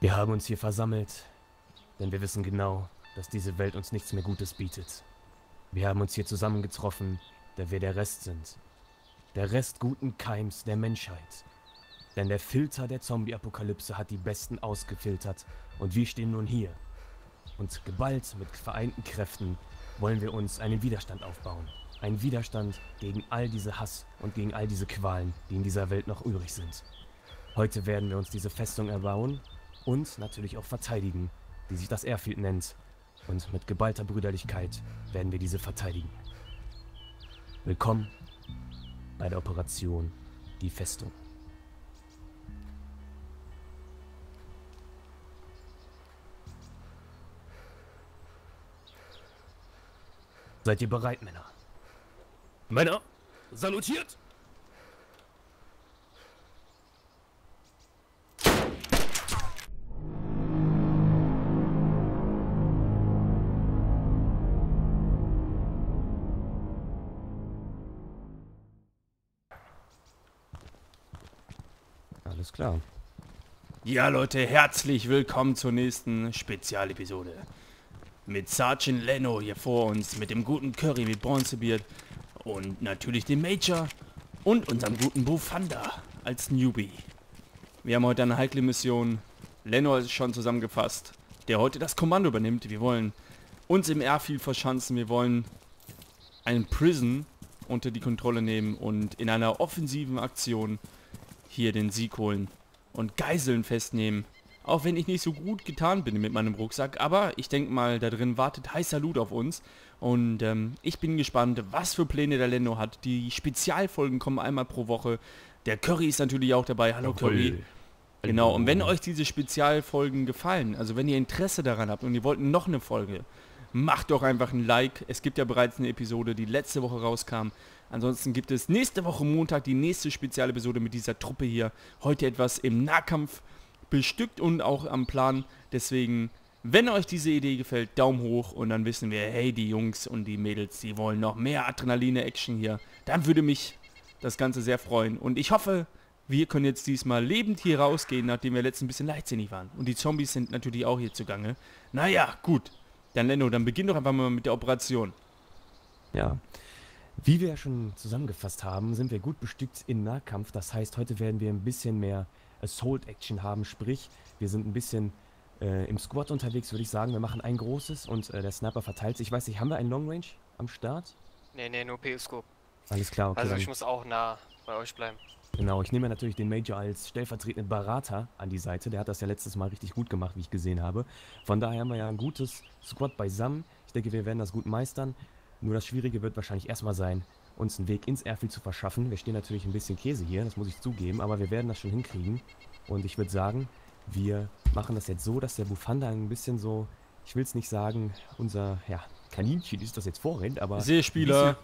Wir haben uns hier versammelt, denn wir wissen genau, dass diese Welt uns nichts mehr Gutes bietet. Wir haben uns hier zusammengetroffen, da wir der Rest sind. Der Rest guten Keims der Menschheit. Denn der Filter der Zombie-Apokalypse hat die Besten ausgefiltert und wir stehen nun hier. Und geballt mit vereinten Kräften wollen wir uns einen Widerstand aufbauen. Ein Widerstand gegen all diese Hass und gegen all diese Qualen, die in dieser Welt noch übrig sind. Heute werden wir uns diese Festung erbauen und natürlich auch verteidigen, die sich das Airfield nennt. Und mit geballter Brüderlichkeit werden wir diese verteidigen. Willkommen bei der Operation Die Festung. Seid ihr bereit, Männer? Männer, salutiert! Ja, Leute, herzlich willkommen zur nächsten Spezialepisode. Mit Sergeant Leno hier vor uns, mit dem guten Curry mit Bronzebeard und natürlich dem Major und unserem guten Bufanda als Newbie. Wir haben heute eine heikle Mission. Leno ist schon zusammengefasst, der heute das Kommando übernimmt. Wir wollen uns im Airfield verschanzen. Wir wollen einen Prison unter die Kontrolle nehmen und in einer offensiven Aktion hier den Sieg holen und Geiseln festnehmen. Auch wenn ich nicht so gut getan bin mit meinem Rucksack, aber ich denke mal, da drin wartet heißer Loot auf uns. Und ähm, ich bin gespannt, was für Pläne der Lendo hat. Die Spezialfolgen kommen einmal pro Woche. Der Curry ist natürlich auch dabei. Hallo Jawohl. Curry. Genau, und wenn euch diese Spezialfolgen gefallen, also wenn ihr Interesse daran habt und ihr wollt noch eine Folge, macht doch einfach ein Like. Es gibt ja bereits eine Episode, die letzte Woche rauskam. Ansonsten gibt es nächste Woche Montag die nächste Spezialepisode mit dieser Truppe hier. Heute etwas im Nahkampf bestückt und auch am Plan. Deswegen, wenn euch diese Idee gefällt, Daumen hoch und dann wissen wir, hey, die Jungs und die Mädels, die wollen noch mehr Adrenaline-Action hier. Dann würde mich das Ganze sehr freuen. Und ich hoffe, wir können jetzt diesmal lebend hier rausgehen, nachdem wir letztens ein bisschen leichtsinnig waren. Und die Zombies sind natürlich auch hier zugange. Naja, gut. Dann Leno, dann beginn doch einfach mal mit der Operation. Ja. Wie wir ja schon zusammengefasst haben, sind wir gut bestückt in Nahkampf. Das heißt, heute werden wir ein bisschen mehr Assault-Action haben. Sprich, wir sind ein bisschen äh, im Squad unterwegs, würde ich sagen. Wir machen ein großes und äh, der Sniper verteilt sich. Ich weiß nicht, haben wir einen Long Range am Start? Nee, nee, nur PU-Scope. Alles klar, okay. also ich muss auch nah bei euch bleiben. Genau, ich nehme natürlich den Major als stellvertretenden Berater an die Seite. Der hat das ja letztes Mal richtig gut gemacht, wie ich gesehen habe. Von daher haben wir ja ein gutes Squad beisammen. Ich denke, wir werden das gut meistern. Nur das Schwierige wird wahrscheinlich erstmal sein, uns einen Weg ins Airfield zu verschaffen. Wir stehen natürlich ein bisschen Käse hier, das muss ich zugeben, aber wir werden das schon hinkriegen. Und ich würde sagen, wir machen das jetzt so, dass der Bufanda ein bisschen so, ich will es nicht sagen, unser, ja, Kaninchen ist das jetzt vorrennt, aber... Seespieler.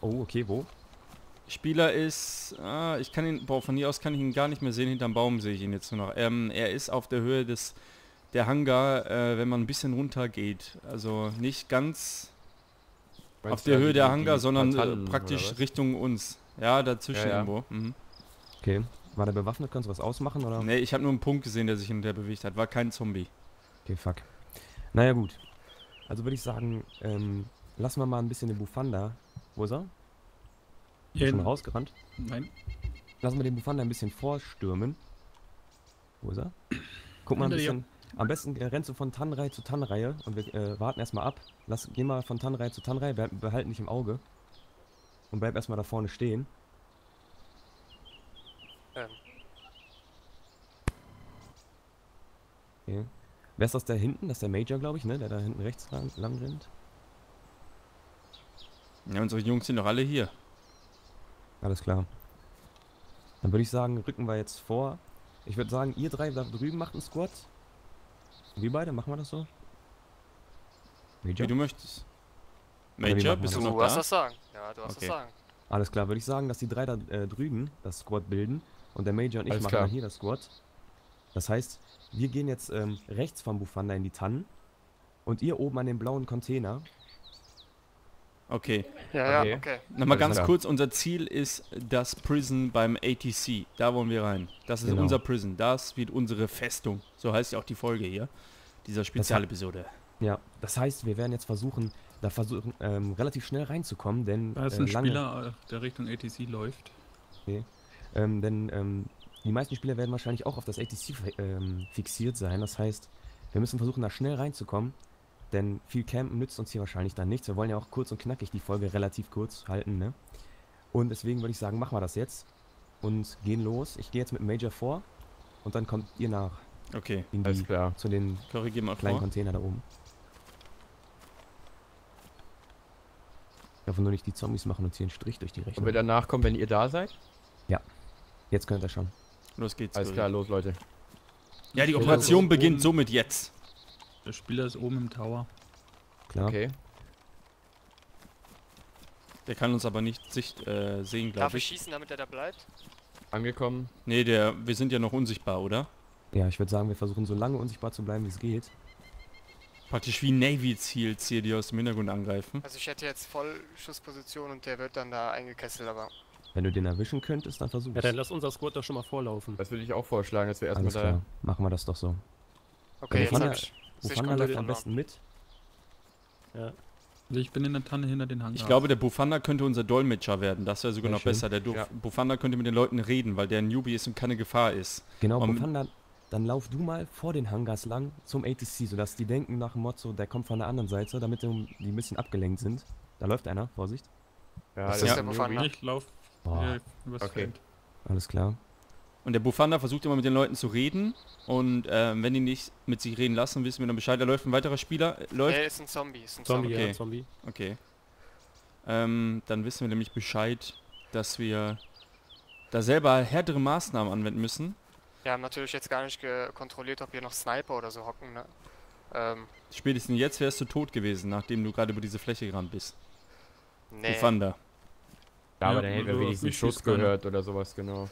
Oh, okay, wo? Spieler ist, ah, ich kann ihn, boah, von hier aus kann ich ihn gar nicht mehr sehen, hinterm Baum sehe ich ihn jetzt nur noch. Ähm, er ist auf der Höhe des, der Hangar, äh, wenn man ein bisschen runter geht. Also nicht ganz auf der Höhe der Hangar, sondern äh, praktisch Richtung uns. Ja, dazwischen Ja, ja. irgendwo. Mhm. Okay. War der bewaffnet? Kannst du was ausmachen, oder? Nee, ich habe nur einen Punkt gesehen, der sich hin und her bewegt hat. War kein Zombie. Okay, fuck. Naja, gut. Also würde ich sagen, ähm, lassen wir mal ein bisschen den Bufanda. Wo ist er? Ist er schon rausgerannt? Nein. Lassen wir den Bufanda ein bisschen vorstürmen. Wo ist er? Guck mal ein bisschen. Am besten äh, rennst du von Tannenreihe zu Tannenreihe und wir äh, warten erstmal ab. Lass, geh mal von Tannenreihe zu Tannenreihe, behal- behalten dich im Auge. Und bleib erstmal da vorne stehen. Ähm, Okay. Wer ist das da hinten? Das ist der Major, glaube ich, ne? Der da hinten rechts lang, lang rennt. Ja, unsere Jungs sind doch alle hier. Alles klar. Dann würde ich sagen, rücken wir jetzt vor. Ich würde sagen, ihr drei da drüben macht einen Squad. Wir beide, machen wir das so? Major? Wie du möchtest. Wie Major, bist das? du du noch hast da? das Sagen. Ja, du hast Okay. das Sagen. Alles klar, würde ich sagen, dass die drei da äh, drüben das Squad bilden und der Major und ich Alles machen klar. dann hier das Squad. Das heißt, wir gehen jetzt ähm, rechts vom Bufanda in die Tannen und ihr oben an den blauen Container. Okay. Ja, ja, Okay. okay. Nochmal ganz klar. kurz, unser Ziel ist das Prison beim ATC. Da wollen wir rein. Das ist Genau. unser Prison. Das wird unsere Festung. So heißt ja auch die Folge hier. Dieser Spezialepisode. Ja, das heißt, wir werden jetzt versuchen, da versuchen, ähm, relativ schnell reinzukommen, denn Da ist äh, ein lange, Spieler, äh, der Richtung ATC läuft. ähm, denn ähm, die meisten Spieler werden wahrscheinlich auch auf das ATC ähm, fixiert sein. Das heißt, wir müssen versuchen, da schnell reinzukommen, denn viel Campen nützt uns hier wahrscheinlich dann nichts. Wir wollen ja auch kurz und knackig die Folge relativ kurz halten, ne? Und deswegen würde ich sagen, machen wir das jetzt und gehen los. Ich gehe jetzt mit Major vor und dann kommt ihr nach Okay. in Alles die, klar. zu den kleinen vor. Container da oben. Ich hoffe nur nicht, die Zombies machen uns hier einen Strich durch die Und wir Rechnung. danach kommen, wenn ihr da seid? Jetzt könnt ihr schon. Los geht's. Alles Curry. klar, los Leute. Ja, die Operation beginnt somit jetzt. Der Spieler ist oben im Tower. Klar. Okay. Der kann uns aber nicht sicht, äh, sehen, Darf glaube ich ich. schießen, damit er da bleibt? Angekommen. Nee, der, wir sind ja noch unsichtbar, oder? Ja, ich würde sagen, wir versuchen so lange unsichtbar zu bleiben, wie es geht. Praktisch wie Navy Seals hier, die aus dem Hintergrund angreifen. Also ich hätte jetzt Vollschussposition und der wird dann da eingekesselt, aber Wenn du den erwischen könntest, dann versuch Ja, dann lass unser Squad doch schon mal vorlaufen. Das würde ich auch vorschlagen, dass wir erstmal da. machen wir das doch so. okay, Ja, jetzt hab ich Komplett läuft am besten mit? Ja. Also ich bin in der Tanne hinter den Hangar. Ich glaube, der Bufanda könnte unser Dolmetscher werden. Das wäre sogar Sehr noch schön. besser. Der Ja. Bufanda könnte mit den Leuten reden, weil der ein Newbie ist und keine Gefahr ist. Genau, Und- Bofanda, dann lauf du mal vor den Hangars lang zum ATC, sodass die denken nach dem Motto, der kommt von der anderen Seite, damit die ein bisschen abgelenkt sind. Da läuft einer, Vorsicht. Ja, Was das ist ist der? Newbie. Ich lauf Boah, Okay. Feld. alles klar. Und der Bufanda versucht immer mit den Leuten zu reden. Und ähm, wenn die nicht mit sich reden lassen, wissen wir dann Bescheid. Da läuft ein weiterer Spieler. Äh, läuft. Der ist ein Zombie, ist ein Zombie, Zombie. Okay. ja, Zombie. Okay. Ähm, dann wissen wir nämlich Bescheid, dass wir da selber härtere Maßnahmen anwenden müssen. Wir haben natürlich jetzt gar nicht kontrolliert, ob hier noch Sniper oder so hocken, ne? Ähm, Spätestens jetzt wärst du tot gewesen, nachdem du gerade über diese Fläche gerannt bist. nee. Bufanda. Ja, aber Ja, dann hätten wir wenigstens Schuss gehört oder sowas, genau.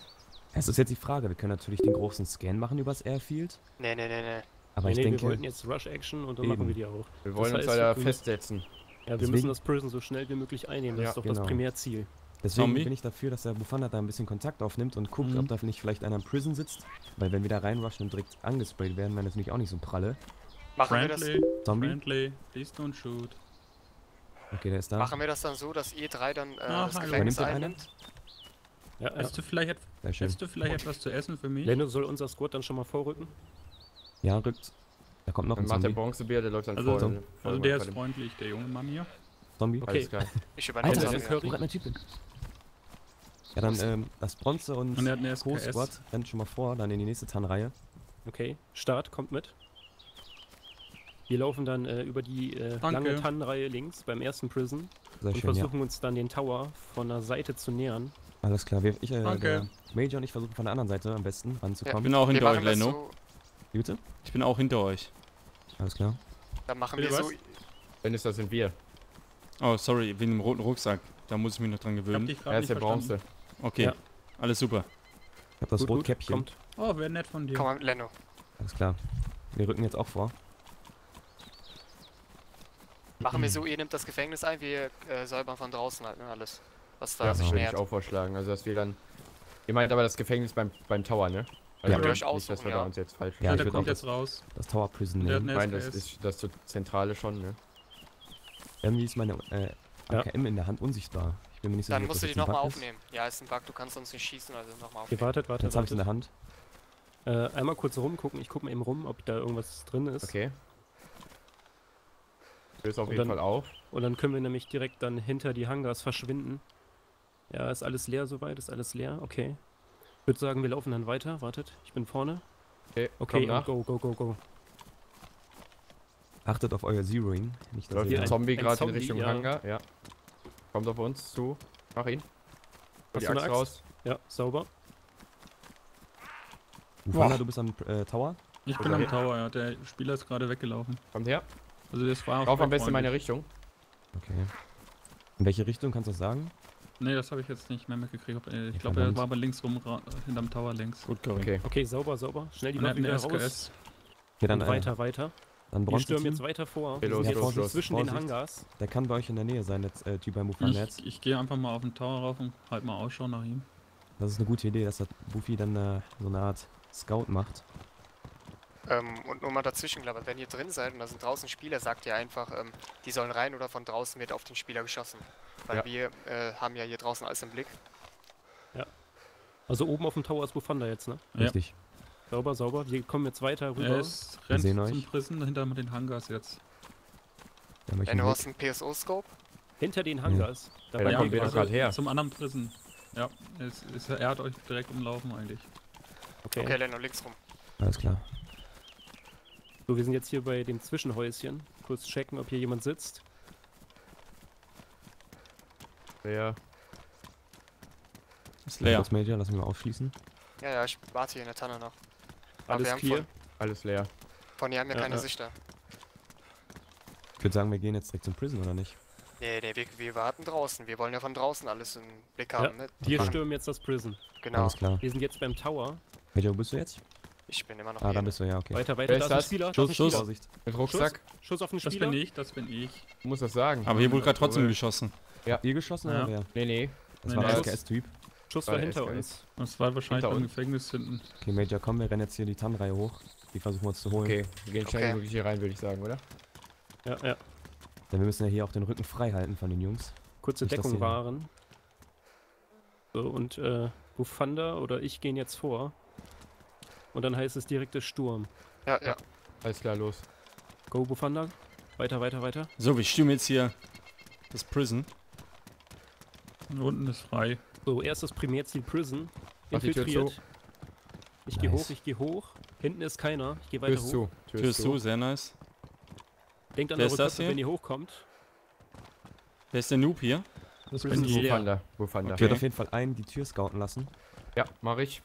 Es ist jetzt die Frage, wir können natürlich den großen Scan machen übers Airfield, Nee, nee, nee, nee. aber nee, ich nee, denke, wir wollten jetzt Rush Action und dann Eben. machen wir die auch. Wir wollen uns heißt, da wir- festsetzen. Ja, wir Deswegen- müssen das Prison so schnell wie möglich einnehmen. Das Ja, ist doch genau. das Primärziel. deswegen Zombie? bin ich dafür, dass der Bufanda da ein bisschen Kontakt aufnimmt und guckt, Mhm. ob da nicht vielleicht einer im Prison sitzt. Weil wenn wir da reinrushen und direkt angesprayt werden, wäre das natürlich auch nicht so pralle. Machen wir, das, Friendly, Zombie? friendly, please don't shoot. Okay, der ist da. machen wir das dann so, dass ihr drei dann äh, Ah, das. Gefängnis einnimmt? Ja, ja. Hast du vielleicht, et- Sehr schön. hast du vielleicht etwas zu essen für mich? Leno soll unser Squad dann schon mal vorrücken. Ja, rückt. Da kommt noch Dann ein macht der Zombie. Bronzebier, der läuft dann Also- vor. Also vor- der ist freundlich, der junge Mann hier. Zombie. Okay. Alles klar. Ich übernehme Alter, das. der ja. Rennt mein Typ? Ja, dann ähm, das Bronze und, Und SKS. Squad rennt schon mal vor, dann in die nächste Tannenreihe. Okay, Start, kommt mit. Wir laufen dann äh, über die äh, lange Tannenreihe links beim ersten Prison Sehr und schön, ja. versuchen uns dann den Tower von der Seite zu nähern. Alles klar. Wir, ich, äh, Danke. der Major und ich versuchen von der anderen Seite am besten Ich ranzukommen. bin auch hinter euch, Leno. so, Wie bitte? Ich bin auch hinter euch. Alles klar. dann machen Bitte wir so, was? Wenn es das sind wir. Oh, sorry, wegen dem roten Rucksack. Da muss ich mich noch dran Ich hab gewöhnen. Er ist der. Bronze. Okay, Ja. alles super. Ich habe das Gut, Rotkäppchen. Oh, wäre nett von dir. komm mal mit Leno. Alles klar. Wir rücken jetzt auch vor. Machen wir so, ihr nehmt das Gefängnis ein, wir äh, säubern von draußen halt, ne, alles. Was da Ja, sich das würde nähert. ich auch vorschlagen. Also, dass wir dann. Ihr meint aber das Gefängnis beim, beim Tower, ne? Also ihr euch nicht, aussuchen, dass wir ja. da uns jetzt falsch Ja, Ja, der kommt jetzt raus. Das Tower Prison nehmen. Ich meine, das ist das Zentrale schon, ne? Irgendwie ist meine äh, Ja. AKM in der Hand unsichtbar. Ich bin mir nicht so Dann sicher, ob musst du die nochmal ist. aufnehmen. Ja, ist ein Bug, du kannst sonst nicht schießen, also nochmal Okay, aufnehmen. wartet, wartet, Jetzt habe ich in der Hand. Äh, einmal kurz rumgucken. Ich gucke mal eben rum, ob da irgendwas drin ist. Okay. Löst auf Und jeden dann- Fall auf. Und dann können wir nämlich direkt dann hinter die Hangars verschwinden. Ja, ist alles leer soweit, ist alles leer. Okay. Ich würde sagen, wir laufen dann weiter. Wartet, ich bin vorne. Okay, Okay, nach. go, go, go, go. Achtet auf euer Zeroing. Nicht, dass Läuft ein Zombie gerade in Zombie, Richtung ja. Hangar. Ja. Kommt auf uns zu. Mach ihn. Hast die du eine Axt Axt? raus. Ja, sauber. Bufanda, du bist am äh, Tower. Ich bin am hier? Tower, ja. Der Spieler ist gerade weggelaufen. Kommt her. Also das war auch Lauf am besten in meine Richtung. Okay. In welche Richtung kannst du das sagen? Nee, das habe ich jetzt nicht mehr mitgekriegt. Äh, Ich Ja, glaube, er war aber links rum, hinterm Tower links. Gut, Curry. Okay. Okay, sauber, sauber. Schnell die Waffe wieder raus. SKS. Ja, dann und äh, weiter, weiter. Dann Wir stürmen jetzt weiter vor. Wir los, sind los, jetzt los, zwischen den Vorsicht. Hangars. der kann bei euch in der Nähe sein, der äh, Typ beim Mufan Netz. Ich, ich gehe einfach mal auf den Tower rauf und halt mal Ausschau nach ihm. Das ist eine gute Idee, dass der Buffy dann äh, so eine Art Scout macht. Ähm, und nur mal dazwischen, glaube wenn ihr drin seid und da sind draußen Spieler, sagt ihr einfach, ähm, die sollen rein oder von draußen wird auf den Spieler geschossen. Weil Ja. wir äh, haben ja hier draußen alles im Blick. Also oben auf dem Tower ist Bufanda jetzt, ne? Ja. Richtig. Sauber, sauber. Wir kommen jetzt weiter rüber. Er ist, rennt sehen zum euch. Prison hinter den Hangars jetzt. Wir Wenn du hast einen PSO-Scope, Hinter den Hangars. Da Ja, da kommt die wir doch gerade- gerade her. Zum anderen Prison. Ja, es, es, er hat euch direkt umlaufen eigentlich. Okay. okay, Leno, links rum. Alles klar. So, wir sind jetzt hier bei dem Zwischenhäuschen. Kurz checken, ob hier jemand sitzt. Ja. Ist leer. Kurz Major, lass mich mal aufschließen. Ja, ja, ich warte hier in der Tanne noch. Aber Alles haben clear. Von, Alles leer. von hier haben wir Ja, keine ja. Sichter. Ich würde sagen, wir gehen jetzt direkt zum Prison, oder nicht? Nee, nee, wir, wir warten draußen. Wir wollen ja von draußen alles im Blick Ja, haben. Ne? Wir Okay. stürmen jetzt das Prison. Genau. Alles klar. Wir sind jetzt beim Tower. Major, wo bist du jetzt? Ich bin immer noch Ah, hier. da bist du, ja, okay. Weiter, weiter. Wer Da ist das? Spieler. Schuss, Schuss. Vorsicht. Mit Rucksack. Schuss auf den Das Spieler. bin ich, das bin ich. Du musst das sagen. Aber hier wurde gerade trotzdem Jawohl. geschossen. Ihr geschossen Ja. oder wer? Nee, nee. Das Nee, war nee, der SKS-Typ. Schuss War hinter SKS. uns. Das war wahrscheinlich im. Gefängnis hinten. Okay, Major, komm, wir rennen jetzt hier die Tannenreihe hoch. Die versuchen wir uns zu holen. Okay, wir gehen schnell Okay. hier rein, würde ich sagen, oder? Ja, ja. Denn wir müssen ja hier auch den Rücken frei halten von den Jungs. Kurze Nicht, Deckung wahren. So, und äh, Bufanda oder ich gehen jetzt vor. Und dann heißt es direkter Sturm. Ja, ja. Alles klar, los. Go, Bufanda. Weiter, weiter, weiter. So, wir stürmen jetzt hier das Prison. Und unten ist frei. So, erstes Primärziel Prison. Mach Tür Infiltriert. Ich gehe Nice. hoch, ich gehe hoch. Hinten ist keiner. Ich gehe Tür weiter ist hoch. zu. Tür ist zu, sehr nice. Denkt an Wer eure ist das Köpfe, hier? wenn ihr hochkommt. Wer ist der Noob hier? Das ist. Wofanda. Wofanda. Ich würde auf jeden Fall einen die Tür scouten lassen. Ja, mach ich.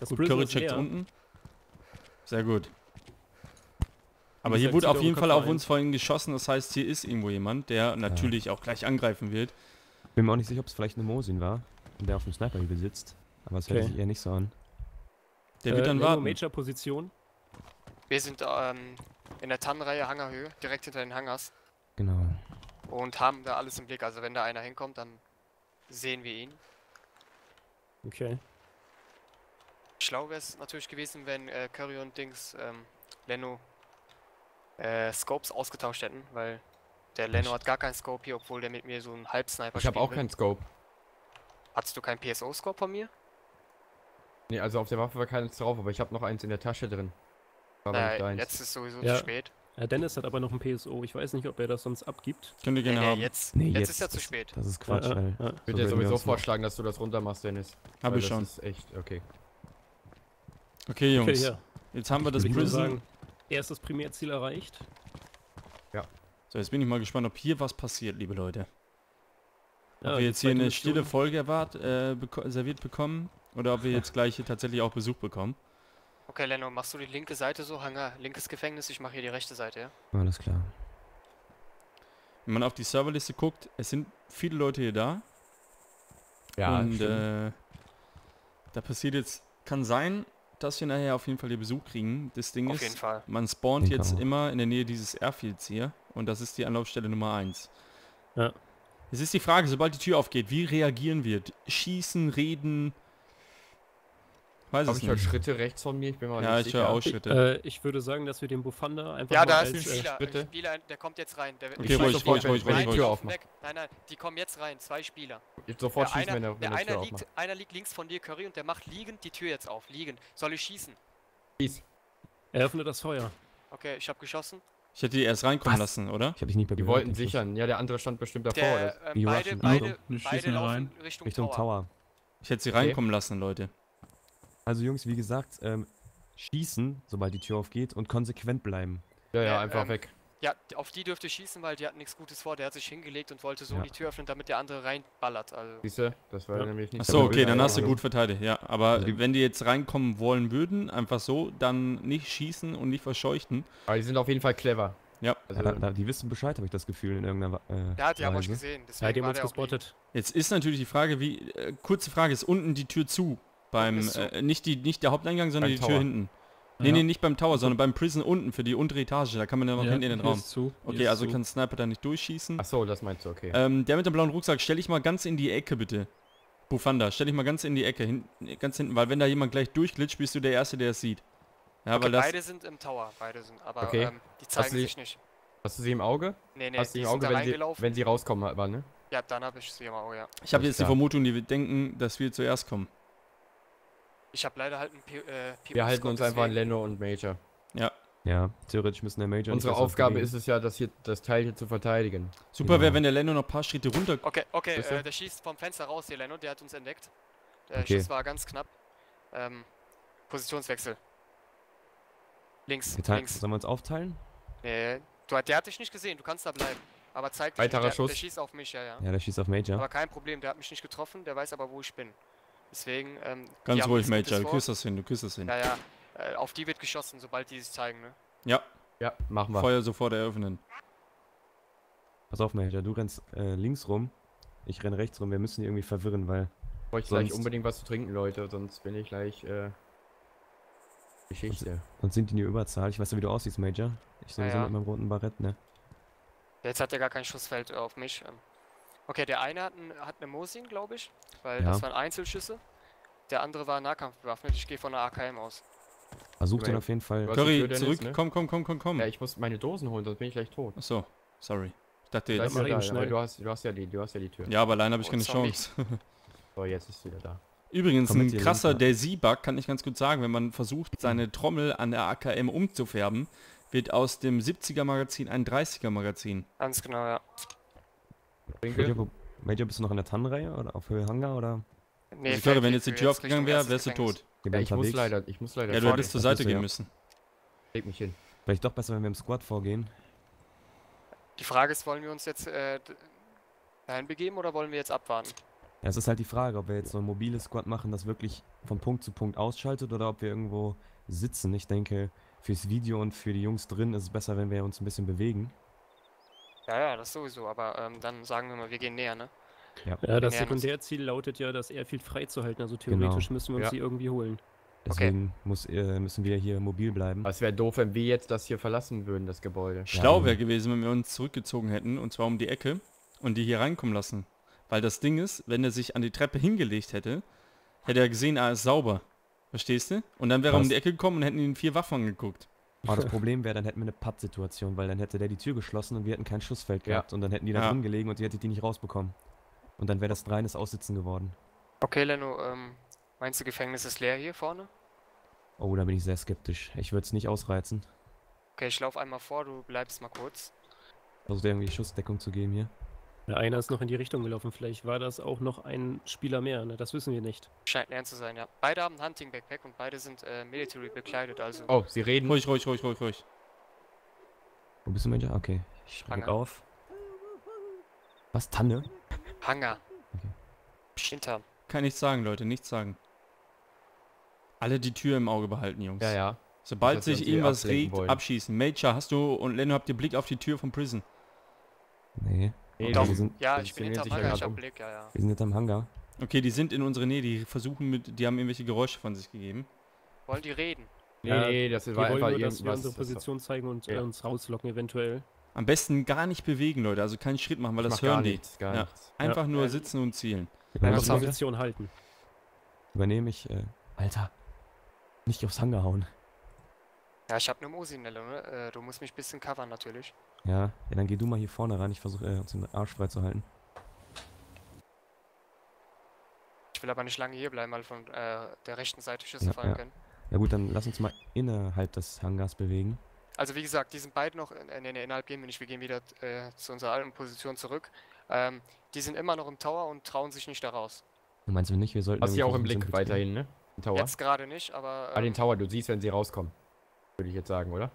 Das Gut, Prison Curry ist checkt leer. unten. Sehr gut. Aber hier wurde auf jeden Fall auf uns vorhin geschossen, das heißt, hier ist irgendwo jemand, der natürlich auch gleich angreifen wird. Bin mir auch nicht sicher, ob es vielleicht eine Mosin war, der auf dem Sniper-Hügel sitzt. Aber es hört Okay. sich eher nicht so an. Der wird Äh, dann Leno, warten. Major-Position. Wir sind ähm, in der Tannenreihe Hangerhöhe, direkt hinter den Hangars. Genau. Und haben da alles im Blick. Also wenn da einer hinkommt, dann sehen wir ihn. Okay. Schlau wäre es natürlich gewesen, wenn äh, Curry und Dings ähm, Leno äh, Scopes ausgetauscht hätten, weil der Leno hat gar keinen Scope hier, obwohl der mit mir so einen Halbsniper Ich habe auch keinen Scope. Hattest du keinen PSO-Scope von mir? Nee, also auf der Waffe war keines drauf, aber ich habe noch eins in der Tasche drin. War Naja, jetzt ist sowieso Ja. zu spät. Äh, Dennis hat aber noch ein PSO. Ich weiß nicht, ob er das sonst abgibt. Könnt ihr Nee, gerne nee, haben. jetzt, Nee, jetzt, jetzt ist ja zu spät. Das ist Quatsch, äh, weil äh. Ich würde würden dir sowieso vorschlagen, dass du das runtermachst, Dennis. Hab ich schon. Das ist echt, okay. Okay, Jungs. Okay, ja. Jetzt haben wir das Prison. Erstes Primärziel erreicht. So, jetzt bin ich mal gespannt, ob hier was passiert, liebe Leute. Ob Ja, wir jetzt hier eine Mission. stille Folge erwart, äh, beko serviert bekommen oder ob wir jetzt gleich hier tatsächlich auch Besuch bekommen. Okay, Leno, machst du die linke Seite so? Hangar, linkes Gefängnis, ich mache hier die rechte Seite, ja? Alles klar. Wenn man auf die Serverliste guckt, es sind viele Leute hier da. Ja, und äh, da passiert jetzt, kann sein, dass wir nachher auf jeden Fall hier Besuch kriegen. Das Ding Auf ist, jeden Fall. man spawnt jetzt auch. immer in der Nähe dieses Airfields hier und das ist die Anlaufstelle Nummer 1. Ja. Es ist die Frage, sobald die Tür aufgeht, wie reagieren wir? Schießen, reden? Weiß Habe es ich halt nicht. Schritte rechts von mir? Ich bin mal Ja, nicht ich sicher. höre auch Schritte. Äh, ich würde sagen, dass wir den Bufanda einfach Ja, mal da ist ein äh, Spieler. Schritte. Ein Spieler, der kommt jetzt rein. Der, Okay, ruhig, sofort, ruhig, ruhig, nein, ruhig, die ruhig. Tür aufmachen. Nein, nein, die kommen jetzt rein. Zwei Spieler. Ich sofort Der schießen, wenn einer, er, wenn der er Tür einer, aufmacht. liegt, einer liegt links von dir, Curry, und der macht liegend die Tür jetzt auf. Liegend. Soll ich schießen? Schieß. Eröffne das Feuer. Okay, ich habe geschossen. Ich hätte die erst reinkommen Was? lassen, oder? Ich habe dich nicht mehr Die gehört, wollten sichern. Ja, der andere stand bestimmt davor. Der, ähm, Die beide, laufen rein. Richtung. Tower. Ich hätte sie reinkommen lassen, Leute. Also Jungs, wie gesagt, ähm, schießen, sobald die Tür aufgeht und konsequent bleiben. Ja, ja, einfach ähm, weg. Ja, auf die dürfte ich schießen, weil die hatten nichts Gutes vor. Der hat sich hingelegt und wollte so Ja. die Tür öffnen, damit der andere reinballert. Also, Siehste, das war Ja. nämlich nicht Achso, okay, dann hast du gut verteidigt, ja. Aber Also die- wenn die jetzt reinkommen wollen würden, einfach so, dann nicht schießen und nicht verscheuchten. Aber die sind auf jeden Fall clever. Ja. Also, Ja, da, da, die wissen Bescheid, habe ich das Gefühl, in irgendeiner äh, ja, die haben euch gesehen. Deswegen Ja, die haben uns gespottet. Jetzt ist natürlich die Frage, wie, äh, kurze Frage, ist unten die Tür zu? Beim, zu. äh, nicht, die, nicht der Haupteingang, sondern Beim die Tür Tower. hinten. Nee, Ja. nee, nicht beim Tower, sondern beim Prison unten, für die untere Etage. Da kann man ja noch Ja, hinten in den Raum. zu, Okay, also zu. kann Sniper da nicht durchschießen. Ach so, das meinst du, okay. Ähm, der mit dem blauen Rucksack, stell dich mal ganz in die Ecke, bitte. Bufanda, stell dich mal ganz in die Ecke, hin, ganz hinten, weil wenn da jemand gleich durchglitscht, bist du der Erste, der es sieht. Ja, Okay, weil das... beide sind im Tower, beide sind, aber Okay. ähm, die zeigen sie- sich nicht. Hast du sie im Auge? Nee, nee, Hast du die sie im sind Auge, da wenn sie, wenn sie rauskommen, war, ne? Ja, dann habe ich sie im Auge, ja. Ich habe jetzt die klar. Vermutung, die wir denken, dass wir zuerst kommen. Ich habe leider halt einen P äh, Wir halten uns einfach an Leno und Major. Ja. Ja, theoretisch müssen der Major Unsere Aufgabe ist es ja, das hier, das Teil hier zu verteidigen. Super Genau. wäre, wenn der Lando noch ein paar Schritte runter... Okay, okay, äh, der schießt vom Fenster raus hier, Leno, der hat uns entdeckt. Der Okay. Schuss war ganz knapp. Ähm, Positionswechsel. Links, links. Sollen wir uns aufteilen? Nee, du, der hat dich nicht gesehen, du kannst da bleiben. Aber zeig dich Weiterer der, Schuss. der schießt auf mich, ja, ja. Ja, der schießt auf Major. Aber kein Problem, der hat mich nicht getroffen, der weiß aber, wo ich bin. Deswegen, ähm, Ganz ruhig, Major, du küsst das hin, du küsst das hin. Ja, ja, äh, auf die wird geschossen, sobald die sich zeigen, ne? Ja, Ja, machen wir. Feuer sofort eröffnen. Pass auf, Major, du rennst äh, links rum. Ich renn rechts rum. Wir müssen die irgendwie verwirren, weil Ich bräuchte gleich sonst- unbedingt was zu trinken, Leute, sonst bin ich gleich, äh, Geschichte. sonst sind die in die Überzahl. Ich weiß ja, wie du aussiehst, Major. Ich sowieso ja. mit meinem roten Barett, ne? Jetzt hat er gar kein Schussfeld äh, auf mich. Okay, der eine hat, ein, hat eine Mosin, glaube ich, weil Ja. das waren Einzelschüsse. Der andere war Nahkampf bewaffnet. Ich gehe von der AKM aus. Versuch den auf jeden Fall. Curry, zurück, ne? komm, komm, komm, komm, komm. Ja, ich muss meine Dosen holen, sonst bin ich gleich tot. Achso, sorry. Ich dachte Da jetzt... mal eben schnell. du hast, du hast ja die, du hast ja die Tür. Ja, aber allein habe ich Oh, keine. Chance. So, jetzt ist sie wieder da. Übrigens, Komm ein krasser Z-Bug, kann ich ganz gut sagen, wenn man versucht, seine Trommel an der AKM umzufärben, wird aus dem 70er Magazin ein 30er Magazin. Ganz genau, ja. Major, Major, bist du noch in der Tannenreihe oder auf Höhe Hangar oder? Nee, also ich glaube, wenn jetzt die Tür aufgegangen wäre, wärst du tot. Ja, ich muss leider, ich muss leider. Ja, du hättest zur Seite gehen ja. müssen. Leg mich hin. Vielleicht doch besser, wenn wir im Squad vorgehen. Die Frage ist, wollen wir uns jetzt äh, dahin begeben oder wollen wir jetzt abwarten? Ja, es ist halt die Frage, ob wir jetzt so ein mobiles Squad machen, das wirklich von Punkt zu Punkt ausschaltet oder ob wir irgendwo sitzen. Ich denke, fürs Video und für die Jungs drin ist es besser, wenn wir uns ein bisschen bewegen. Ja, ja, das sowieso, aber ähm, dann sagen wir mal, wir gehen näher, ne? Ja, das nähern uns. Sekundärziel lautet ja, das Airfield freizuhalten. Also Genau. theoretisch müssen wir uns Ja. die irgendwie holen. Deswegen muss, äh, müssen wir hier mobil bleiben. Es wäre doof, wenn wir jetzt das hier verlassen würden, das Gebäude. Schlau Ja. wäre gewesen, wenn wir uns zurückgezogen hätten, und zwar um die Ecke, und die hier reinkommen lassen. Weil das Ding ist, wenn er sich an die Treppe hingelegt hätte, hätte er gesehen, er ist sauber. Verstehst du? Und dann wäre er um die Ecke gekommen und hätten ihn vier Waffen angeguckt. Aber das Problem wäre, dann hätten wir eine Patt-Situation, weil dann hätte der die Tür geschlossen und wir hätten kein Schussfeld Ja. gehabt und dann hätten die da Ja. drin gelegen und ihr hättet die nicht rausbekommen. Und dann wäre das reines Aussitzen geworden. Okay, Leno, ähm, meinst du, Gefängnis ist leer hier vorne? Oh, da bin ich sehr skeptisch. Ich würde es nicht ausreizen. Okay, ich laufe einmal vor, du bleibst mal kurz. Versucht irgendwie Schussdeckung zu geben hier. Der einer ist noch in die Richtung gelaufen. Vielleicht war das auch noch ein Spieler mehr. Ne? Das wissen wir nicht. Scheint leer zu sein, ja. Beide haben ein Hunting Backpack und beide sind äh, Military bekleidet, also. Oh, sie reden. Ruhig, ruhig, ruhig, ruhig, ruhig. Wo bist du, Major? Okay. Ich Hangar. auf. Was? Tanne? Hangar. Okay. Hinterm. Kann nichts sagen, Leute, nichts sagen. Alle die Tür im Auge behalten, Jungs. Ja, ja. Sobald sich hier irgendwas regt, wollen. abschießen. Major, hast du und Leno habt ihr Blick auf die Tür vom Prison? Nee. Nee, Doch. wir sind, Ja, ich bin hinterm Hangar, ich hab. Blick, ja, ja. wir sind hinterm Hangar. Okay, die sind in unserer Nähe, die versuchen mit, die haben irgendwelche Geräusche von sich gegeben. Wollen die reden? Nee, Ja, nee, das Wir war wollen einfach nur, dass wir irgendwas. unsere Position zeigen und Ja. äh, uns rauslocken eventuell. Am besten gar nicht bewegen, Leute, also keinen Schritt machen, weil ich das mach gar hören die. nichts, gar Ja. nichts. Einfach nur Ja. sitzen und zielen. Major? Position halten. Übernehme ich. Äh, Alter. Nicht aufs Hangar hauen. Ja, ich hab ne Mosinelle, ne? Äh, du musst mich ein bisschen covern natürlich. Ja, ja, dann geh du mal hier vorne ran. Ich versuche äh, uns den Arsch frei zu halten. Ich will aber nicht lange hier bleiben, weil von äh, der rechten Seite Schüsse Ja, fallen ja. können. Ja gut, dann lass uns mal innerhalb des Hangars bewegen. Also wie gesagt, die sind beide noch, äh, nee, nee, innerhalb gehen wir nicht, wir gehen wieder äh, zu unserer alten Position zurück. Ähm, die sind immer noch im Tower und trauen sich nicht da raus. Du meinst du nicht, wir sollten... Hast du ja auch im Blick weiterhin, ne? Den Tower. Jetzt gerade nicht, aber Ah, den ähm, Tower, du siehst, wenn sie rauskommen. Würde ich jetzt sagen, oder?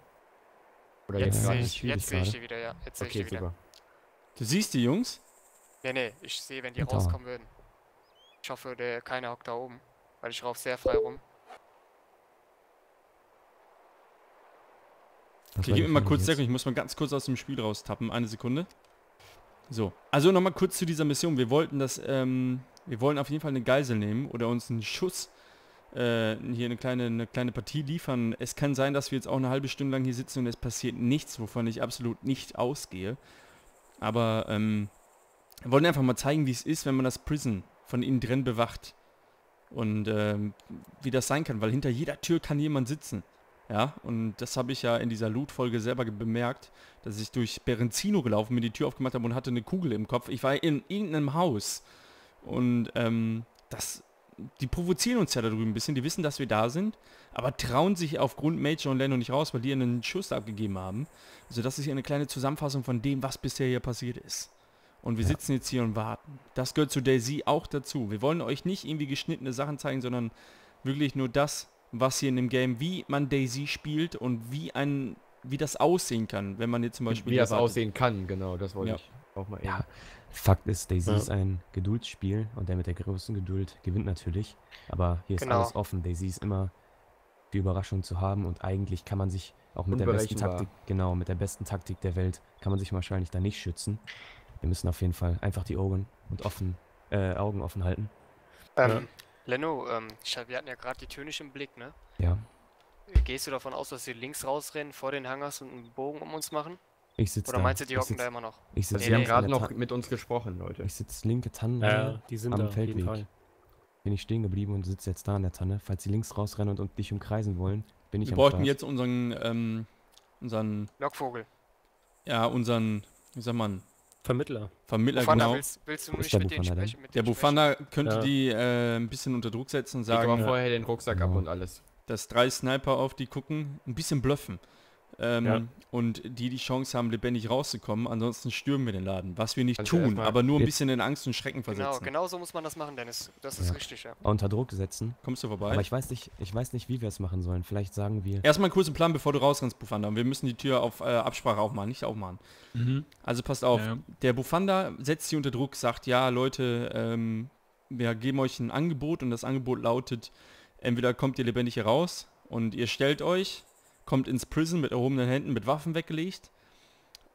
Oder jetzt Ja, sehe ich, jetzt sehe ich die wieder, ja. Jetzt sehe ich Okay, die wieder. super. Du siehst die Jungs? Nee, nee, ich sehe, wenn die Im Tower. rauskommen würden. Ich hoffe, der keiner hockt da oben, weil ich rauf sehr frei rum. Das Okay, gib mir mal kurz. Deckung, ich muss mal ganz kurz aus dem Spiel raustappen. Eine Sekunde. So, also nochmal kurz zu dieser Mission. Wir wollten das, ähm, wir wollen auf jeden Fall eine Geisel nehmen oder uns einen Schuss äh, hier eine kleine, eine kleine Partie liefern. Es kann sein, dass wir jetzt auch eine halbe Stunde lang hier sitzen und es passiert nichts, wovon ich absolut nicht ausgehe. Aber ähm, wollen einfach mal zeigen, wie es ist, wenn man das Prison von innen drin bewacht. Und ähm, wie das sein kann, weil hinter jeder Tür kann jemand sitzen. Ja, und das habe ich ja in dieser Loot-Folge selber bemerkt, dass ich durch Berenzino gelaufen, mir die Tür aufgemacht habe und hatte eine Kugel im Kopf. Ich war in irgendeinem Haus. Und ähm, das, die provozieren uns ja da drüben ein bisschen. Die wissen, dass wir da sind, aber trauen sich aufgrund Major und Leno nicht raus, weil die einen Schuss abgegeben haben. Also das ist hier eine kleine Zusammenfassung von dem, was bisher hier passiert ist. Und wir sitzen jetzt hier und warten. Das gehört zu Daisy auch dazu. Wir wollen euch nicht irgendwie geschnittene Sachen zeigen, sondern wirklich nur das, was hier in dem Game, wie man Daisy spielt und wie ein, wie das aussehen kann, wenn man jetzt zum Beispiel Wie das wartet. aussehen kann, genau, das wollte Ja. ich auch mal eben. Ja, Fakt ist, Daisy Ja. ist ein Geduldsspiel und der mit der größten Geduld gewinnt natürlich. Aber hier ist Genau. alles offen. Daisy ist immer die Überraschung zu haben und eigentlich kann man sich auch mit der besten. Taktik, genau, mit der besten Taktik der Welt, kann man sich wahrscheinlich da nicht schützen. Wir müssen auf jeden Fall einfach die Augen und offen, äh, Augen offen halten. Ähm, Leno, ähm, wir hatten ja gerade die nicht im Blick, ne? Ja. Gehst du davon aus, dass sie links rausrennen, vor den Hangars und einen Bogen um uns machen? Ich sitze Oder da. meinst du, die ich hocken da immer noch? ich sitz Nee, wir haben gerade noch mit uns gesprochen, Leute. Ich sitze linke Tannen. Ja, die sind am da, Feldweg. Fall. Bin ich stehen geblieben und sitze jetzt da an der Tanne. Falls sie links rausrennen und, und dich umkreisen wollen, bin ich Wir am bräuchten Start. jetzt unseren, ähm, unseren, Lockvogel. ja, unseren, wie sagt man, Vermittler. Vermittler, Bufanda, genau. willst, willst du nicht der mit denen sprechen? Mit Der? Bufanda könnte Ja. die äh, ein bisschen unter Druck setzen und Leg aber sagen, vorher den Rucksack ab Genau. und alles. dass drei Sniper auf die gucken, ein bisschen bluffen. Ähm, Ja. Und die die Chance haben, lebendig rauszukommen, ansonsten stürmen wir den Laden. Was wir nicht Also tun, aber nur ein bisschen in Angst und Schrecken Genau, versetzen. genau so muss man das machen, Dennis. Das ist Ja. richtig, ja. unter Druck setzen. Kommst du vorbei? Aber ich weiß nicht, ich weiß nicht, wie wir es machen sollen. Vielleicht sagen wir, Erstmal einen kurzen Plan, bevor du rausrennst, Bufanda. Und wir müssen die Tür auf äh, Absprache aufmachen, nicht aufmachen. Mhm. Also passt auf, Ja, ja. der Bufanda setzt sie unter Druck, sagt, ja Leute, ähm, wir geben euch ein Angebot und das Angebot lautet, entweder kommt ihr lebendig hier raus und ihr stellt euch, kommt ins Prison mit erhobenen Händen, mit Waffen weggelegt,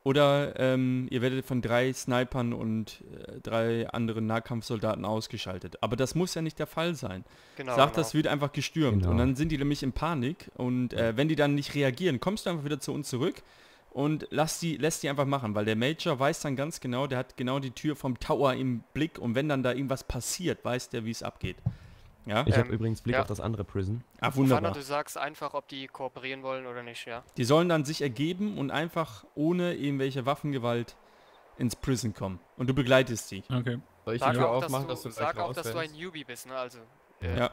oder ähm, ihr werdet von drei Snipern und äh, drei anderen Nahkampfsoldaten ausgeschaltet. Aber das muss ja nicht der Fall sein. Genau. Sagt, genau. das wird einfach gestürmt. Genau. Und dann sind die nämlich in Panik. Und äh, wenn die dann nicht reagieren, kommst du einfach wieder zu uns zurück und lass die, lässt die einfach machen. Weil der Major weiß dann ganz genau, der hat genau die Tür vom Tower im Blick. Und wenn dann da irgendwas passiert, weiß der, wie es abgeht. Ja? ich habe Ähm, übrigens Blick ja. auf das andere Prison. Ach, Bufanda, wunderbar. du sagst einfach, ob die kooperieren wollen oder nicht, ja. Die sollen dann sich ergeben und einfach ohne irgendwelche Waffengewalt ins Prison kommen. Und du begleitest sie. Okay. Soll ich die Sag Tür auch, dass aufmachen, du, dass du sag auch, dass du ein? Newbie bist, ne? Also, Ja. Ja.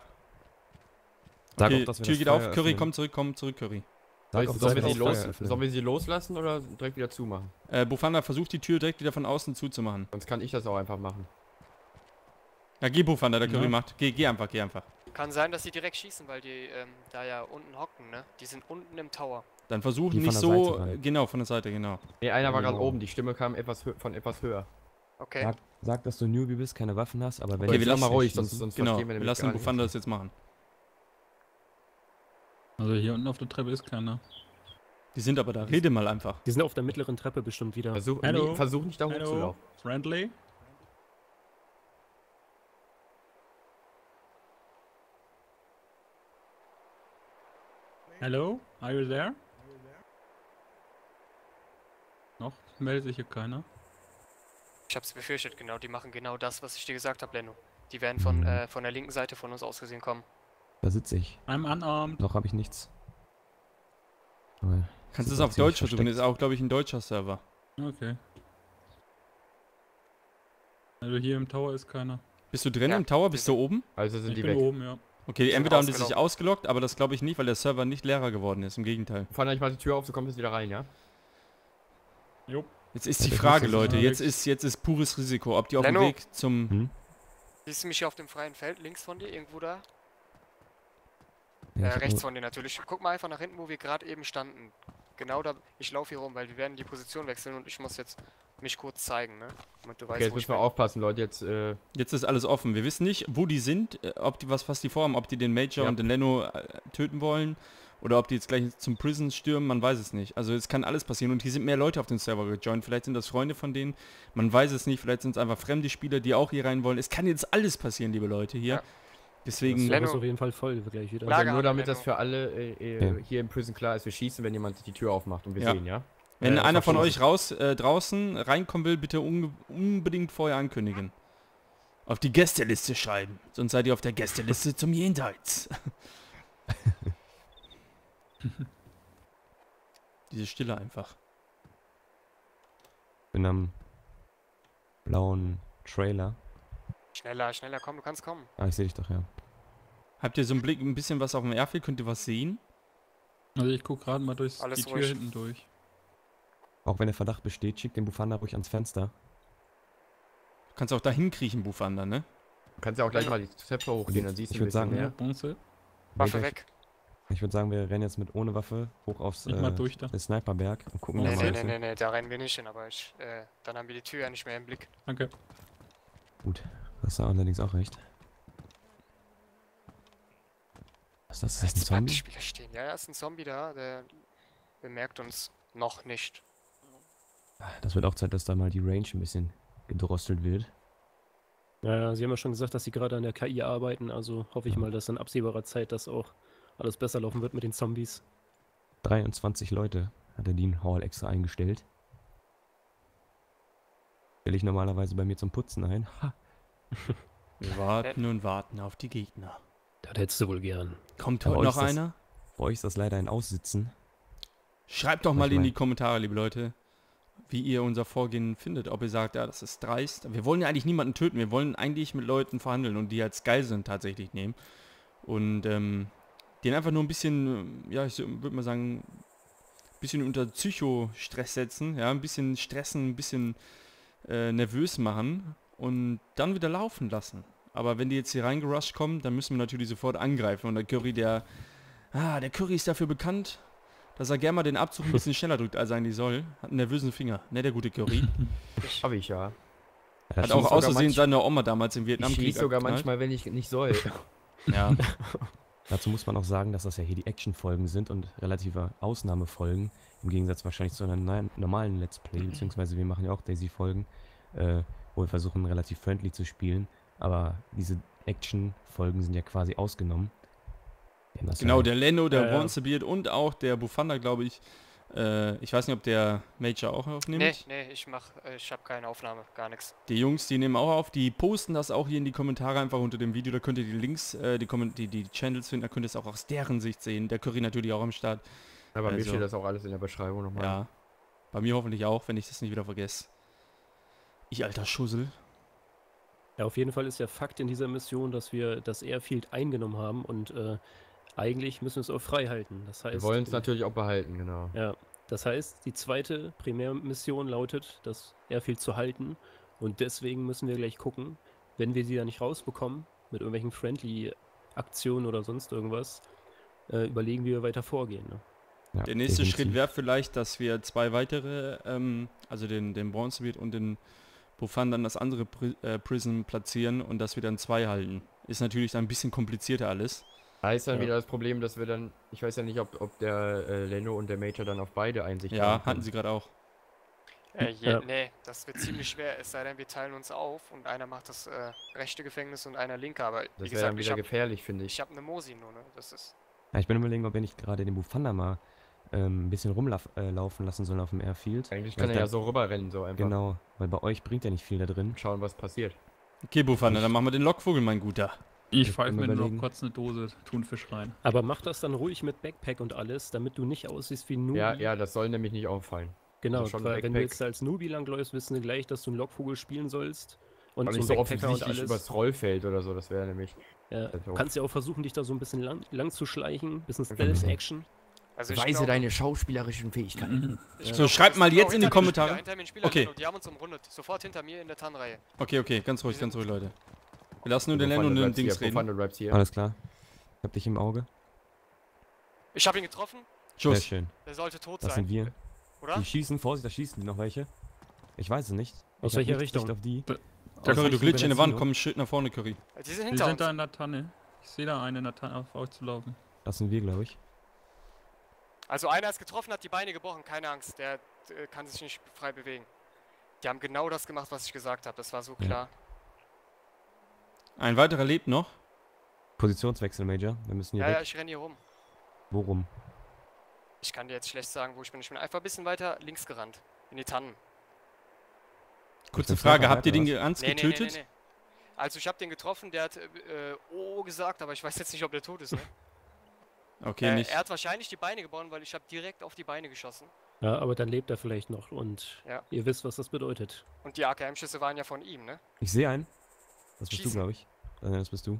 Sag Okay, auch, dass wir Tür das geht auf. Curry, öffnen. komm zurück, komm zurück, Curry. Sag sollen, wir sie das los, sollen wir sie loslassen oder direkt wieder zumachen? Äh, Bufanda, versucht die Tür direkt wieder von außen zuzumachen. Sonst kann ich das auch einfach machen. Ja, geh Bufanda, der Curry Ja. macht. Geh, geh einfach, geh einfach. kann sein, dass die direkt schießen, weil die ähm, da ja unten hocken, ne? Die sind unten im Tower. Dann versuch Die nicht so, Seite ran. genau, von der Seite, genau. Ne, einer war gerade Genau. oben, die Stimme kam etwas von etwas höher. Okay. Sag, sag, dass du Newbie bist, keine Waffen hast, aber wenn Okay, wir lassen mal ruhig, sonst, sonst Genau, wir wir lassen nicht. das jetzt machen. Also hier unten auf der Treppe ist keiner. Die sind aber da. Rede mal einfach. Die sind auf der mittleren Treppe bestimmt wieder. Versuch, Hallo. nee, versuch nicht da hochzulaufen. Friendly? Hello? Are you there? Noch meldet sich hier keiner. Ich hab's befürchtet, genau. Die machen genau das, was ich dir gesagt habe, Leno. Die werden von, äh, von der linken Seite von uns aus gesehen kommen. Da sitze ich. I'm unarmed. Noch habe ich nichts. Aber Kannst du es auf Deutsch versuchen? Ist auch, glaube ich, ein deutscher Server. Okay. Also hier im Tower ist keiner. Bist du drin Ja, im Tower? Bist du oben? Also sind ich die bin weg. oben, ja. Okay, entweder haben die sich ausgeloggt. ausgelockt, aber das glaube ich nicht, weil der Server nicht leerer geworden ist. Im Gegenteil. Fahren euch mal die Tür auf, so kommt es wieder rein, ja? Jo. Jetzt ist die Das Frage, ist Leute. Jetzt ist, jetzt ist pures Risiko. Ob die auf dem. Weg zum... Hm? Siehst du mich hier auf dem freien Feld, links von dir, irgendwo da? ja, äh, rechts von dir natürlich. Guck mal einfach nach hinten, wo wir gerade eben standen. Genau da, ich laufe hier rum, weil wir werden die Position wechseln und ich muss jetzt mich kurz zeigen, ne? Damit du weißt, Okay, jetzt müssen wir aufpassen, Leute. Jetzt, äh, Jetzt ist alles offen. Wir wissen nicht, wo die sind, äh, ob die was, was die vorhaben, ob die den Major Ja. und den Leno äh, töten wollen oder ob die jetzt gleich zum Prison stürmen, man weiß es nicht. Also es kann alles passieren und hier sind mehr Leute auf den Server gejoint. Vielleicht sind das Freunde von denen, man weiß es nicht. Vielleicht sind es einfach fremde Spieler, die auch hier rein wollen. Es kann jetzt alles passieren, liebe Leute hier. Deswegen, Das Leno. ist auf jeden Fall voll gleich wieder. Lager. Also nur damit Leno. das für alle äh, Ja. äh, hier im Prison klar ist, wir schießen, wenn jemand die Tür aufmacht und wir Ja. sehen, ja? Wenn Äh, einer von euch raus äh, draußen reinkommen will, bitte unbedingt vorher ankündigen. Auf die Gästeliste schreiben, sonst seid ihr auf der Gästeliste zum Jenseits. Diese Stille einfach. Bin am blauen Trailer. Schneller, schneller, komm, du kannst kommen. Ah, ich sehe dich doch, ja. Habt ihr so einen Blick, ein bisschen was auf dem Airfield? Könnt ihr was sehen? Also ich guck gerade mal durch die Tür ruhig. hinten durch. Auch wenn der Verdacht besteht, schick den Bufanda ruhig ans Fenster. Du kannst auch da hinkriechen, Bufander, ne? Du kannst ja auch gleich mal die Treppe hochgehen, dann siehst du Ich ein würd sagen, mehr. Bronze. Waffe weg. Ich würde sagen, wir rennen jetzt mit ohne Waffe hoch aufs äh, durch da. Sniperberg und gucken Nee, da nee, mal. nee, nee, nee, da rennen wir nicht hin, aber ich, äh, dann haben wir die Tür ja nicht mehr im Blick. Danke. Gut, hast du allerdings auch recht. Was ist das? Ist das ein Zombie? der Spieler stehen. Ja, ja, ist ein Zombie da, der bemerkt uns noch nicht. Das wird auch Zeit, dass da mal die Range ein bisschen gedrosselt wird. Ja, sie haben ja schon gesagt, dass sie gerade an der KI arbeiten, also hoffe ich mal, dass in absehbarer Zeit das auch alles besser laufen wird mit den Zombies. 23 Leute hat der Dean Hall extra eingestellt. Stelle ich normalerweise bei mir zum Putzen ein. Ha, Wir warten und warten auf die Gegner. Das hättest du wohl gern. Kommt heute noch das- einer? bei euch ist das leider ein Aussitzen. Schreibt doch mal Ich in mein- die Kommentare, liebe Leute, wie ihr unser Vorgehen findet. Ob ihr sagt, ja, das ist dreist. Wir wollen ja eigentlich niemanden töten. Wir wollen eigentlich mit Leuten verhandeln und die als Geiseln tatsächlich nehmen. Und ähm, den einfach nur ein bisschen, ja, ich würde mal sagen, ein bisschen unter Psychostress setzen. Ja, ein bisschen stressen, ein bisschen äh, nervös machen und dann wieder laufen lassen. Aber wenn die jetzt hier reingerusht kommen, dann müssen wir natürlich sofort angreifen. Und der Curry, der, ah, der Curry ist dafür bekannt, dass er gerne mal den Abzug ein bisschen schneller drückt, als er eigentlich soll. Hat einen nervösen Finger. Ne, der gute Curry. Hab ich ja. Hat auch außersehen seine Oma damals im Ich Vietnamkrieg schieß sogar abgeknallt. manchmal, wenn ich nicht soll. Ja. Dazu muss man auch sagen, dass das ja hier die Action-Folgen sind und relative Ausnahmefolgen. Im Gegensatz wahrscheinlich zu einem normalen Let's Play, beziehungsweise wir machen ja auch Daisy-Folgen, äh, wo wir versuchen relativ friendly zu spielen. Aber diese Action-Folgen sind ja quasi ausgenommen. Genau, ja, der Leno, der Ja, ja. Bronzebeard und auch der Bufanda, glaube ich. Äh, ich weiß nicht, ob der Major auch aufnimmt. Nee, nee, ich mach, äh, ich habe keine Aufnahme, gar nichts. Die Jungs, die nehmen auch auf, die posten das auch hier in die Kommentare einfach unter dem Video. Da könnt ihr die Links, äh, die, die, die Channels finden, da könnt ihr es auch aus deren Sicht sehen. Der Curry natürlich auch am Start. Aber mir Also- steht das auch alles in der Beschreibung nochmal. Ja. Bei mir hoffentlich auch, wenn ich das nicht wieder vergesse. Ich alter Schussel. Ja, auf jeden Fall ist ja Fakt in dieser Mission, dass wir das Airfield eingenommen haben und äh, eigentlich müssen wir es auch frei halten. Das heißt, Wir wollen es natürlich auch behalten, genau. Ja, das heißt, die zweite Primärmission lautet, das Airfield zu halten. Und deswegen müssen wir gleich gucken, wenn wir sie da nicht rausbekommen, mit irgendwelchen Friendly-Aktionen oder sonst irgendwas, äh, überlegen, wie wir weiter vorgehen. Ne? ja, Der nächste definitiv. Schritt wäre vielleicht, dass wir zwei weitere, ähm, also den, den Bronzebeard und den Buffan dann das andere Pri äh, Prism platzieren und dass wir dann zwei halten. Ist natürlich dann ein bisschen komplizierter alles. Da ist dann Ja. wieder das Problem, dass wir dann, ich weiß ja nicht, ob, ob der äh, Leno und der Major dann auf beide Einsicht Ja, haben können. hatten sie gerade auch. Äh, je, Ja. Nee, das wird ziemlich schwer, es sei denn, wir teilen uns auf und einer macht das äh, rechte Gefängnis und einer linke, aber Das wie gesagt, dann wieder habe gefährlich, finde ich. ich hab eine Mosi nur, ne? Das ist. Ja, ich bin überlegen, ob wir nicht gerade den Bufanda mal ähm, ein bisschen rumlaufen äh, lassen sollen auf dem Airfield. Eigentlich kann er ja so rüberrennen, so einfach. Genau, weil bei euch bringt ja nicht viel da drin. Schauen, was passiert. Okay, Buffan, dann machen wir den Lockvogel, mein Guter. Ich pfeife mir nur noch kurz eine Dose Thunfisch rein. Aber mach das dann ruhig mit Backpack und alles, damit du nicht aussiehst wie ein Newbie. Ja, ja, das soll nämlich nicht auffallen. Genau, Also schon weil wenn du jetzt als Newbie langläufst, wissen wir gleich, dass du einen Lockvogel spielen sollst. Und so nicht so offensichtlich alles. übers Rollfeld oder so, das wäre nämlich. Ja, das du auch. kannst ja auch versuchen, dich da so ein bisschen lang, lang zu schleichen, bisschen so. Stealth-Action. Also ich Weise glaub- deine schauspielerischen Fähigkeiten. ich Ja. So, schreibt das mal jetzt in die Kommentare. Spieler, Okay. Leno, Die haben uns umrundet. Sofort hinter mir in der Tannenreihe. Okay, okay, ganz ruhig, ganz ruhig, Leute. Wir lassen nur den Leno und den Dings reden. Alles klar. Ich hab dich im Auge. Ich habe ihn getroffen, Sehr Schuss. schön. der sollte tot Das sein, sind wir. oder? Die schießen, Vorsicht, da schießen die noch welche. Ich weiß es nicht. Aus ich hab welcher Richtung? Auf die. Der Aus Curry, du glitsch in der Wand, komm, Schritt nach vorne, Curry. Die sind Wir hinter sind uns. da in der Tanne. Ich sehe da einen in der Tanne auf euch zu laufen. Das sind wir, glaube ich. Also einer ist getroffen, hat die Beine gebrochen, keine Angst, der äh, kann sich nicht frei bewegen. Die haben genau das gemacht, was ich gesagt habe, das war so Ja. Ein weiterer lebt noch. Positionswechsel, Major. Wir müssen hier Ja, ja, weg. ich renne hier rum. Worum? Ich kann dir jetzt schlecht sagen, wo ich bin. Ich bin einfach ein bisschen weiter links gerannt. In die Tannen. Kurze Frage, habt ihr den ganz Nee, nee, nee, getötet? nee, nee. Also ich habe den getroffen, der hat äh, äh, oh gesagt, aber ich weiß jetzt nicht, ob der tot ist. Ne? Okay, äh, nicht. Er hat wahrscheinlich die Beine gebrochen, weil ich habe direkt auf die Beine geschossen. Ja, aber dann lebt er vielleicht noch und Ja. ihr wisst, was das bedeutet. Und die AKM-Schüsse waren ja von ihm, ne? Ich sehe einen. Das bist du, glaube ich. Äh, das bist du.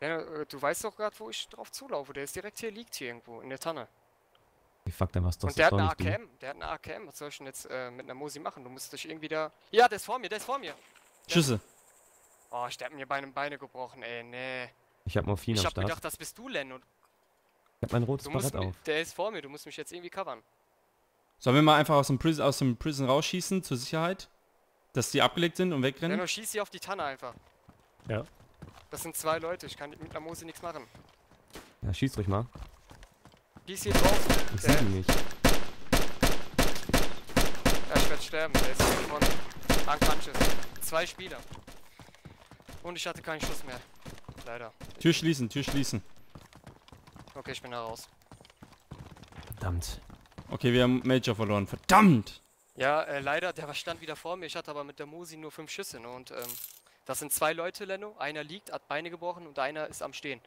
Ja, äh, du weißt doch gerade, wo ich drauf zulaufe. Der ist direkt hier, liegt hier irgendwo in der Tanne. Hey, fuck, dann war's doch Und der hat das eine war nicht du. AKM. Der hat eine AKM. Was soll ich denn jetzt äh, mit einer Mosi machen? Du musst dich irgendwie da. Ja, der ist vor mir, der ist vor mir. Schüsse. Oh, ich hab mir bei einem Beine gebrochen, ey, nee. Ich hab Morphin Ich hab Start. gedacht, das bist du, Len. Und ich hab mein rotes Barett auf. Der ist vor mir, du musst mich jetzt irgendwie covern. Sollen wir mal einfach aus dem Prison, aus dem Prison rausschießen, zur Sicherheit? Dass die abgelegt sind und wegrennen? Lenno, schieß sie auf die Tanne einfach. Ja. Das sind zwei Leute, ich kann mit einer Mosi nichts machen. Ja, schieß ruhig mal. Schieß hier drauf. Ich Der- sehe die nicht. Ja, ich werde sterben. Der ist vorne. Unconscious. Zwei Spieler. Und ich hatte keinen Schuss mehr. Leider. Tür schließen, Tür schließen. Okay, ich bin da raus. Verdammt. Okay, wir haben Major verloren. Verdammt! Ja, äh, leider, der stand wieder vor mir. Ich hatte aber mit der Mosi nur fünf Schüsse. Ne? Und ähm, das sind zwei Leute, Lenno. Einer liegt, hat Beine gebrochen und einer ist am Stehen.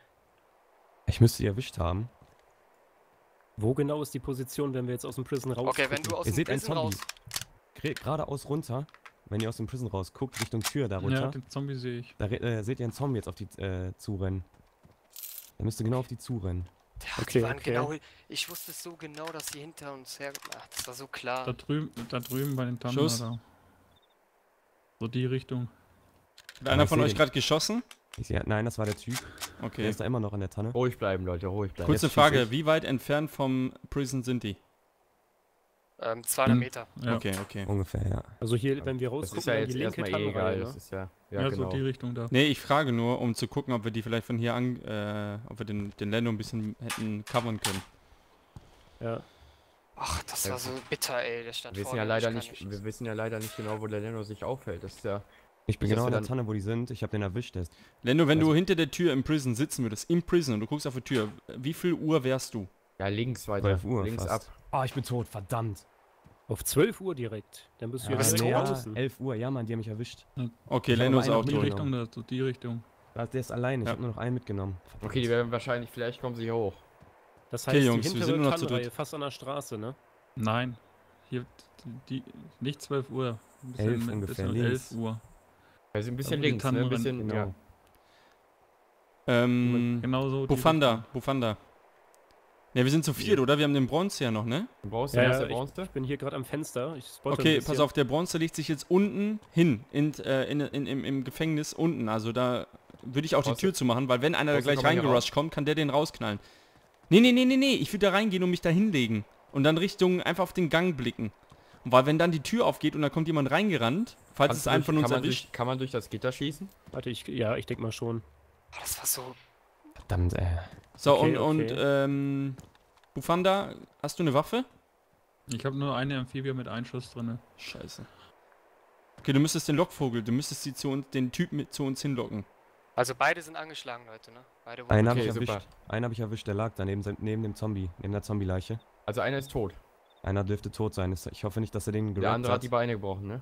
Ich müsste die erwischt haben. Wo genau ist die Position, wenn wir jetzt aus dem Prison raus Okay, wenn du aus Ihr dem seht einen Prison Zombie. raus. Gre- Geradeaus runter. Wenn ihr aus dem Prison rausguckt, Richtung Tür da runter. Ja, den Zombie sehe ich. Da äh, seht ihr einen Zombie jetzt auf die äh, zurennen. Der müsste genau auf die zurennen. Ja, Okay, die waren okay. genau. Ich wusste so genau, dass die hinter uns her. Ach, das war so klar. Da drüben, da drüben bei den Tannen. Schuss. Da. So die Richtung. Hat einer von euch gerade geschossen? Ich seh, nein, das war der Typ. Der Okay. ist da immer noch in der Tanne. Ruhig bleiben, Leute, ruhig bleiben. Kurze Frage, wie weit entfernt vom Prison sind die? Ähm, 200 Hm. Meter. Ja, Okay, okay. Ungefähr, ja. Also hier, wenn wir Das rausgucken, ist ja jetzt die linke erstmal eh egal. Das ne? ist ja, ja, ja, so genau. die Richtung da. Nee, ich frage nur, um zu gucken, ob wir die vielleicht von hier an, äh, ob wir den, den Lando ein bisschen hätten covern können. Ja. Ach, das Ja, war so bitter, ey. Der stand Wir wissen vor ja leider nicht, wir wissen ja leider nicht genau, wo der Leno sich aufhält. Das ist ja, Ich bin genau in der Tanne, wo die sind. Ich habe den erwischt. Der ist Lando, wenn Also- du hinter der Tür im Prison sitzen würdest, im Prison und du guckst auf die Tür, wie viel Uhr wärst du? ja links weiter, 12 Uhr links fast. ab. Ah, ich bin tot, verdammt. Auf 12 Uhr direkt. Dann bist du Ja, ja, du näher tot? außen. 11 Uhr, ja Mann, die haben mich erwischt. Okay, aber ist auch Die tot. tot. Richtung, da, so die Richtung. Der ist alleine, ich Ja. habe nur noch einen mitgenommen. Okay, die werden wahrscheinlich, vielleicht kommen sie hier hoch. Das Okay, heißt, Jungs, die wir hintere sind nur noch zu dritt. fast an der Straße, ne? Nein. Hier, die, nicht 12 Uhr. Ein bisschen, Elf ein ungefähr, bisschen links. 11 Uhr. Wir sind ein bisschen die links, ne? Ein bisschen, rennen, ja. genau. Ähm, Genauso. die Bufanda. Bufanda. Ne, wir sind zu viert, oder? Wir haben den Bronze ja noch, ne? Du brauchst Ja, ja, der ich, Bronze? ich bin hier gerade am Fenster. Ich Okay, pass auf, der Bronze legt sich jetzt unten hin, in, äh, in, in, im, im Gefängnis unten. Also da würde ich auch die Bronze- Tür zumachen, weil wenn einer da Bronze, gleich reingerusht kommt, kann der den rausknallen. Nee, nee, nee, nee, nee, ich würde da reingehen und mich da hinlegen. Und dann Richtung, einfach auf den Gang blicken. Und weil wenn dann die Tür aufgeht und da kommt jemand reingerannt, falls Kannst es einen von uns kann erwischt. durch, Kann man durch das Gitter schießen? Warte, ich, ja, ich denke mal schon. Das war so. Verdammt, äh. So, Okay, und, okay. und, ähm, Bufanda, hast du eine Waffe? Ich habe nur eine Amphibie mit einem Schuss drin. Scheiße. Okay, du müsstest den Lockvogel, du müsstest sie zu uns, den Typ mit zu uns hinlocken. Also beide sind angeschlagen, Leute, ne? Beide wurden Einen habe Okay, ich super. erwischt. Einen habe ich erwischt, der lag da neben, neben dem Zombie, neben der Zombie-Leiche. Also einer ist tot. Einer dürfte tot sein. Ich hoffe nicht, dass er den Der gerappt andere hat hat. die Beine gebrochen, ne?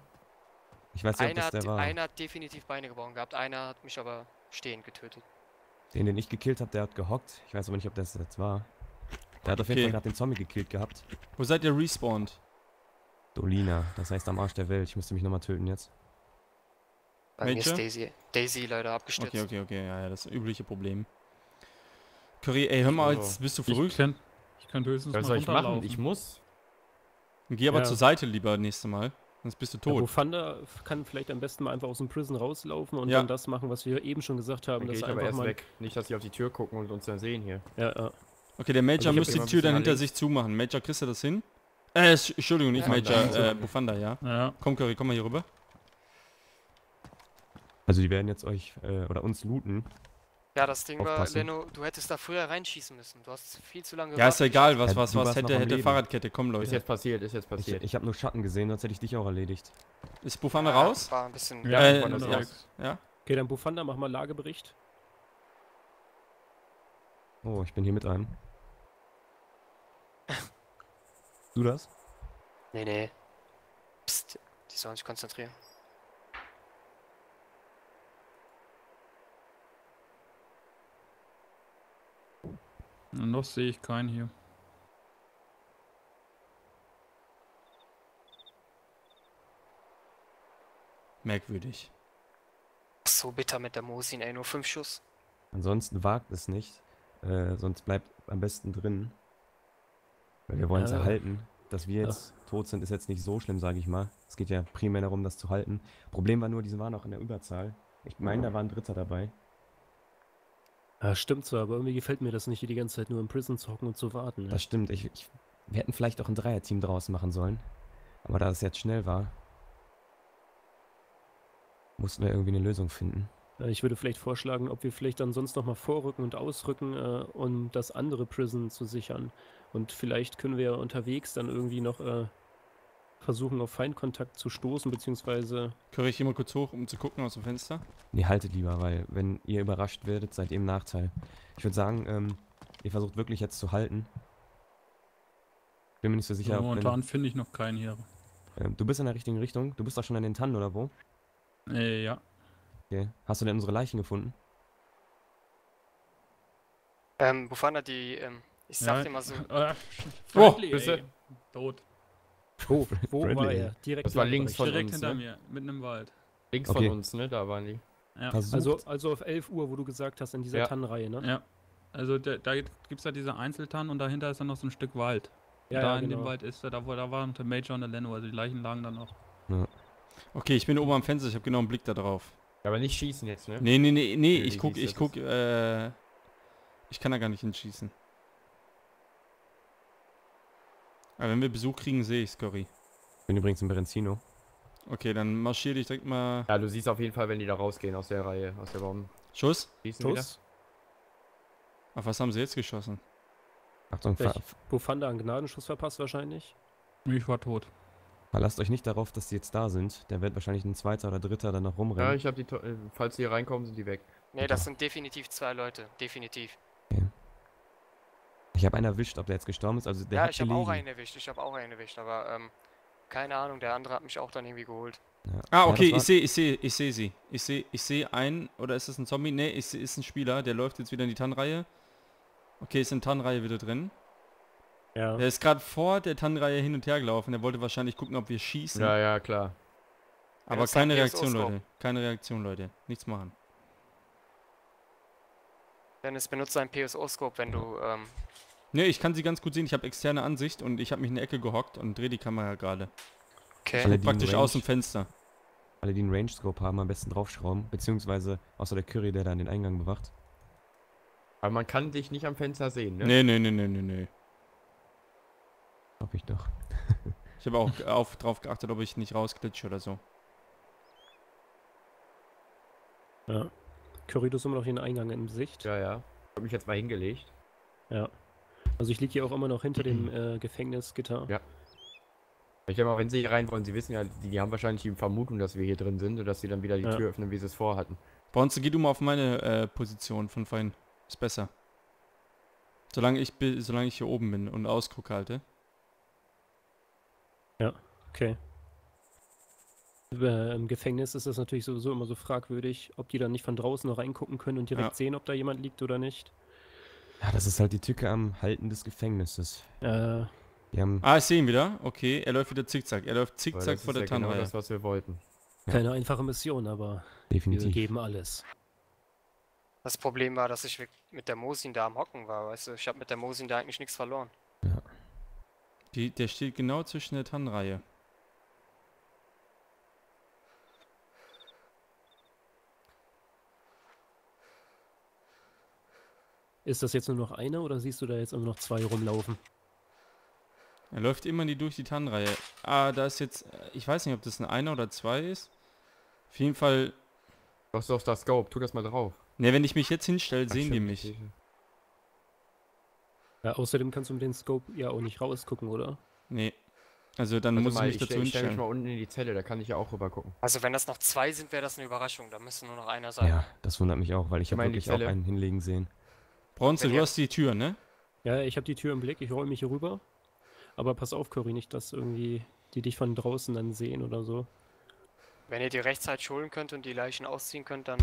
Ich weiß nicht, ob Einer das der hat, war. einer hat definitiv Beine gebrochen gehabt, einer hat mich aber stehend getötet. Den, den ich gekillt habe, der hat gehockt. Ich weiß aber nicht, ob das jetzt war. Der hat auf jeden Okay. Fall gerade den Zombie gekillt gehabt. Wo seid ihr respawned? Dolina, das heißt am Arsch der Welt. Ich müsste mich nochmal töten jetzt. Bei mir Major? ist Daisy, Daisy leider abgestürzt. Okay, okay, okay, ja, ja, das übliche Problem. Curry, ey, hör mal, So. jetzt bist du Ich verrückt. kann, ich kann höchstens Was mal soll ich machen? Ich muss. Geh aber Ja. zur Seite lieber nächste Mal, sonst bist du tot. Bufanda kann vielleicht am besten mal einfach aus dem Prison rauslaufen und Ja. dann das machen, was wir eben schon gesagt haben. Dann aber einfach erst mal, weg. Nicht, dass sie auf die Tür gucken und uns dann sehen hier. Ja, ja. Okay, der Major Also muss die Tür dann hinter sich zumachen. Major, kriegst du das hin? Äh, Sch- Entschuldigung, nicht Ja, Major, äh, Bufanda, ja. Ja, Komm, Curry, komm mal hier rüber. Also die werden jetzt euch äh, oder uns looten. Ja, das Ding war, Aufpassen. Leno, du hättest da früher reinschießen müssen. Du hast viel zu lange Ja, ist ja egal, was, was, was, hätte, hätte. Fahrradkette, komm Ist Leute. jetzt passiert, ist jetzt Ich, passiert. ich habe nur Schatten gesehen, sonst hätte ich dich auch erledigt. Ist Bufanda Ja, raus? War ein bisschen. ja, Äh, ich war ja. Ja? Okay, dann Bufanda, mach mal Lagebericht. Oh, ich bin hier mit einem. Du das? Nee, nee. Psst, die sollen sich konzentrieren. Und noch sehe ich keinen hier. Merkwürdig. So bitter mit der Mosin, ey, nur fünf Schuss. Ansonsten wagt es nicht. Äh, sonst bleibt am besten drin. Weil wir wollen es Ja. erhalten. Dass wir jetzt tot sind, ist jetzt nicht so schlimm, sage ich mal. Es geht ja primär darum, das zu halten. Problem war nur, diese waren auch in der Überzahl. Ich meine, da war ein Dritter dabei. Ja, stimmt zwar, aber irgendwie gefällt mir das nicht, hier die ganze Zeit nur im Prison zu hocken und zu warten. Ne? Das stimmt. Ich, ich, wir hätten vielleicht auch ein Dreierteam draus machen sollen. Aber da es jetzt schnell war, mussten wir irgendwie eine Lösung finden. Äh, Ich würde vielleicht vorschlagen, ob wir vielleicht dann sonst nochmal vorrücken und ausrücken, äh, um das andere Prison zu sichern. Und vielleicht können wir unterwegs dann irgendwie noch äh, versuchen, auf Feindkontakt zu stoßen, beziehungsweise Curry ich hier mal kurz hoch, um zu gucken aus dem Fenster? Nee, haltet lieber, weil wenn ihr überrascht werdet, seid ihr im Nachteil. Ich würde sagen, ähm, ihr versucht wirklich jetzt zu halten. Bin mir nicht so sicher, wenn, momentan finde ich noch keinen hier. ähm, du bist in der richtigen Richtung. Du bist doch schon an den Tannen oder wo? Äh, ja. Okay. Hast du denn unsere Leichen gefunden? Ähm, Bufana, die, ähm, ich sag ja. dir mal so, Äh, Oh, friendly, bist ey. Tot. Wo, wo war er? Direkt Das war links von Direkt uns, hinter ne? mir, mitten im Wald. Links Okay. von uns, ne? Da waren die. Ja. Also, also auf 11 Uhr, wo du gesagt hast, in dieser Ja. Tannenreihe, ne? ja. Also da, da gibt es ja diese Einzeltannen und dahinter ist dann noch so ein Stück Wald. Ja, da ja, in dem genau. Wald ist er, da, wo, da war noch der Major und der Leno, also die Leichen lagen dann noch. Okay, ich bin oben am Fenster, ich habe genau einen Blick da drauf. Aber nicht schießen jetzt, ne? Nee, nee, nee, nee, Nee, ich guck, ich guck, äh, ich kann da gar nicht hinschießen. Aber wenn wir Besuch kriegen, sehe ich Scurry. Ich bin übrigens in Berenzino. Okay, dann marschiere ich direkt mal. Ja, du siehst auf jeden Fall, wenn die da rausgehen aus der Reihe, aus der Baum. Schuss? Schießen wieder. Tuss, Auf was haben sie jetzt geschossen? Achtung? Bufanda einen Gnadenschuss verpasst wahrscheinlich. Ich war tot. verlasst euch nicht darauf, dass die jetzt da sind. Der wird wahrscheinlich ein zweiter oder dritter dann noch Ja, rumrennen. ich hab die, to- äh, falls die hier reinkommen, sind die weg. nee, das sind definitiv zwei Leute, definitiv. Ich habe einen erwischt, ob der jetzt gestorben ist. Also der ja, hat ich habe auch einen erwischt, ich habe auch einen erwischt, aber, ähm, keine Ahnung, der andere hat mich auch dann irgendwie geholt. Ja. Ah, Ja, okay, war- ich sehe, ich sehe, ich sehe sie. Ich sehe, ich sehe einen, oder ist das ein Zombie? Seh, ist ein Spieler, der läuft jetzt wieder in die Tannenreihe. Okay, ist in Tannenreihe wieder drin. Ja. Der ist gerade vor der Tannenreihe hin und her gelaufen. Der wollte wahrscheinlich gucken, ob wir schießen. Ja, ja, klar. Aber ein keine Reaktion. Leute. Keine Reaktion, Leute. Nichts machen. Dennis benutzt einen PSO-Scope, wenn du, ähm, Ne, ich kann sie ganz gut sehen. Ich habe externe Ansicht und ich habe mich in der Ecke gehockt und drehe die Kamera gerade. okay. Alle, die Praktisch einen aus dem Range- Fenster. Alle, die einen Range-Scope haben, am besten draufschrauben. Beziehungsweise außer der Curry, der da den Eingang bewacht. Aber man kann dich nicht am Fenster sehen, ne? Nee, nee, nee, nee, nee, nee. Hoffe ich doch. Ich habe auch auf, drauf geachtet, ob ich nicht rausglitsche oder so. ja. Corridor ist immer noch den Eingang in Sicht. Ja, ja. Ich hab mich jetzt mal hingelegt. Ja. Also ich liege hier auch immer noch hinter dem äh, Gefängnisgitter. Ja. Ich denke mal, wenn sie hier rein wollen, sie wissen ja, die, die haben wahrscheinlich die Vermutung, dass wir hier drin sind und dass sie dann wieder die Ja. Tür öffnen, wie sie es vorhatten. Bronze, geh du mal auf meine äh, Position von vorhin. Ist besser. Solange ich, solange ich hier oben bin und Ausguck halte. Okay. Äh, Im Gefängnis ist das natürlich sowieso immer so fragwürdig, ob die dann nicht von draußen noch reingucken können und direkt Ja. sehen, ob da jemand liegt oder nicht. Ja, das ist halt die Tücke am Halten des Gefängnisses. Äh, Ah, ich sehe ihn wieder. Okay, er läuft wieder zickzack. Er läuft zickzack vor der ja genau Tannenreihe. das, was wir wollten. Ja. keine einfache Mission, aber wir definitiv. geben alles. Das Problem war, dass ich mit der Mosin da am Hocken war, weißt du. Ich habe mit der Mosin da eigentlich nichts verloren. Die, der steht genau zwischen der Tannenreihe. Ist das jetzt nur noch einer oder siehst du da jetzt immer noch zwei rumlaufen? Er läuft immer die durch die Tannenreihe. Ah, da ist jetzt, äh, ich weiß nicht, ob das ein einer oder zwei ist. Auf jeden Fall, Du hast doch das Scope, tu das mal drauf. ne, wenn ich mich jetzt hinstelle, Ach, sehen die mich. Ja, außerdem kannst du mit dem Scope ja auch nicht rausgucken, oder? Nee. Also dann Warte muss mal, ich mich dazu stell, ich stell mich hinstellen. mal unten in die Zelle, da kann ich ja auch rüber gucken. Also wenn das noch zwei sind, wäre das eine Überraschung. Da müsste nur noch einer sein. Ja, das wundert mich auch, weil ich Ich habe wirklich auch einen hinlegen sehen. Bronze, du hast die Tür, ne? Ja, ich habe die Tür im Blick, ich roll mich hier rüber. Aber pass auf, Curry, nicht, dass irgendwie die dich von draußen dann sehen oder so. Wenn ihr die rechtzeitig holen könnt und die Leichen ausziehen könnt, dann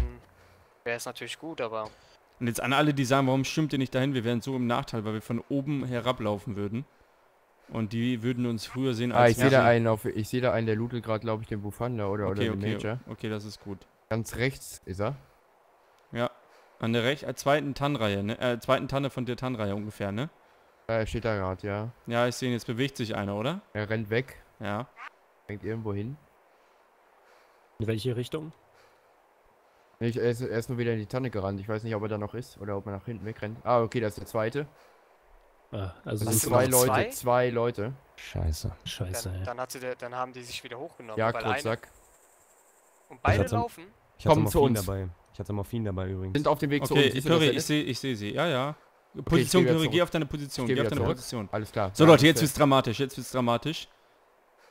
wäre es natürlich gut, aber Und jetzt an alle, die sagen, warum stimmt ihr nicht dahin? Wir wären so im Nachteil, weil wir von oben herablaufen würden. Und die würden uns früher sehen Ah, ich sehe da wir- einen auf, ich sehe da einen, der lootet gerade, glaube ich, den Bufanda oder, oder Okay, den okay, Major. okay, das ist gut. Ganz rechts ist er. Ja. An der rech äh, zweiten Tannreihe, ne? Äh, zweiten Tanne von der Tannreihe ungefähr, ne? Da er steht da gerade, ja. Ja, ich sehe, jetzt bewegt sich einer, oder? Er rennt weg, Ja. rennt irgendwo hin. In welche Richtung? Ich, er, ist, er ist nur wieder in die Tanne gerannt. Ich weiß nicht, ob er da noch ist oder ob er nach hinten wegrennt. Ah, okay, das ist der zweite. Ah, also Das sind zwei Leute, zwei? zwei Leute. Scheiße. Scheiße, dann, ey. dann, der, dann haben die sich wieder hochgenommen. Ja, Kurzack. und beide laufen. Ich hatte Kommen zu uns. dabei. Ich hatte Morphin dabei übrigens. Sind auf dem Weg zu Okay, uns. Du das, Curry, ich sehe ich sehe sie. Ja, ja. Position, geh wieder Curry, geh auf deine Position. Geh Geh auf deine zurück. Position. Alles klar. So Ja, Leute, jetzt wird's dramatisch, jetzt wird's dramatisch.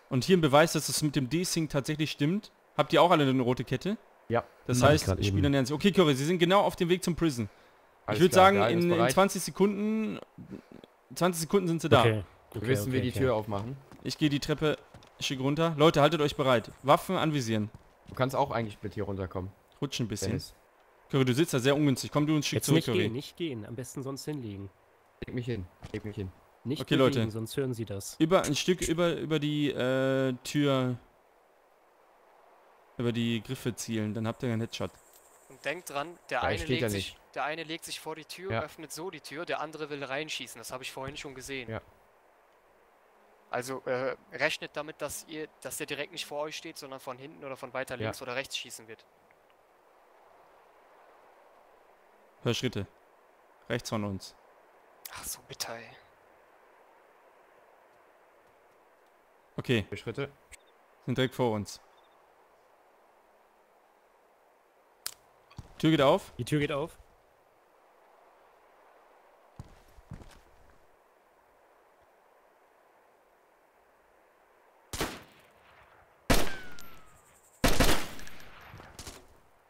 Und hier ein Beweis, dass es mit dem D-Sync tatsächlich stimmt. Habt ihr auch alle eine rote Kette? Ja. Das heißt, eben. Spieler nähern sich. Okay, Curry, Sie sind genau auf dem Weg zum Prison. Alles ich würde sagen, in, in bereit. 20 Sekunden, 20 Sekunden sind sie da. Okay. Wir okay, wissen, wir okay, die okay. Tür aufmachen. Ich gehe die Treppe schick runter. Leute, haltet euch bereit. Waffen anvisieren. Du kannst auch eigentlich mit hier runterkommen. Rutschen ein bisschen. Dennis. Curry, du sitzt da sehr ungünstig. Komm du uns schick Jetzt zurück, nicht Curry. gehen, nicht gehen. Am besten sonst hinlegen. Leg mich hin. Leg mich hin. Nicht Okay, bewegen, Leute. sonst hören sie das. Über ein Stück über, über die äh, Tür. Über die Griffe zielen, dann habt ihr einen Headshot. Und denkt dran, der Da eine steht legt sich, nicht. der eine legt sich vor die Tür, Ja. öffnet so die Tür, der andere will reinschießen. Das habe ich vorhin schon gesehen. Ja. Also äh, rechnet damit, dass ihr, dass der direkt nicht vor euch steht, sondern von hinten oder von weiter Ja. links oder rechts schießen wird. Hör Schritte. Rechts von uns. Ach so, bitter, ey. Okay, Vier Schritte. sind direkt vor uns. Tür geht auf. Die Tür geht auf.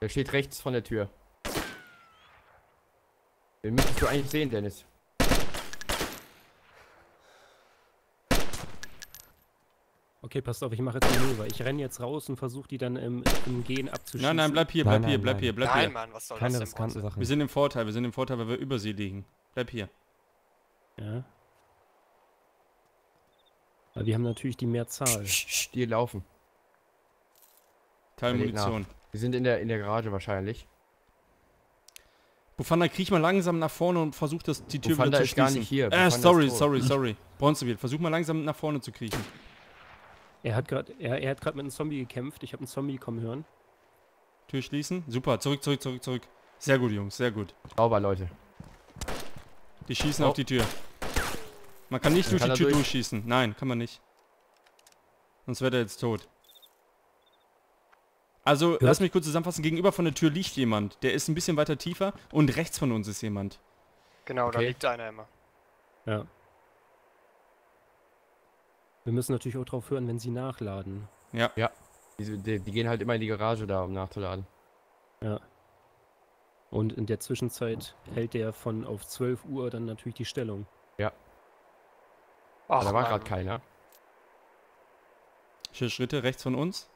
Der steht rechts von der Tür. Den müsstest du eigentlich sehen, Dennis. Okay, passt auf, ich mache jetzt Manöver. Ich renne jetzt raus und versuche die dann im, im Gehen abzuschießen. Nein, nein, bleib hier, Nein, bleib hier, nein, bleib nein. hier, bleib Nein, hier. Mann, was soll Keine das denn? Sachen. Wir sind im Vorteil, wir sind im Vorteil, weil wir über sie liegen. Bleib hier. Ja. Aber wir haben natürlich die Mehrzahl. Die laufen. Teil. Munition. Die sind in der, in der Garage wahrscheinlich. Bufanda, kriech mal langsam nach vorne und versuch das, die Tür Bufanda wieder zu ist schließen. gar nicht hier. Äh, Bufanda ist sorry, sorry, sorry. Bronzewild, versuch mal langsam nach vorne zu kriechen. Er hat gerade er, er hat gerade mit einem Zombie gekämpft. Ich habe einen Zombie kommen hören. Tür schließen. Super, zurück, zurück, zurück, zurück. Sehr gut, Jungs, sehr gut. Sauber, Leute. Die schießen Oh. auf die Tür. Man kann nicht Dann durch kann die Tür durch. durchschießen. Nein, kann man nicht. Sonst wäre er jetzt tot. Also, lass mich kurz zusammenfassen. Gegenüber von der Tür liegt jemand. Der ist ein bisschen weiter tiefer und rechts von uns ist jemand. Genau, da Okay. liegt einer immer. Ja. Wir müssen natürlich auch drauf hören, wenn sie nachladen. Die, die, die gehen halt immer in die Garage da, um nachzuladen. Und in der Zwischenzeit hält der von auf 12 Uhr dann natürlich die Stellung. Ach, da war gerade keiner. Vier Schritte rechts von uns.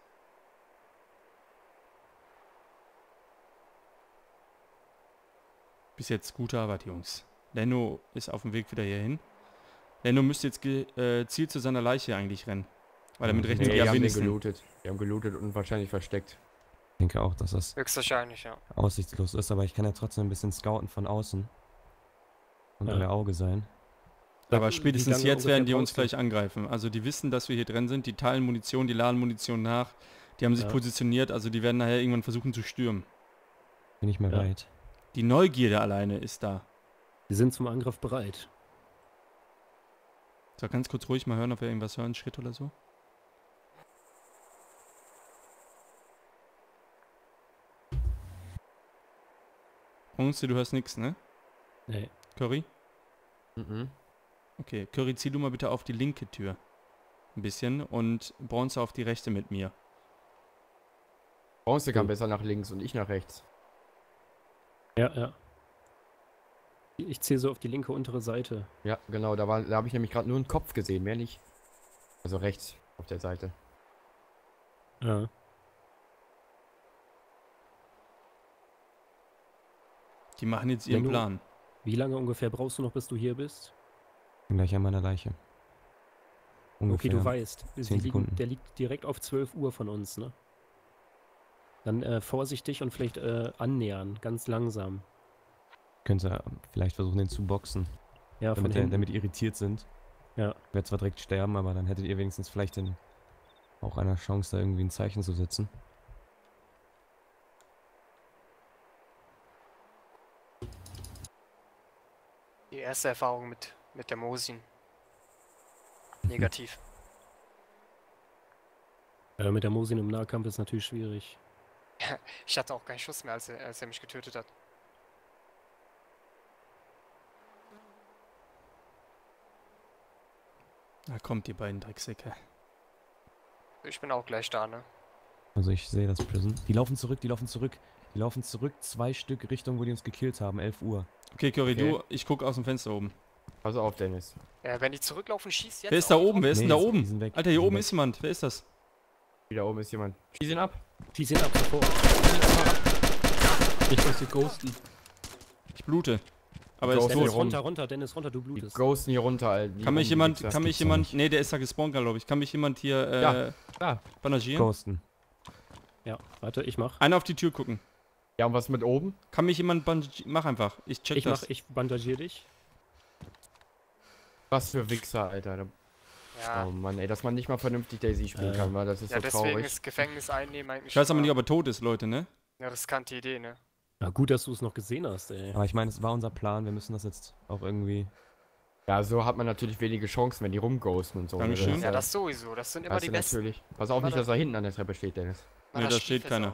Bis jetzt gute Arbeit, Jungs. Lenno ist auf dem Weg wieder hierhin. Lenno müsste jetzt gezielt zu seiner Leiche eigentlich rennen. Weil damit Nee, rechnet Nee, am haben den wenigsten. gelootet. Die haben gelootet und wahrscheinlich versteckt. Ich denke auch, dass das Höchstwahrscheinlich, ja. aussichtslos ist, aber ich kann ja trotzdem ein bisschen scouten von außen. Und Ja. euer Auge sein. Aber spätestens jetzt werden die uns gleich angreifen. Also die wissen, dass wir hier drin sind, die teilen Munition, die laden Munition nach. Die haben sich Ja. positioniert, also die werden nachher irgendwann versuchen zu stürmen. Bin ich mal Ja. weit. Die Neugierde alleine ist da. Wir sind zum Angriff bereit. So, ganz kurz ruhig mal hören, ob wir irgendwas hören, Schritt oder so. Bronze, du hörst nichts, ne? Nee. Curry? Mhm. Okay, Curry, zieh du mal bitte auf die linke Tür. Ein bisschen und Bronze auf die rechte mit mir. Bronze kann So. besser nach links und ich nach rechts. Ja, ja. Ich zähle so auf die linke untere Seite. Ja, genau, da, war- da habe ich nämlich gerade nur einen Kopf gesehen, mehr nicht. Also rechts auf der Seite. Ja. Die machen jetzt ihren Wenn du- Plan. Wie lange ungefähr brauchst du noch, bis du hier bist? Bin gleich an meiner Leiche. Ungefähr. Okay, du weißt. Sie zehn liegen, Sekunden. der liegt direkt auf 12 Uhr von uns, ne? Dann äh, vorsichtig und vielleicht äh, annähern, ganz langsam. Könnt ihr vielleicht versuchen, den zu boxen, Ja, von damit, er, hinten. damit irritiert sind. Ja. Ich werde zwar direkt sterben, aber dann hättet ihr wenigstens vielleicht den, auch eine Chance, da irgendwie ein Zeichen zu setzen. Die erste Erfahrung mit, mit der Mosin. Negativ. Äh, mit der Mosin im Nahkampf ist natürlich schwierig. Ich hatte auch keinen Schuss mehr, als er, als er mich getötet hat. Da kommt die beiden Drecksäcke. Ich bin auch gleich da, ne? Also ich sehe das Prison. Die laufen zurück, die laufen zurück. Die laufen zurück, zwei Stück Richtung, wo die uns gekillt haben, 11 Uhr. Okay, Curry, Okay. du, ich guck aus dem Fenster oben. Pass auf, Dennis. Ja, wenn die zurücklaufen, schießt jetzt. Wer ist da oben? Wer ist denn da Nee, oben? Alter, hier oben weg. ist jemand. Wer ist das? Wieder oben ist jemand. Schieß ihn ab. Die sind ab sofort. Ich muss sie ghosten. Ich blute. Aber er ist Dennis, runter, runter, Dennis, runter, du Die blutest. ghosten hier runter, Alter. Die Kann mich jemand, kann mich jemand, nee, der ist da gespawnt, glaube ich. Kann mich jemand hier, äh, Ja. Da. bandagieren? Ghosten. Ja, warte, ich mach. Einer auf die Tür gucken. Ja, und was mit oben? Kann mich jemand bandagieren? Mach einfach. Ich check Ich das. mach, ich bandagier dich. Was für Wichser, Alter. Da- Ja, Oh Mann, ey, dass man nicht mal vernünftig Daisy spielen Äh. kann, weil das ist ja so deswegen traurig. ist Gefängnis einnehmen eigentlich ich weiß aber nicht, ob er tot ist, Leute, ne? eine riskante Idee, ne? Na gut, dass du es noch gesehen hast, ey. Aber ich meine, es war unser Plan, wir müssen das jetzt auch irgendwie... Ja, so hat man natürlich wenige Chancen, wenn die rumghosten und so. ne? Dankeschön. ist Ja, das sowieso. Das sind immer hast die besten. natürlich. Pass auf nicht, Warte. dass er hinten an der Treppe steht, Dennis. Das da steht keiner. ey.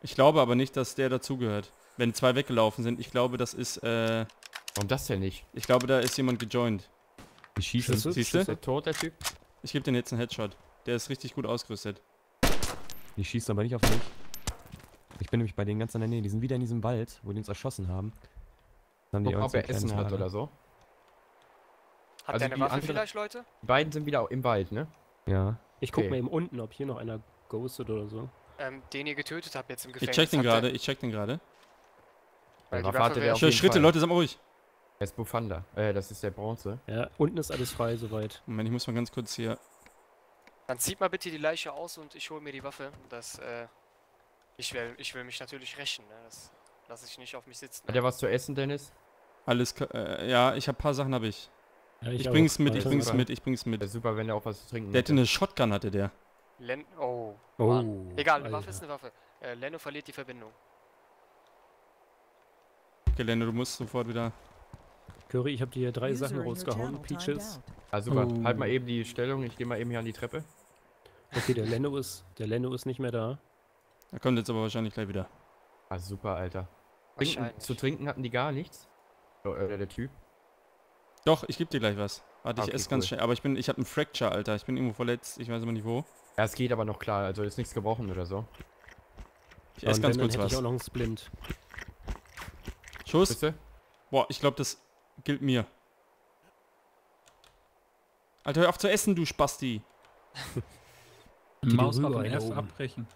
Ich glaube aber nicht, dass der dazugehört. Wenn zwei weggelaufen sind, ich glaube, das ist, äh, Warum das denn nicht? ich glaube, da ist jemand gejoint. Die schießen. Schüsse? Siehst du? Ist der tot, der Typ? Ich gebe den jetzt einen Headshot. Der ist richtig gut ausgerüstet. Die schießen aber nicht auf mich. Ich bin nämlich bei denen ganz in der Nähe. Die sind wieder in diesem Wald, wo die uns erschossen haben. Dann haben die Guck, ob er Essen hat oder so. Hat Also der eine Waffe andere- vielleicht, Leute? Die beiden sind wieder im Wald, ne? Ja. Ich guck Okay. mal eben unten, ob hier noch einer ghostet oder so. Ähm, den ihr getötet habt jetzt im Ich Gefängnis. check den gerade, ich check den gerade. Ich Schritte, Fall. Leute, seid mal ruhig. Er ist Bufanda. Äh, das ist der Bronze. Ja, unten ist alles frei soweit. Moment, ich muss mal ganz kurz hier. Dann zieht mal bitte die Leiche aus und ich hole mir die Waffe. Das, äh, ich will, ich will mich natürlich rächen, ne? Das lasse ich nicht auf mich sitzen. Hat er was zu essen, Dennis? Alles, äh, ja, ich habe paar Sachen habe ich. Ja, Ich auch. bring's mit, ich bring's super. mit, ich bring's Wäre mit. super, wenn er auch was zu trinken Der hätte. eine Shotgun, hatte der. Len oh. Oh, Mann. Egal, eine Waffe ist eine Waffe. Äh, Leno verliert die Verbindung. Gelände, du musst sofort wieder. Curry, ich habe dir drei User Sachen rausgehauen. Peaches. Ah, super. Oh. Halt mal eben die Stellung. Ich gehe mal eben hier an die Treppe. Okay, der Leno ist, der Leno ist nicht mehr da. Er kommt jetzt aber wahrscheinlich gleich wieder. Ah, super, Alter. Trinken, zu trinken hatten die gar nichts. So, äh, der Typ. Doch, ich geb dir gleich was. Warte, ich Okay, esse ganz cool. schnell. Aber ich bin, ich habe einen Fracture, Alter. Ich bin irgendwo verletzt. Ich weiß aber nicht wo. Ja, es geht aber noch klar. Also ist nichts gebrochen oder so. Ich esse ganz wenn, dann kurz hätte ich auch was. noch einen Splint. Schuss. Bitte? Boah, ich glaube, das gilt mir. Alter, hör auf zu essen, du Spasti. die Mausbutton rüber, erst abbrechen.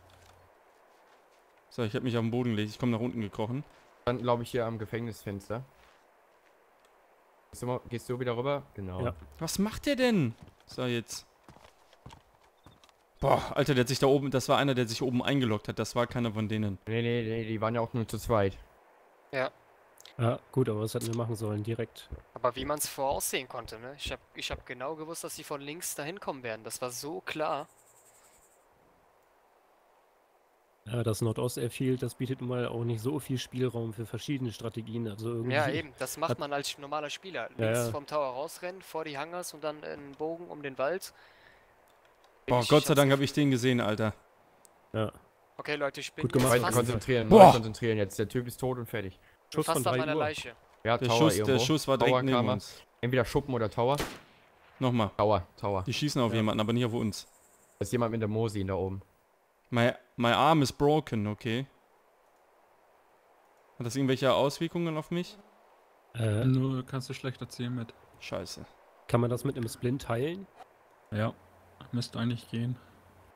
So, ich habe mich auf den Boden gelegt. Ich komme nach unten gekrochen. Dann glaube ich hier am Gefängnisfenster. Gehst du, mal, gehst du wieder rüber? Genau. Ja. Was macht der denn? So, jetzt. Boah, Alter, der hat sich da oben, das war einer, der sich oben eingeloggt hat. Das war keiner von denen. Nee, nee, nee, die waren ja auch nur zu zweit. Ja, gut, aber was hätten wir machen sollen? Direkt. Aber wie man es voraussehen konnte, ne? Ich hab, ich hab genau gewusst, dass sie von links dahin kommen werden. Das war so klar. Ja, das Nordost-Airfield, das bietet nun mal auch nicht so viel Spielraum für verschiedene Strategien. Also irgendwie. Ja, eben. Das macht man als normaler Spieler. Ja, Links ja. vom Tower rausrennen, vor die Hangars und dann einen Bogen um den Wald. Boah, Ich- Gott sei Dank habe ich den gesehen, Alter. Ja. Okay, Leute, ich bin Gut gemacht. Konzentrieren, Boah! konzentrieren jetzt. Der Typ ist tot und fertig. Schuss von fast auf 3 meiner Uhr. Leiche. Ja, Der Tower Schuss, irgendwo. der Schuss war direkt Tower neben uns. Entweder Schuppen oder Tower. Nochmal. Tower, Tower. Die schießen auf Ja. jemanden, aber nicht auf uns. Da ist jemand mit der Mosin da oben. My, my arm is broken, okay. Hat das irgendwelche Auswirkungen auf mich? Äh, Nur kannst du schlecht erzählen mit. Scheiße. kann man das mit einem Splint teilen? Ja. Müsste eigentlich gehen.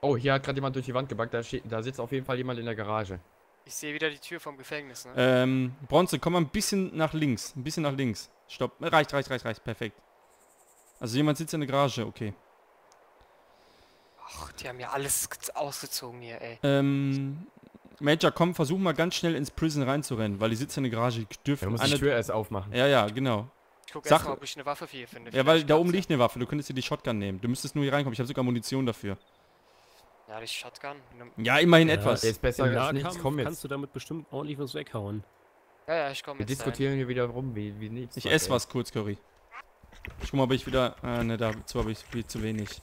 Oh, hier hat gerade jemand durch die Wand gebackt. Da, da sitzt auf jeden Fall jemand in der Garage. Ich sehe wieder die Tür vom Gefängnis, ne? Ähm, Bronze, komm mal ein bisschen nach links. Ein bisschen nach links. Stopp. Reicht, reicht, reicht, reicht. Perfekt. Also jemand sitzt in der Garage, okay. Ach, die haben ja alles ge- ausgezogen hier, ey. Ähm, Major, komm, versuch mal ganz schnell ins Prison reinzurennen, weil die sitzen in der Garage. Die Er dürfen muss die eine... Tür erst aufmachen. Ja, ja, genau. Ich gucke Sag- erstmal, ob ich eine Waffe für hier finde. Ja, weil da oben liegt eine Waffe. Du könntest dir die Shotgun nehmen. Du müsstest nur hier reinkommen. Ich habe sogar Munition dafür. Ja, die Shotgun. Ja, immerhin Ja, etwas. Der ist besser Im als nichts. Komm jetzt. kannst du damit bestimmt ordentlich was weghauen. Ja, ja, ich komme Wir jetzt dahin. diskutieren hier wieder rum, wie, wie nichts. Ich esse was kurz, Curry. Ich guck mal, ob ich wieder... Äh, ne, dazu habe ich viel zu wenig.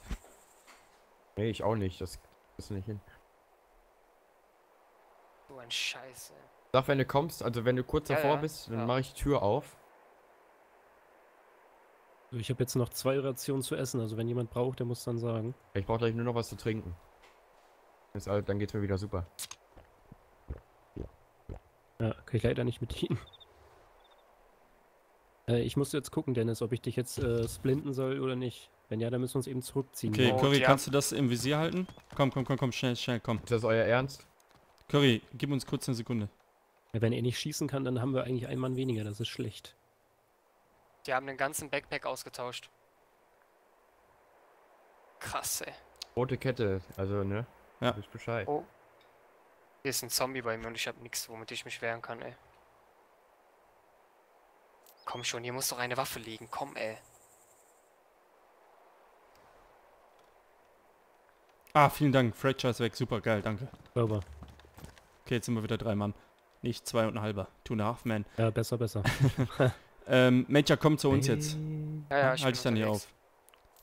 Nee, ich auch nicht. Das ist nicht hin. So ein Scheiß, ey. Sag, wenn du kommst, also wenn du kurz Ja, davor ja, bist, dann ja. mache ich die Tür auf. So, Ich habe jetzt noch zwei Rationen zu essen, also wenn jemand braucht, der muss dann sagen. Ich brauche gleich nur noch was zu trinken. Ist, all- dann geht's mir wieder super. Ja, kann ich leider nicht mit dienen. Äh, ich muss jetzt gucken, Dennis, ob ich dich jetzt äh, splinten soll oder nicht. Wenn ja, dann müssen wir uns eben zurückziehen. Okay, Oh, Curry, die kannst du das im Visier halten? Komm, komm, komm, komm, schnell, schnell, komm. Ist das euer Ernst? Curry, gib uns kurz eine Sekunde. Ja, Wenn er nicht schießen kann, dann haben wir eigentlich einen Mann weniger, das ist schlecht. Die haben den ganzen Backpack ausgetauscht. Krass, ey. Rote Kette, also ne? Ja. Du wisst Bescheid. Oh. Hier ist ein Zombie bei mir und ich habe nichts, womit ich mich wehren kann, ey. Komm schon, hier muss doch eine Waffe liegen. Komm, ey. Ah, vielen Dank. Fracture ist weg. Super, geil, danke. Aber Okay, jetzt sind wir wieder drei Mann. Nicht zwei und ein halber. Two and a half man. ja, besser, besser. Ähm, Major, komm zu uns jetzt. Ja, ja, ich halt bin dich dann hier auf.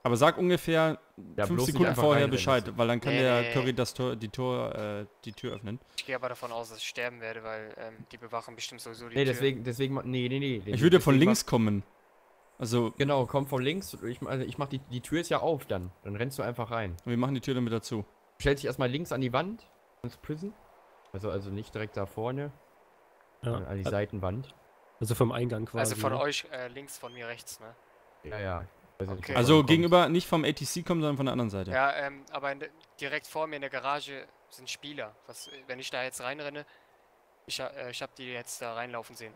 Aber sag ungefähr Ja, fünf Sekunden vorher Bescheid, weil dann kann Nee, der nee, Curry das Tor, die Tor, äh, die Tür öffnen. Ich gehe aber davon aus, dass ich sterben werde, weil ähm, die bewachen bestimmt sowieso die Nee, Tür. deswegen, deswegen, nee, nee, nee. Ich würde von links kommen. Also, genau, komm von links. Ich, also ich mach die, die Tür ist ja auf dann. Dann rennst du einfach rein. wir machen die Tür dann wieder zu. Stellt dich erstmal links an die Wand. Ans Prison. Also, also nicht direkt da vorne, Ja. an die a- Seitenwand. Also vom Eingang quasi. Also von ne? euch äh, links, von mir rechts, ne? Ja, ja. Okay. Also gegenüber nicht vom ATC kommen, sondern von der anderen Seite. Ja, ähm, aber in, direkt vor mir in der Garage sind Spieler. Was, wenn ich da jetzt reinrenne, ich, äh, ich habe die jetzt da reinlaufen sehen.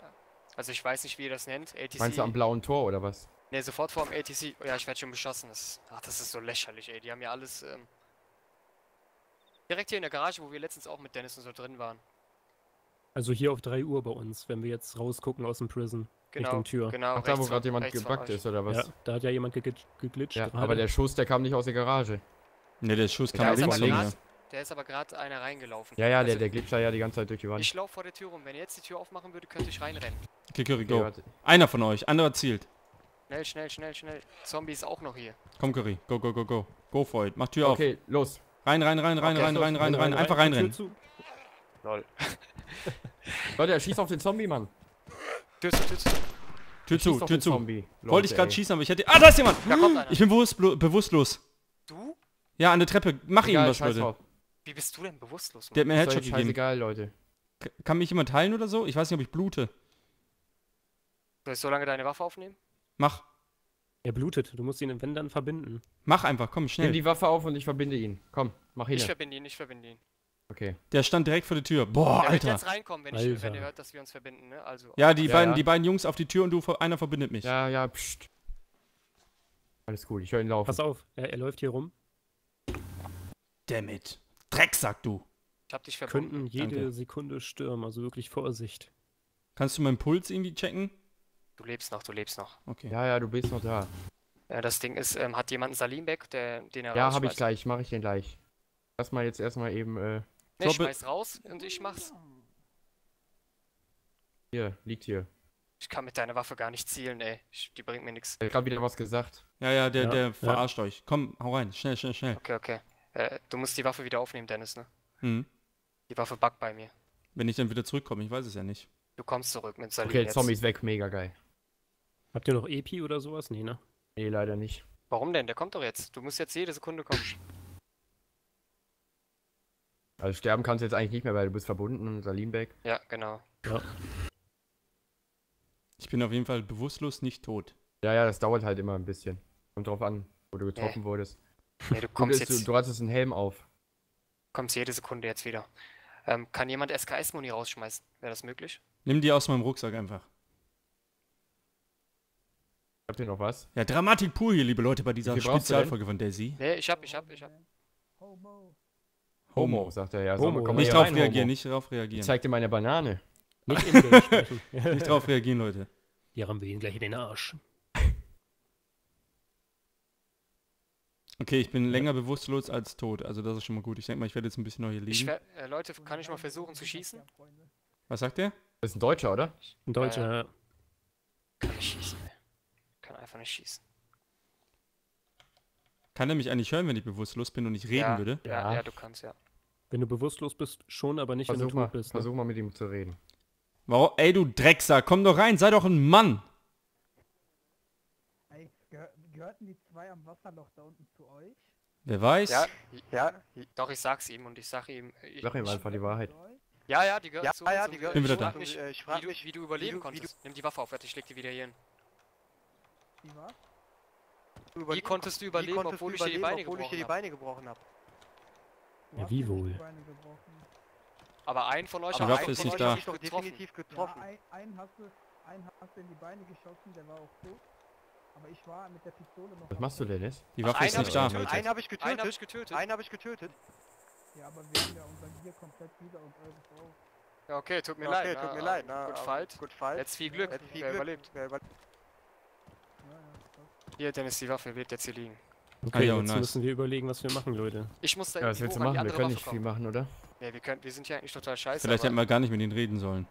Also ich weiß nicht, wie ihr das nennt. ATC. Meinst du am blauen Tor oder was? Ne, sofort vor dem ATC. Oh ja, ich werde schon beschossen. Das, ach, das ist so lächerlich, ey. Die haben ja alles. Ähm, direkt hier in der Garage, wo wir letztens auch mit Dennis und so drin waren. Also hier auf 3 Uhr bei uns, wenn wir jetzt rausgucken aus dem Prison. Genau. Richtung Tür. Genau. Ach, da wo gerade jemand gebackt ist oder was? Ja, da hat ja jemand gegl- geglitscht. Ja, aber der Schuss, der kam nicht aus der Garage. Ne, der Schuss kam von grad- mir. Der ist aber gerade einer reingelaufen. Ja, ja, der, Also, der glitscht da ja die ganze Zeit durch die Wand. Ich laufe vor der Tür rum. Wenn ihr jetzt die Tür aufmachen würde, könnte ich reinrennen. Okay, Curry, Okay, go. warte. Einer von euch, anderer zielt. Schnell, schnell, schnell, schnell. Zombie ist auch noch hier. Komm, Curry, go, go, go, go. Go for it. Mach Tür auf. Okay, los. Rein, rein, rein, rein, Okay, rein, rein, rein, rein, rein. rein, Einfach reinrennen. Lol. Leute, er schießt auf den Zombie, Mann. Tür zu, Tür zu. Tür zu, Tür zu. Zombie. Wollte ich gerade schießen, aber ich hätte. Ah, da ist jemand! Da kommt einer. Ich bin bewusstlo bewusstlos. Du? Ja, an der Treppe. Mach ihm Egal, was, Leute. drauf. Wie bist du denn bewusstlos? Der hat mir Headshot gegeben. scheißegal, Leute. K- Kann mich jemand heilen oder so? Ich weiß nicht, ob ich blute. Soll ich so lange deine Waffe aufnehmen? Mach. Er blutet, du musst ihn wenn dann verbinden. Mach einfach, komm, Nimm schnell. die Waffe auf und ich verbinde ihn. Komm, mach hin. Ich verbinde ihn, ich verbinde ihn. Okay. Der stand direkt vor der Tür. Boah, Der wird Alter. jetzt reinkommen, wenn, ich, wenn ihr hört, dass wir uns verbinden, ne? Also. Ja, die Ja, beiden, ja. die beiden Jungs auf die Tür und du, einer verbindet mich. Ja, ja, pst. Alles gut, ich höre ihn laufen. Pass auf, er, er läuft hier rum. Damn it. Drecksack, du. Ich hab dich verbunden. Könnten jede Danke. Sekunde stürmen, also wirklich Vorsicht. Kannst du meinen Puls irgendwie checken? Du lebst noch, du lebst noch. Okay. Ja, ja, du bist noch da. Ja, das Ding ist, ähm, hat jemand einen Salimbeck, der, den er Ja, habe ich gleich, mache ich den gleich. Lass mal jetzt erstmal eben, äh, Ne, Droppe- schmeiß raus und ich mach's. hier, liegt hier. Ich kann mit deiner Waffe gar nicht zielen, ey. Ich, die bringt mir nichts. Hat gerade wieder was gesagt. Ja, ja, der, Ja, der ja. verarscht euch. Komm, hau rein. Schnell, schnell, schnell. Okay, okay. Äh, du musst die Waffe wieder aufnehmen, Dennis, ne? Hm. Die Waffe backt bei mir. Wenn ich dann wieder zurückkomme, ich weiß es ja nicht. Du kommst zurück mit Salim Okay, jetzt. Zombie ist weg, mega geil. Habt ihr noch Epi oder sowas? Nee, ne? Nee, leider nicht. Warum denn? Der kommt doch jetzt. Du musst jetzt jede Sekunde kommen. Also sterben kannst du jetzt eigentlich nicht mehr, weil du bist verbunden und Salim weg. Ja, genau. Ich Ich bin auf jeden Fall bewusstlos, nicht tot. Ja, ja, das dauert halt immer ein bisschen. Kommt drauf an, wo du getroffen wurdest. Nee, du kommst du, jetzt du hattest einen Helm auf. kommst jede Sekunde jetzt wieder. Ähm, kann jemand SKS-Muni rausschmeißen? Wäre das möglich? Nimm die aus meinem Rucksack einfach. Habt ihr noch was? Ja, Dramatik pur hier, liebe Leute, bei dieser du? Spezialfolge von Daisy. Nee, ich hab, ich hab, ich hab. Homo. Sagt er ja. Homo, mal Nicht drauf rein, reagieren, Homo. nicht drauf Ich reagieren. zeig dir meine Banane. Nicht. Nicht drauf reagieren, Leute. Die rammen wir ihn gleich in den Arsch. Okay, ich bin länger bewusstlos als tot, also das ist schon mal gut. Ich denke mal, ich werde jetzt ein bisschen noch hier Ich liegen. wer, äh, Leute, kann ich mal versuchen zu schießen? Was sagt der? Das ist ein Deutscher, oder? Ein Deutscher, ja. Kann nicht schießen, ey. Kann einfach nicht schießen. Kann er mich eigentlich hören, wenn ich bewusstlos bin und ich reden ja, würde? Ja. ja, du kannst, ja. Wenn du bewusstlos bist, schon, aber nicht, wenn Versuch du mal, tot bist. Ne? versuch mal mit ihm zu reden. Warum? Ey, du Drecksack, komm doch rein, sei doch ein Mann! Ey, gehör, gehörten die zwei am Wasserloch da unten zu euch? Wer weiß? Ja, ja, doch, ich sag's ihm und ich sag ihm. Ich, Sag ihm ich- einfach die Wahrheit. Ja, ja, die gehört Ja, zu ja, die gehört Bin ich wieder frag da. Mich, Äh, ich wie, frag du, mich, wie du überleben wie du- wie konntest. Nimm die Waffe auf, ich leg die wieder hier hin. Die was? Du Wie überleben- konntest du wie überleben, konntest obwohl du ich dir die überleben, Beine obwohl ich dir die gebrochen hab? Beine gebrochen habe? Du Ja, wie wohl? Aber einen von euch Die hat Waffe einen ist von nicht euch da. getroffen. definitiv Ja, getroffen. ein, einen, hast du, einen hast du in die Beine geschossen, der war auch tot. Aber ich war mit der Pistole noch. Was machst du, Boden. Dennis? Die Ach, Waffe ist einen nicht da. getötet. Einen habe ich Einen hab getötet. ich getötet. Einen habe ich getötet. Ja, aber wir haben ja unser Gier komplett wieder und eures auch. Ja, okay, tut mir Okay, leid. tut na, mir leid. na, Gut aber fight. Gut fight. Jetzt viel Glück. Jetzt viel Wer Glück. überlebt. Wer überlebt. Ja, ja, krass. Hier, Dennis, die Waffe wird jetzt hier liegen. Okay, jo, jetzt nice. müssen wir überlegen, was wir machen, Leute. Ich muss da Ja, was willst du machen? Wir können nicht viel kommen. machen, oder? Nee, wir, können, wir sind ja eigentlich total scheiße. Vielleicht hätten wir gar nicht mit ihnen reden sollen.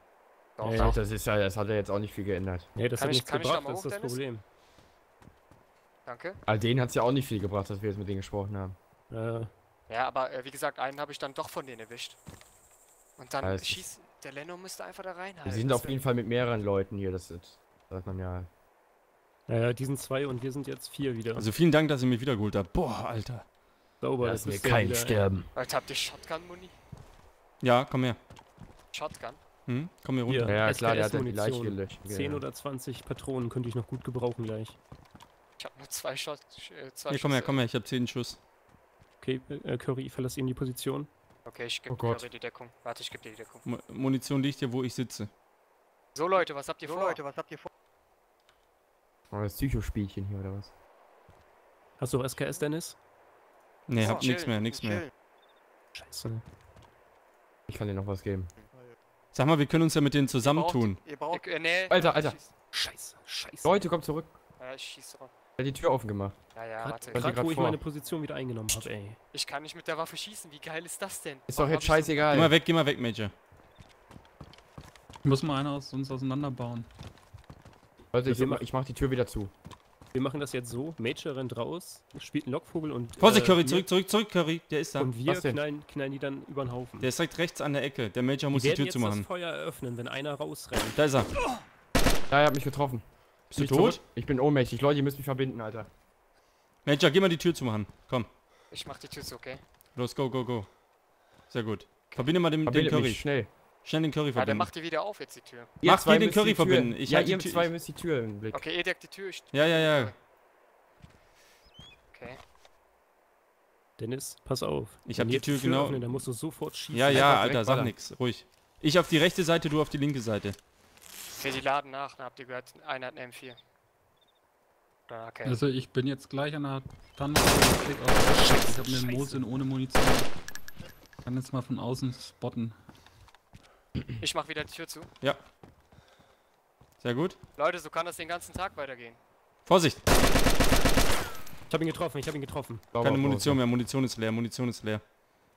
doch, Ja, doch. Das ist ja, das hat ja jetzt auch nicht viel geändert. Nee, das Kann hat ich- nichts da gebracht, mal das ist das Dennis? Problem. Danke. All denen hat es ja auch nicht viel gebracht, dass wir jetzt mit denen gesprochen haben. Äh, Ja, aber äh, wie gesagt, einen habe ich dann doch von denen erwischt. Und dann Ja, es schießt... Der Leno müsste einfach da reinhalten. Wir sind das auf jeden Fall mit mehreren Leuten hier, das ist, sagt man ja. Naja, die sind zwei und wir sind jetzt vier wieder. Also vielen Dank, dass ihr mich wiedergeholt habt. Boah, Alter. Sauber, Lass mir keinen wieder, sterben. Alter, habt ihr Shotgun-Muni? Ja, komm her. Shotgun? Hm? Komm hier runter. Hier, Ja, klar, der hat ja die. Leiche gelöscht. 10 genau. oder 20 Patronen könnte ich noch gut gebrauchen gleich. Ich habe nur zwei Shot... Äh, zwei Hier, komm her, komm her, ich hab 10 Schuss. Okay, äh, Curry, verlass ihm die Position. Okay, ich gebe Oh. Curry die Deckung. Warte, ich gebe dir die Deckung. Mu- Munition liegt hier, wo ich sitze. So Leute, was habt ihr So vor? Leute, was habt ihr vor? Oh, das Psychospielchen hier, oder was? Hast du auch SKS, Dennis? Nee, Oh, hab nix chillen, mehr, nix mehr. Scheiße. Ich kann dir noch was geben. Sag mal, wir können uns ja mit denen zusammentun. Ihr braucht Ich, äh, nee, Alter, ich Alter. Scheiße, scheiße. Leute, kommt zurück. Ja, ich schieße drauf. Er hat die Tür offen gemacht. Ja, ja, warte. Grad wo ich vor. meine Position wieder eingenommen habe, ey. Ich kann nicht mit der Waffe schießen. Wie geil ist das denn? Ist doch jetzt ich so- scheißegal. Geh mal weg, geh mal weg, Major. Muss mal einer aus uns auseinanderbauen. Leute, ich, mach, machen- ich mach die Tür wieder zu. Wir machen das jetzt so. Major rennt raus, spielt einen Lockvogel und. Vorsicht, äh, Curry, zurück, zurück, zurück, Curry. Der ist da. Und wir knallen, knallen die dann über den Haufen. Der ist direkt rechts an der Ecke. Der Major muss die die werden Tür jetzt zumachen. das Feuer eröffnen, wenn einer rausrennt. Da ist er. Ja, er hat mich getroffen. Bist du ich tot? zurück? Ich bin ohnmächtig. Leute, ihr müsst mich verbinden, Alter. Major, geh mal die Tür zumachen. Komm. Ich mach die Tür zu, okay? Los, go, go, go. Sehr gut. Verbinde mal den, den Curry. mich, schnell. Schnell den Curry Ja, der verbinden. macht die wieder auf jetzt, die Tür. Ihr Mach zwei hier den die Curry Tür- verbinden. Ich ja, halt die ihr Tür- zwei müsst die Tür im Blick. Okay, ihr deckt die Tür. Ich Ja, ja, ja. Okay. Dennis, pass auf. Ich Wenn hab die die jetzt Tür genau- Öffnen, dann musst du sofort schießen. Ja, ja, Alter, direkt sag nix. Ruhig. Ich auf die rechte Seite, du auf die linke Seite. Wir die laden nach, dann habt ihr gehört, einer hat eine M4. Oder okay. Also ich bin jetzt gleich an der Tanne. Ich habe eine Mosin ohne Munition. Kann jetzt mal von außen spotten. Ich mach wieder die Tür zu. Sehr gut. Leute, so kann das den ganzen Tag weitergehen. Vorsicht, Ich hab ihn getroffen, ich hab ihn getroffen. Keine auf Munition Hause. mehr. Munition ist leer, Munition ist leer.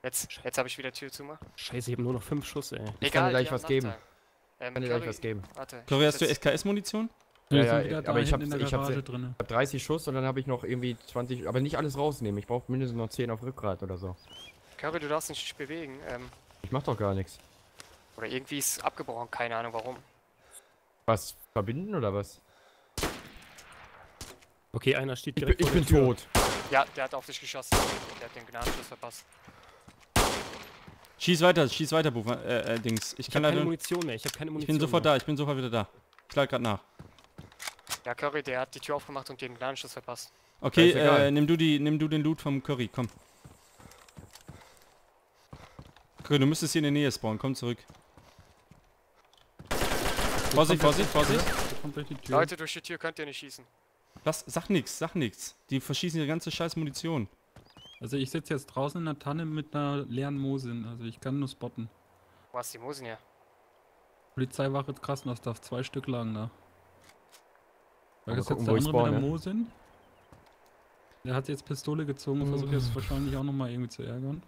Jetzt, jetzt habe ich wieder Tür zu machen. Scheiße, ich hab nur noch fünf Schuss, ey. Ich kann dir gleich was geben. Ähm, Ich kann dir gleich was geben. Warte. ich Curry, hast du SKS-Munition? Ja, ja, wieder aber ich drinne. Ich hab 30 Schuss und dann habe ich noch irgendwie 20, aber nicht alles rausnehmen. Ich brauche mindestens noch 10 auf Rückgrat oder so. Curry, du darfst nicht bewegen. Ähm, Ich mach doch gar nichts. Oder irgendwie ist abgebrochen, keine Ahnung warum. Was? Verbinden oder was? Okay, einer steht Ich bin, direkt ich vor bin der Tür. tot. Ja, der hat auf dich geschossen. Der hat den Gnadenschuss verpasst. Schieß weiter, schieß weiter, Bufa, äh, äh, Dings. Ich Ich kann hab keine. Munition mehr, ich hab keine Ich Munition bin sofort mehr. da, ich bin sofort wieder da. Ich lade gerade nach. Ja, Curry, der hat die Tür aufgemacht und den Gnadenschuss verpasst. Okay, äh, nimm du die, nimm du den Loot vom Curry, komm. Curry, du müsstest hier in der Nähe spawnen, komm zurück. Vorsicht, Vorsicht, Vorsicht. Der kommt durch die Tür. Leute, durch die Tür könnt ihr nicht schießen. Lass, sag nix, sag nix. Die verschießen ihre ganze scheiß Munition. Also ich sitze jetzt draußen in der Tanne mit einer leeren Mosin. Also ich kann nur spotten. Wo hast die Mosen her? Polizeiwache Krasnosdorf, zwei Stück lagen da. Da ist jetzt der ich andere mit der spawne. Mosin. Der hat jetzt Pistole gezogen und versucht jetzt wahrscheinlich auch nochmal irgendwie zu ärgern.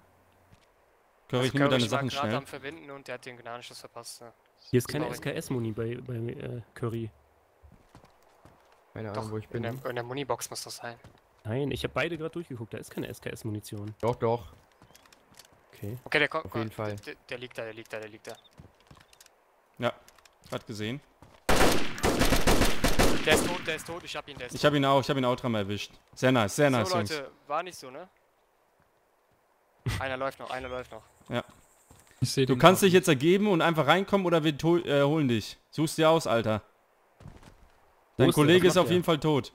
Curry, ich Also nehme deine ich Sachen schnell. am Verbinden und der hat den Gnadenschuss verpasst. Ja. Hier ist keine. SKS-Muni bei, bei äh, Curry. Keine Ahnung, Doch, wo ich in bin. der, in der Munibox muss das sein. Nein, ich habe beide gerade durchgeguckt. Da ist keine SKS-Munition. Doch, doch. Okay. Okay, der kommt. Auf jeden Fall. Der, der liegt da, der liegt da, der liegt da. Grad gesehen. Der ist tot, der ist tot, ich hab ihn, der ist Ich habe ihn auch, ich habe ihn auch dreimal erwischt. Sehr nice, sehr nice, so, Jungs. Leute, war nicht so, ne? Einer läuft noch, einer läuft noch. Sehe Du kannst dich jetzt ergeben und einfach reinkommen oder wir äh, holen dich. Such's dir aus, Alter. Dein ist? Kollege ist auf der? jeden Fall tot.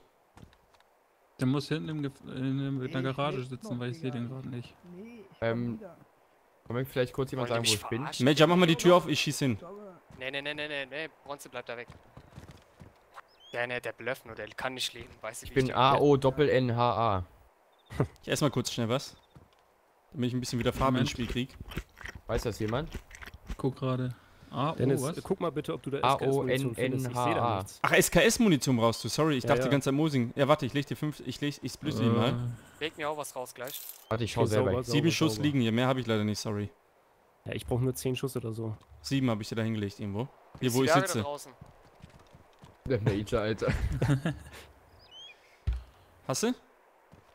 Der muss hinten im Gef in, in, der Garage sitzen, weil ich sehe den gerade nicht. Nee, ich Ähm. Kann mir vielleicht kurz jemand sagen, wo ich bin? Major, mach mal die Tür auf, ich schieß hin. Nee, nee, nee, nee, nee, nee, Bronze bleibt da weg. Der, ne, der blufft nur, der kann nicht leben, weiß ich Ich bin. AO Doppel N H A. Ich ess mal kurz schnell was. Damit ich ein bisschen wieder Farbe ins Spiel krieg. Weiß das jemand? Ich guck gerade. Ah, Dennis, oh, was? guck mal bitte, ob du da SKS-Munition N findest. Ich N sehe H da nichts. Ach, SKS-Munition brauchst du. Sorry, ich Ja, dachte die ja. ganze Zeit Mosing. Ja, warte, ich leg dir fünf. Ich leg, ich split die mal. Äh, Leg mir auch was raus gleich. Warte, ich schau Okay, selber. sauber. Sieben Schuss liegen hier, mehr habe ich leider nicht, sorry. Ja, ich brauche nur 10 Schuss oder so. Sieben habe ich dir da hingelegt irgendwo. Hier, wo die ich Lage da sitze. draußen. Der Major, Alter. Hast du?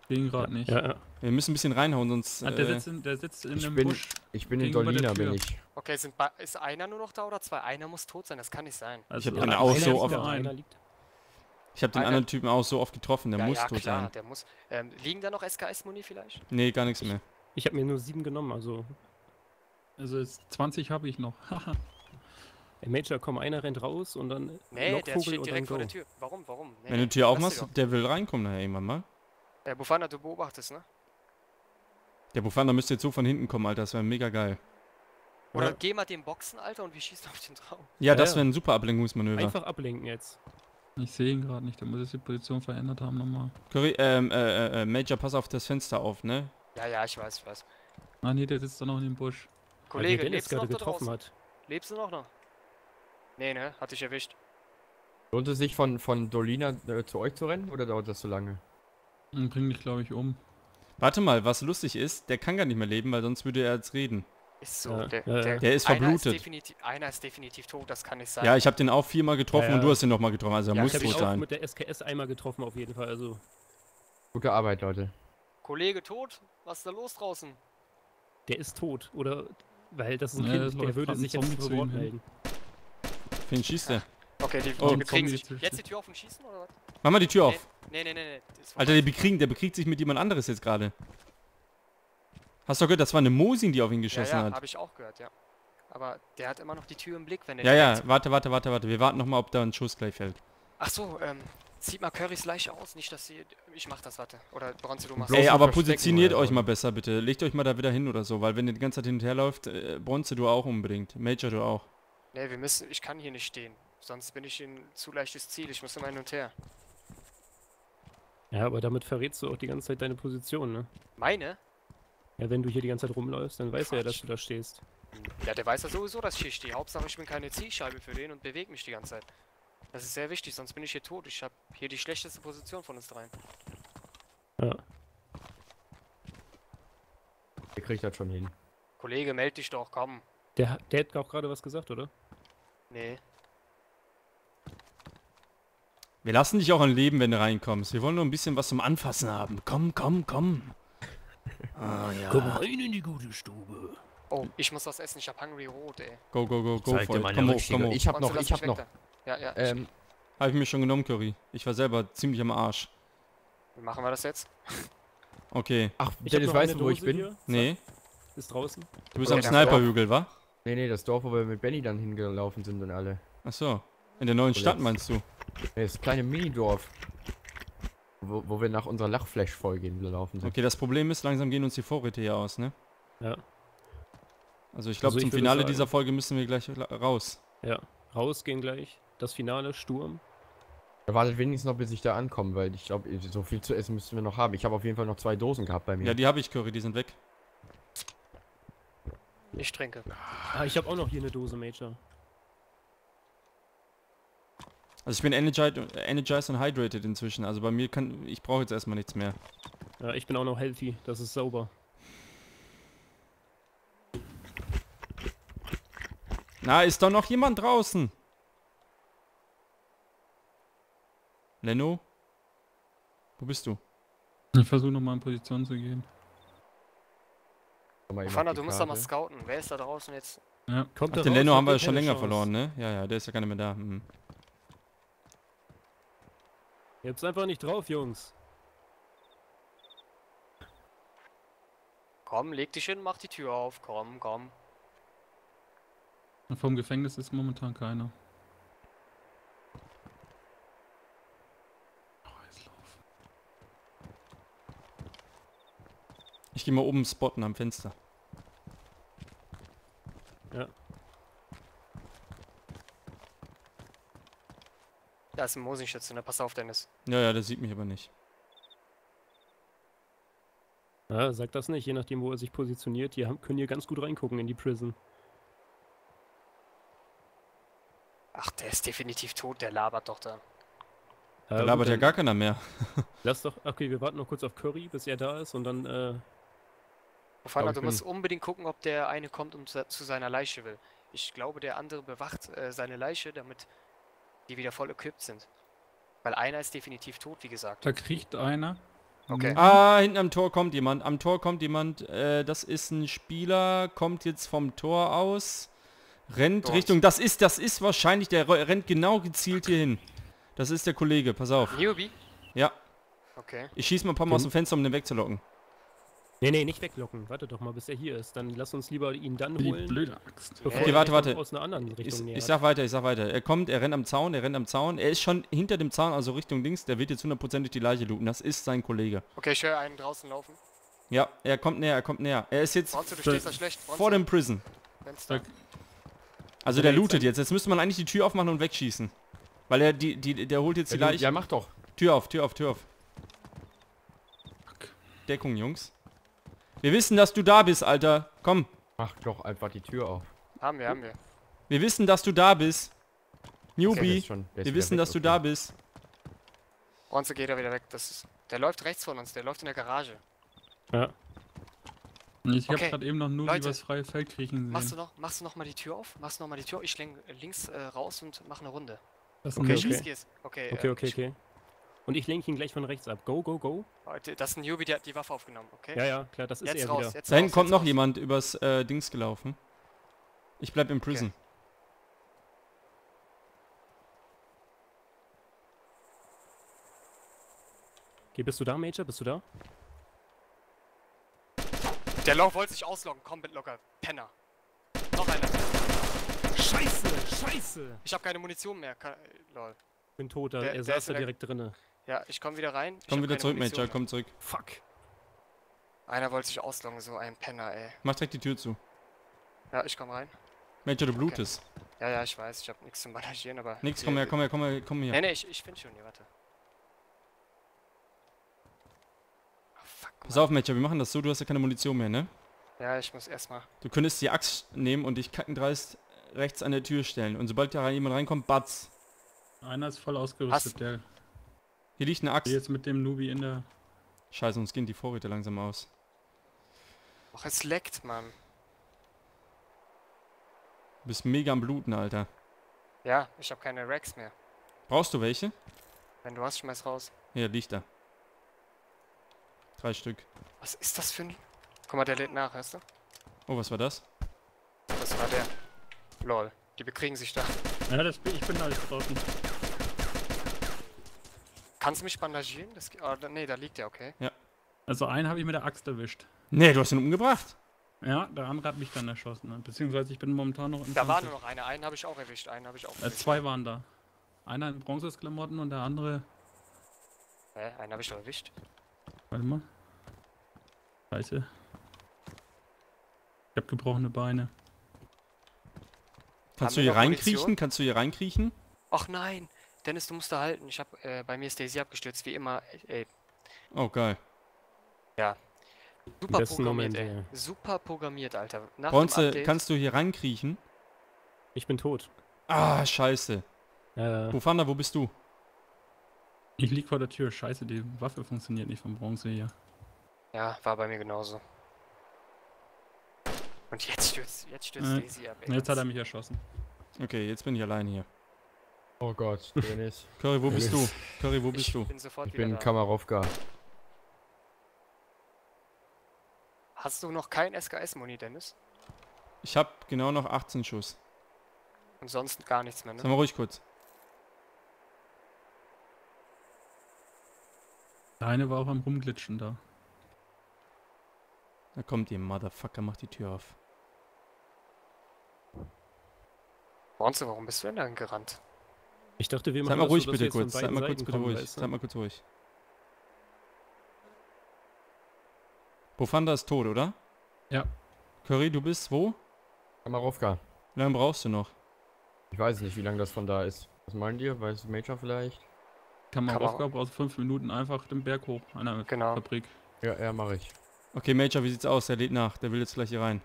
den gerade nicht. Ja, ja. Wir müssen ein bisschen reinhauen, sonst. Ah, der, Äh, sitzt in, der sitzt in Ich einem bin- Busch. Ich bin in der Dolina, bin ich. Okay, sind ist einer nur noch da oder zwei? Einer muss tot sein, das kann nicht sein. Also hab ja, den auch so oft- ich habe den anderen Typen auch so oft getroffen, der ja, muss ja, tot klar, sein. der muss. Ähm, liegen da noch SKS-Muni vielleicht? Nee, gar nichts mehr. Ich habe mir nur 7 genommen, also. Also jetzt 20 habe ich noch. Haha. Ey, Major, komm, einer rennt raus und dann Nee, der Lockvogel steht und dann direkt vor go. der Tür. Warum, warum? Nee, Wenn du die Tür aufmachst, der will reinkommen nachher irgendwann mal. Äh, Bufana, du beobachtest, ne? Der Bufanda müsste jetzt so von hinten kommen, Alter. Das wäre mega geil. Oder Ja. geh mal den Boxen, Alter, und wir schießen auf den Traum. Ja, das wäre ein super Ablenkungsmanöver. Einfach ablenken jetzt. Ich sehe ihn gerade nicht, der muss jetzt die Position verändert haben nochmal. Curry, ähm, äh, äh, Major, pass auf das Fenster auf, ne? Ja, ja, ich weiß, ich weiß. Ah ne, der sitzt da noch in dem Busch. Kollege, Dennis lebst du noch getroffen draußen? hat. Lebst du noch noch? Nee, ne? Hat dich erwischt. Lohnt es sich von, von Dolina äh, zu euch zu rennen oder dauert das so lange? Und bringt dich, glaube ich, um. Warte mal, was lustig ist, der kann gar nicht mehr leben, weil sonst würde er jetzt reden. Ist so. Ja, der, ja, der, Der ist einer verblutet. Ist definitiv, einer ist definitiv tot, das kann nicht sein. Ja, ich habe den auch viermal getroffen Ja, und du hast ihn nochmal getroffen, also er Ja, muss Ich habe tot ihn auch sein. mit der SKS einmal getroffen auf jeden Fall, also. Gute Arbeit, Leute. Kollege tot? Was ist da los draußen? Der ist tot, oder? Weil das ist ein Ja, Kind, der würde sich jetzt Zombie zu Wort melden. Wen schießt der? Okay, die, Oh, die bekriegen sich. Jetzt die Tür auf und schießen, oder was? Mach mal die Tür auf. Nee, nee, nee, nee. Alter, der bekriegen, der bekriegt sich mit jemand anderes jetzt gerade. Hast du gehört, das war eine Mosin, die auf ihn Ja, geschossen ja, hat. habe ich auch gehört, ja. Aber der hat immer noch die Tür im Blick, wenn er Ja, ja, warte, warte, warte, warte. Wir warten nochmal, ob da ein Schuss gleich fällt. Ach so, ähm, zieht mal Currys Leiche aus, nicht, dass sie... Ich mach das, warte. Oder Bronze, du machst Ey, aber positioniert euch mal besser, bitte. Legt euch mal da wieder hin oder so, weil wenn ihr die ganze Zeit hin und her läuft, äh, Bronze du auch unbedingt. Major du auch. Nee, wir müssen... Ich kann hier nicht stehen. Sonst bin ich ein zu leichtes Ziel. Ich muss immer hin und her. Ja, aber damit verrätst du auch die ganze Zeit deine Position, ne? Meine? Ja, wenn du hier die ganze Zeit rumläufst, dann weiß er ja, dass Quatsch. du da stehst. Ja, der weiß ja sowieso, dass ich hier stehe. Hauptsache, ich bin keine Zielscheibe für den und bewege mich die ganze Zeit. Das ist sehr wichtig, sonst bin ich hier tot. Ich habe hier die schlechteste Position von uns dreien. Ja. Ihr kriegt das schon hin. Kollege, meld dich doch, komm. Der, hat- der hat auch gerade was gesagt, oder? Nee. Wir lassen dich auch an Leben, wenn du reinkommst. Wir wollen nur ein bisschen was zum Anfassen haben. Komm, komm, komm. Ah, ja. rein in die gute Stube. Oh, ich muss was essen. Ich hab Hungry Rot, ey. Go, go, go, go Zeig dir Komm hoch, komm hoch. Ich hab noch, ich hab weg noch. Ja, ja. Ähm, Hab ich mir schon genommen, Curry. Ich war selber ziemlich am Arsch. Wie machen wir das jetzt? Okay. ach, Ich Dennis, weißt du, wo ich bin? Hier. Nee, Ist draußen. du bist Okay, am Sniperhügel, wa? Nee, nee, das Dorf, wo wir mit Benny dann hingelaufen sind und alle. Ach so. In der neuen Stadt meinst du? Das kleine Minidorf. Wo, wo wir nach unserer Lachflash-Folge gelaufen sind. Okay, das Problem ist, langsam gehen uns die Vorräte hier aus, ne? Ja. Also ich glaube, Also zum Finale dieser Folge müssen wir gleich raus. Ja. Rausgehen gleich. Das Finale, Sturm. Er wartet wenigstens noch, bis ich da ankomme, weil ich glaube, so viel zu essen müssten wir noch haben. Ich habe auf jeden Fall noch zwei Dosen gehabt bei mir. Ja, die habe ich, Curry, die sind weg. Ich trinke. Ah, ich habe auch noch hier eine Dose, Major. Also ich bin energized, energized und hydrated inzwischen. Also bei mir kann, ich brauche jetzt erstmal nichts mehr. Ja, ich bin auch noch healthy. Das ist sauber. Na, ist doch noch jemand draußen? Leno? Wo bist du? Ich versuche nochmal in Position zu gehen. Fana, du musst doch mal scouten. Wer ist da draußen jetzt? Ja. Kommt Ach, da den Leno haben wir schon länger Chance. verloren, ne? Ja, ja, der ist ja gar nicht mehr da. Hm. Ihr habt's einfach nicht drauf, Jungs. Komm, leg dich hin, mach die Tür auf. Komm, komm. Vom Gefängnis ist momentan keiner. Ich gehe mal oben spotten am Fenster. Da ist ein Mosenschütze, ne? Pass auf, Dennis. Ja, ja, der sieht mich aber nicht. Ja, sag das nicht, je nachdem, wo er sich positioniert. Hier haben- können hier ganz gut reingucken in die Prison. Ach, der ist definitiv tot, der labert doch da. Da labert ja gar keiner mehr. Lass doch. Okay, wir warten noch kurz auf Curry, bis er da ist und dann. Äh, Fana, ich du bin- musst unbedingt gucken, ob der eine kommt und zu zu seiner Leiche will. Ich glaube, der andere bewacht äh, seine Leiche, damit die wieder voll equipped sind. Weil einer ist definitiv tot, wie gesagt. Da kriegt einer. Okay. Ah, hinten am Tor kommt jemand. Am Tor kommt jemand. Äh, das ist ein Spieler. Kommt jetzt vom Tor aus. Rennt Dort. Richtung. Das ist, das ist wahrscheinlich. Der re- rennt genau gezielt hier hin. Das ist der Kollege. Pass auf. Newbie? Ja. Okay. Ich schieße mal ein paar Mal aus dem Fenster, um den wegzulocken. Nee, nee, nicht weglocken. Warte doch mal, bis er hier ist. Dann lass uns lieber ihn dann Die holen. blöde Axt. bevor Okay, warte, warte. Aus einer anderen Richtung Ich, ich sag weiter, ich sag weiter. Er kommt, er rennt am Zaun, er rennt am Zaun. Er ist schon hinter dem Zaun, also Richtung links. Der wird jetzt hundertprozentig die Leiche looten. Das ist sein Kollege. Okay, ich höre einen draußen laufen. Ja, er kommt näher, er kommt näher. Er ist jetzt Bronze, du Stell- stehst da schlecht. Bronze, vor dem Prison. Fenster. Also der lootet jetzt. Jetzt müsste man eigentlich die Tür aufmachen und wegschießen. Weil er die, die, der holt jetzt die Leiche. ja, mach doch. Tür auf, Tür auf, Tür auf. Fuck. Deckung, Jungs. Wir wissen, dass du da bist, Alter. Komm. Mach doch einfach die Tür auf. Haben wir, haben wir. Wir wissen, dass du da bist. Newbie. ist Wir wissen, weg, dass du okay. da bist. Bronze geht er wieder weg. Das ist, der läuft rechts von uns, der läuft in der Garage. Ja. Ich habe Okay, gerade eben noch nur Leute, übers freie Feld kriechen Machst du sehen. noch, machst du noch mal die Tür auf? Machst du noch mal die Tür? Ich lenk links äh, raus und mach eine Runde. Das ist Okay, okay. geht's. Okay, Okay, äh, okay, ich- okay. Und ich lenke ihn gleich von rechts ab. Go, go, go. Leute, Das ist ein Newbie, der hat die Waffe aufgenommen, okay? Ja, ja, klar, das ist Jetzt er raus, wieder. jetzt Da hinten raus, kommt jetzt noch raus. jemand übers äh, Dings gelaufen. Ich bleib im Prison. Okay, bist du da, Major? Bist du da? Der Lauf wollte sich ausloggen. Komm, mit locker. Penner. Noch einer. Scheiße, scheiße! Ich habe keine Munition mehr. Ka lol. Bin tot, da- Der- er der saß da direkt drinne. Ja, ich komm wieder rein. Ich Komm hab wieder zurück, Munition Major, komm zurück. Fuck. Einer wollte sich ausloggen, so ein Penner, ey. Mach direkt die Tür zu. Ja, ich komm rein. Major, du blutest. Ja, ja, ich weiß. Ich habe nichts zum Bandagieren, aber... Nix, hier- komm her, komm her, komm her, komm Nee, her. nee, ich, ich bin schon hier, warte. Oh, fuck, Pass Mann. auf, Major, wir machen das so, du hast ja keine Munition mehr, ne? Ja, ich muss erstmal... Du könntest die Axt nehmen und dich kackendreist rechts an der Tür stellen. Und sobald da jemand reinkommt, batz. Einer ist voll ausgerüstet, der Hier liegt eine der Axt. jetzt mit dem Nubi in der... Scheiße, uns gehen die Vorräte langsam aus. Och, es leckt, Mann. Du bist mega am Bluten, Alter. Ja, ich habe keine Racks mehr. Brauchst du welche? Wenn du hast, schmeiß raus. Hier, liegt da. Drei Stück. Was ist das für ein... Guck mal, der lädt nach, weißt du? Oh, was war das? Das war der. Lol. Die bekriegen sich da. Ja, das bin, ich bin da draußen. Kannst du mich bandagieren? Das, ah, da- nee, da liegt der, okay. Also einen habe ich mit der Axt erwischt. Nee, du hast ihn umgebracht. Ja, der andere hat mich dann erschossen. Ne? Beziehungsweise ich bin momentan noch im Da war nur noch einer. Einen habe ich auch erwischt. Einen habe ich auch Äh, erwischt. zwei waren da. Einer in Bronzesklamotten und der andere. Hä, einen habe ich doch erwischt. Warte mal. Scheiße. Ich hab gebrochene Beine. Kannst du hier reinkriechen? Kannst du hier reinkriechen? Ach nein, Dennis, du musst da halten. Ich hab, äh, bei mir ist Daisy abgestürzt, wie immer. Ey, Oh, geil. super besten programmiert, Moment, ey. ja. Super programmiert, Alter. Nach Bronze, Update- kannst du hier reinkriechen? Ich bin tot. Ah, scheiße. Äh, Bufanda, wo bist du? Ich lieg vor der Tür. Scheiße, die Waffe funktioniert nicht vom Bronze hier. Ja, war bei mir genauso. Und jetzt stürzt, jetzt stürzt Äh, Daisy ab. ey. Jetzt hat er mich erschossen. Okay, jetzt bin ich allein hier. Oh Gott, Dennis. Curry, wo bist du? Curry, wo bist ich du? bin sofort Ich bin da. Kamarowka. Hast du noch kein SKS-Muni, Dennis? Ich hab genau noch 18 Schuss. Und sonst gar nichts mehr, Sag ne? mal ruhig kurz. Der eine war auch am Rumglitschen da. Da kommt ihr Motherfucker, macht die Tür auf. Bronze, warum bist du denn da gerannt? Ich dachte, wir machen mal das ruhig so, bitte kurz. Beiden mal kurz Seiten bitte kommen, ruhig. weißt du? Mal kurz ruhig. Bufanda ist tot, oder? Ja. Curry, du bist wo? Kamarowka. Wie lange brauchst du noch? Ich weiß nicht, wie lange das von da ist. Was meint ihr? Weiß Major vielleicht? Kann man Kann man- Aufgabe aus fünf Minuten einfach den Berg hoch. Einer Genau. Fabrik. Ja, ja, mache ich. Okay, Major, wie sieht's aus? Der lädt nach. Der will jetzt gleich hier rein.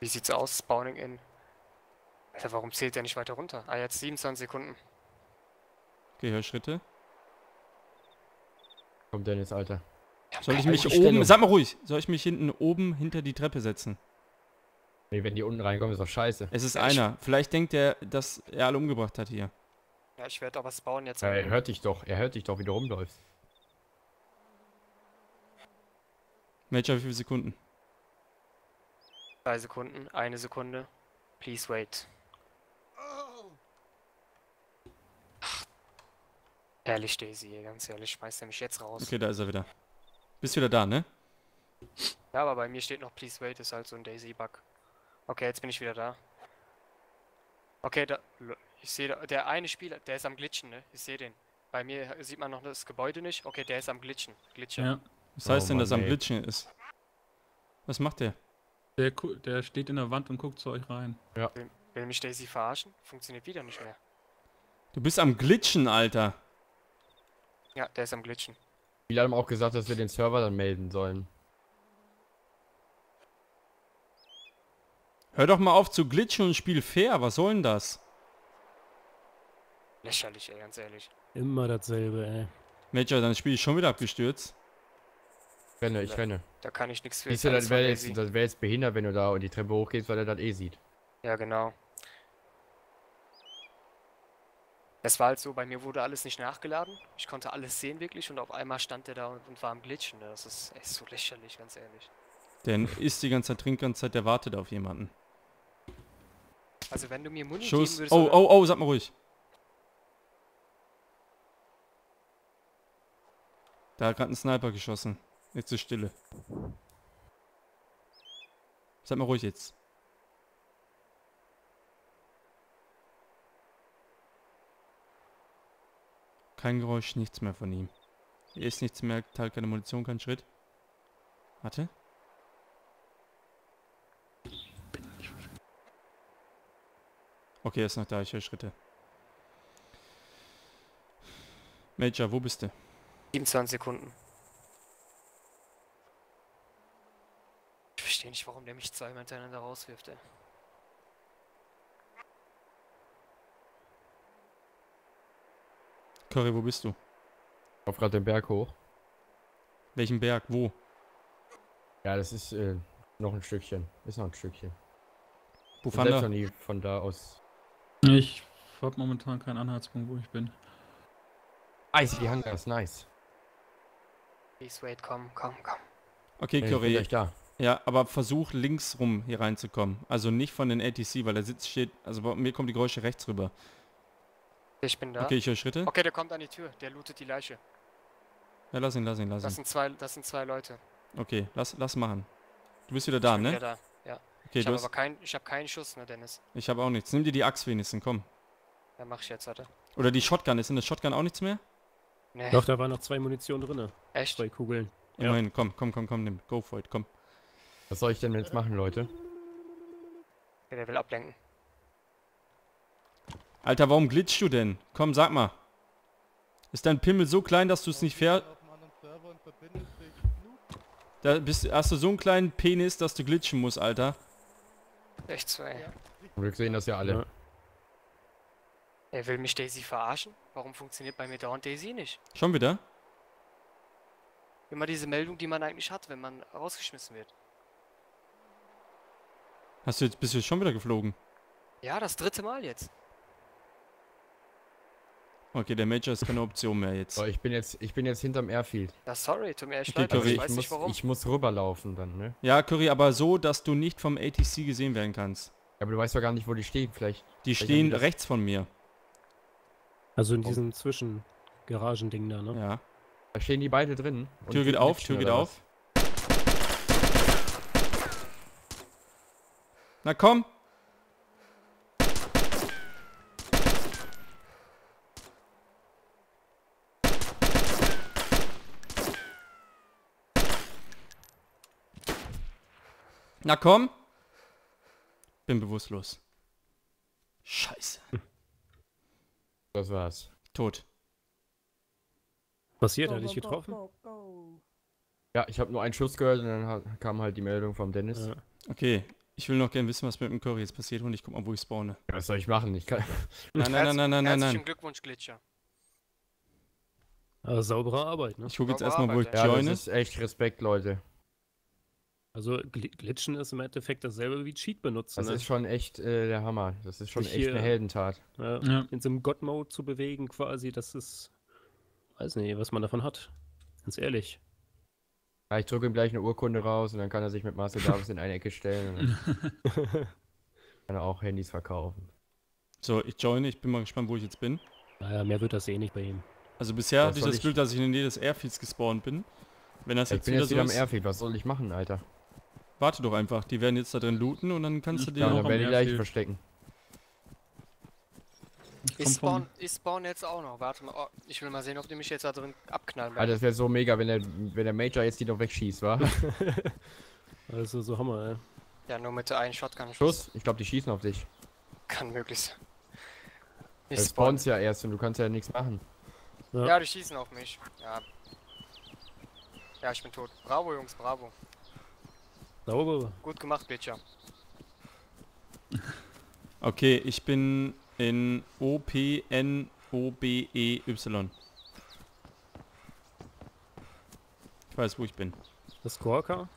Wie sieht's aus? Spawning in. Alter, warum zählt der nicht weiter runter? Ah, jetzt 27 Sekunden. Okay, hör Schritte. Kommt Dennis, Alter. Soll ich mich oben, sag mal ruhig, soll ich mich hinten oben hinter die Treppe setzen? Nee, wenn die unten reinkommen, ist doch scheiße. Es ist Ja, einer. Vielleicht denkt er, dass er alle umgebracht hat hier. Ja, ich werde aber spawnen jetzt. Ja, er hört dich doch. Er hört dich doch, wie du rumläufst. Major, wie viele Sekunden? Drei Sekunden, eine Sekunde. Please wait. Ach, Ehrlich, Daisy, ganz ehrlich, schmeißt er mich jetzt raus. Okay, da ist er wieder. Bist wieder da, ne? Ja, aber bei mir steht noch Please wait, ist halt so ein Daisy-Bug. Okay, jetzt bin ich wieder da. Okay, da, ich sehe der eine Spieler, der ist am Glitchen, ne? Ich sehe den. Bei mir sieht man noch das Gebäude nicht. Okay, der ist am Glitchen. Glitcher. Ja. Was heißt Oh denn, dass er am. Glitchen ist? Was macht der? Der, der steht in der Wand und guckt zu euch rein. Will mich Daisy verarschen? Funktioniert wieder nicht mehr. Du bist am Glitchen, Alter. Ja, der ist am Glitchen. Viele haben auch gesagt, dass wir den Server dann melden sollen. Hör doch mal auf zu glitchen und spiel fair. Was soll denn das? Lächerlich, ey, ganz ehrlich. Immer dasselbe, ey. Major, dein Spiel ist schon wieder abgestürzt. Ich renne, ich renne. Da kann ich nichts für. Siehst du, das wäre jetzt, wär jetzt behindert, wenn du da und die Treppe hochgehst, weil er das eh sieht. Ja, genau. Es war halt so, bei mir wurde alles nicht nachgeladen. Ich konnte alles sehen wirklich und auf einmal stand der da und, und war am Glitchen. ne? Das ist echt so lächerlich, ganz ehrlich. Der isst die ganze Zeit, trinkt die ganze Zeit, der wartet auf jemanden. Also wenn du mir Muni Schuss. würdest... Oh, oh, oh, sag mal ruhig. Da hat gerade ein Sniper geschossen. Jetzt ist Stille. Sag mal ruhig jetzt. Kein Geräusch, nichts mehr von ihm. Hier ist nichts mehr, teilt keine Munition, kein Schritt. Warte. Okay, er ist noch da, ich höre Schritte. Major, wo bist du? 27 Sekunden. Ich verstehe nicht, warum der mich zweimal hintereinander rauswirft, ey. Curry, wo bist du? Auf gerade den Berg hoch. Welchen Berg? Wo? Ja, das ist äh, noch ein Stückchen. Ist noch ein Stückchen. Ich hab selbst noch nie von da aus. Ich habe momentan keinen Anhaltspunkt, wo ich bin. Eis, die Hangars, nice. Please wait, komm, komm, komm. Okay, Ich bin Curry. gleich da. Ja, aber versuch links rum hier reinzukommen. Also nicht von den ATC, weil der Sitz steht. Also bei mir kommen die Geräusche rechts rüber. Ich bin da. Okay, ich höre Schritte. Okay, der kommt an die Tür. Der lootet die Leiche. Ja, lass ihn, lass ihn, lass Das ihn. sind zwei, das sind zwei Leute. Okay, lass, lass machen. Du bist wieder da, Ich bin ne? wieder da. Ja. Okay, ich habe hast, aber keinen, ich habe keinen Schuss, ne, Dennis? ich habe auch nichts. Nimm dir die Axt wenigstens, komm. Ja, mach ich jetzt, warte. Oder die Shotgun. Ist in der Shotgun auch nichts mehr? Nee, Doch, da waren noch zwei Munition drin. echt? Zwei Kugeln. Ja. Immerhin, komm, komm, komm, komm, nimm. Go for it, komm. Was soll ich denn jetzt machen, Leute? Ja, der will ablenken. Alter, warum glitschst du denn? Komm, sag mal. Ist dein Pimmel so klein, dass du es nicht fair... Auf einem anderen Server und verbindet sich Blut. Da bist, hast du so einen kleinen Penis, dass du glitschen musst, Alter. Echt so, ey. Glück sehen das ja alle. Ja. Er will mich Daisy verarschen? Warum funktioniert bei mir dauernd Daisy nicht? Schon wieder? Immer diese Meldung, die man eigentlich hat, wenn man rausgeschmissen wird. Hast du jetzt, bist du jetzt schon wieder geflogen? Ja, das dritte Mal jetzt. Okay, der Major ist keine Option mehr jetzt. So, ich bin jetzt, ich bin jetzt hinterm Airfield. Ja, sorry, tut mir echt Okay, leid, aber Curry, ich ich weiß ich, nicht muss, warum. ich muss rüberlaufen dann, ne? Ja, Curry, aber so, dass du nicht vom ATC gesehen werden kannst. Ja, aber du weißt doch gar nicht, wo die stehen. Vielleicht. Die Vielleicht stehen die rechts von mir. Also in diesem Zwischengaragending da, ne? Ja. Da stehen die beide drin. Tür geht auf, Tür geht auf. Na komm! Na komm! Bin bewusstlos. Scheiße. Das war's. Tot. Passiert, hat dich getroffen? Ja, ich habe nur einen Schuss gehört und dann ha- kam halt die Meldung vom Dennis. Ja. Okay, ich will noch gerne wissen, was mit dem Curry jetzt passiert und ich guck mal, wo ich spawne. Was soll ich machen? Ich kann. Nein, nein, nein, nein, nein, nein, Herzlichen. Glückwunsch, Glitcher. Aber saubere Arbeit, ne? Ich gucke jetzt erstmal, wo ich Ja, joine. das ist echt Respekt, Leute. Also Gl Glitchen ist im Endeffekt dasselbe wie Cheat benutzen, Das ne? ist schon echt äh, der Hammer. Das ist schon Sich echt eine hier- Heldentat. Ja, Ja. In so einem God-Mode zu bewegen quasi, das ist... Weiß nicht, was man davon hat. Ganz ehrlich. Ja, ich drücke ihm gleich eine Urkunde raus und dann kann er sich mit Marcel Davis in eine Ecke stellen. Kann er auch Handys verkaufen. So, ich joine, ich bin mal gespannt, wo ich jetzt bin. Naja, mehr wird das eh nicht bei ihm. Also bisher hatte ich das ich- Glück, dass ich in der Nähe des Airfields gespawnt bin. Wenn das Ich jetzt bin wieder jetzt so wieder am ist, Airfield. Was soll ich machen, Alter? Warte doch einfach. Die werden jetzt da drin looten und dann kannst du dir... Ja, auch dann am werde ich gleich verstecken. Ich spawn, ich spawn jetzt auch noch. Warte mal. Oh, ich will mal sehen, ob die mich jetzt da drin abknallen Alter, werden. das wäre so mega, wenn der, wenn der Major jetzt die noch wegschießt, wa? Also so Hammer, ey. Ja, nur mit der einen Shotgun. Schuss? Ich glaube, die schießen auf dich. Kann möglich sein. Ich Du spawn. spawnst ja erst und du kannst ja nichts machen. Ja. Ja, die schießen auf mich. Ja. Ja, ich bin tot. Bravo, Jungs, bravo. Sauber. Gut gemacht, Glitcher. Okay, ich bin in O-P-N-O-B-E-Y. Ich weiß, wo ich bin. Das Squawker?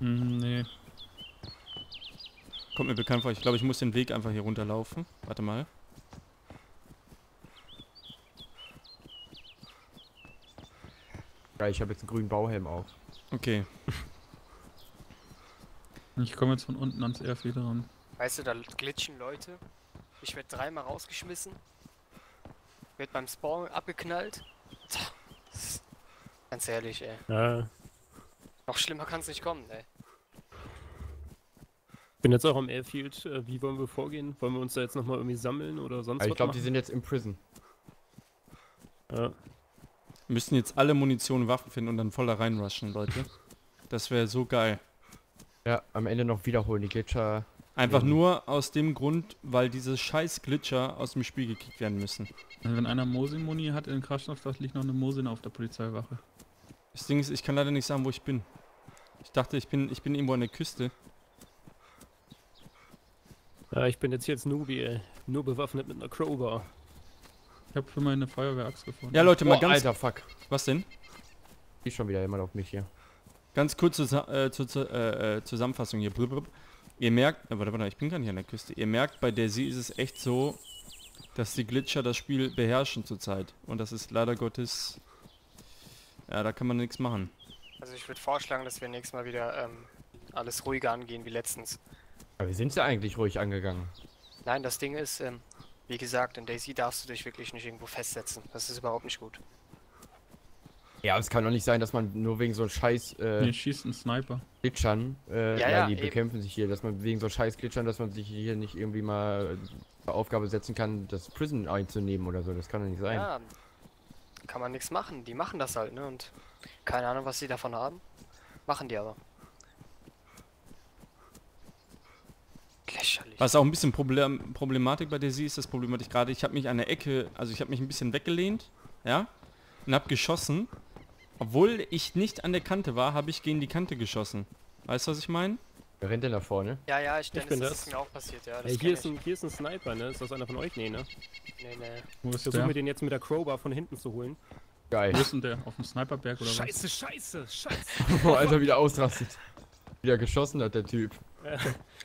Hm, nee. Kommt mir bekannt vor. Ich glaube, ich muss den Weg einfach hier runterlaufen. Warte mal. Ja, ich habe jetzt einen grünen Bauhelm auf. Okay. Ich komme jetzt von unten ans Airfield ran. Weißt du, da glitschen Leute. Ich werde dreimal rausgeschmissen. Werd beim Spawn abgeknallt. Ganz ehrlich, ey. Ja. Noch schlimmer kann es nicht kommen, ey. Bin jetzt auch am Airfield. Äh, Wie wollen wir vorgehen? Wollen wir uns da jetzt nochmal irgendwie sammeln oder sonst Also ich was glaube, die sind jetzt im Prison. Ja. Wir müssen jetzt alle Munition und Waffen finden und dann voll da reinrushen, Leute. Das wäre so geil. Ja, am Ende noch wiederholen. Die Glitcher. Einfach Mhm. nur aus dem Grund, weil diese scheiß Glitcher aus dem Spiel gekickt werden müssen. Also wenn einer Mosin-Muni hat in den Kraftstoff, liegt noch eine Mosin auf der Polizeiwache. Das Ding ist, ich kann leider nicht sagen, wo ich bin. Ich dachte, ich bin, ich bin irgendwo an der Küste. ja, ich bin jetzt hier als Newbie, ey. Nur bewaffnet mit einer Crowbar. Ich habe für meine Feuerwehraxt gefunden. Ja, Leute, mal Oh, ganz... Alter, fuck. Was denn? Die schon wieder jemand auf mich hier. Ganz kurz zur, äh, zur, zur, äh, äh, Zusammenfassung hier. Blub, blub. Ihr merkt, warte, warte, ich bin gar nicht an der Küste. Ihr merkt, bei der See ist es echt so, dass die Glitcher das Spiel beherrschen zurzeit. Und das ist leider Gottes... Ja, da kann man nichts machen. Also ich würde vorschlagen, dass wir nächstes Mal wieder ähm, alles ruhiger angehen wie letztens. Aber wir sind ja eigentlich ruhig angegangen. Nein, das Ding ist, ähm, wie gesagt, in Daisy darfst du dich wirklich nicht irgendwo festsetzen. Das ist überhaupt nicht gut. Ja, aber es kann doch nicht sein, dass man nur wegen so scheiß äh, Hier schießt ein Sniper. Glitchern, äh, Ja, ja, ja, die eben. bekämpfen sich hier, dass man wegen so scheiß Glitchern, dass man sich hier nicht irgendwie mal äh, Aufgabe setzen kann, das Prison einzunehmen oder so. Das kann doch nicht sein. Ja, kann man nichts machen. Die machen das halt, ne? Und keine Ahnung, was sie davon haben. Machen die aber. Lächerlich. Was auch ein bisschen Problem, Problematik bei der sie ist, das Problem hatte ich gerade, ich habe mich an der Ecke, also ich habe mich ein bisschen weggelehnt, ja, und habe geschossen. Obwohl ich nicht an der Kante war, habe ich gegen die Kante geschossen. Weißt du, was ich meine? Wer rennt denn da vorne? Ja, ja, ich denke, bin das, das. ist mir auch passiert, ja. Das Ey, kenn hier, ist ich. ein, hier ist ein Sniper, ne? Ist das einer von euch? Nee, ne? Nee, nee. Wo ist Versuchen der? wir den jetzt mit der Crowbar von hinten zu holen. Geil. Wo ist denn der? Auf dem Sniperberg oder was? Scheiße, scheiße, scheiße. Boah, Alter, wieder ausrastet. Wieder geschossen hat der Typ.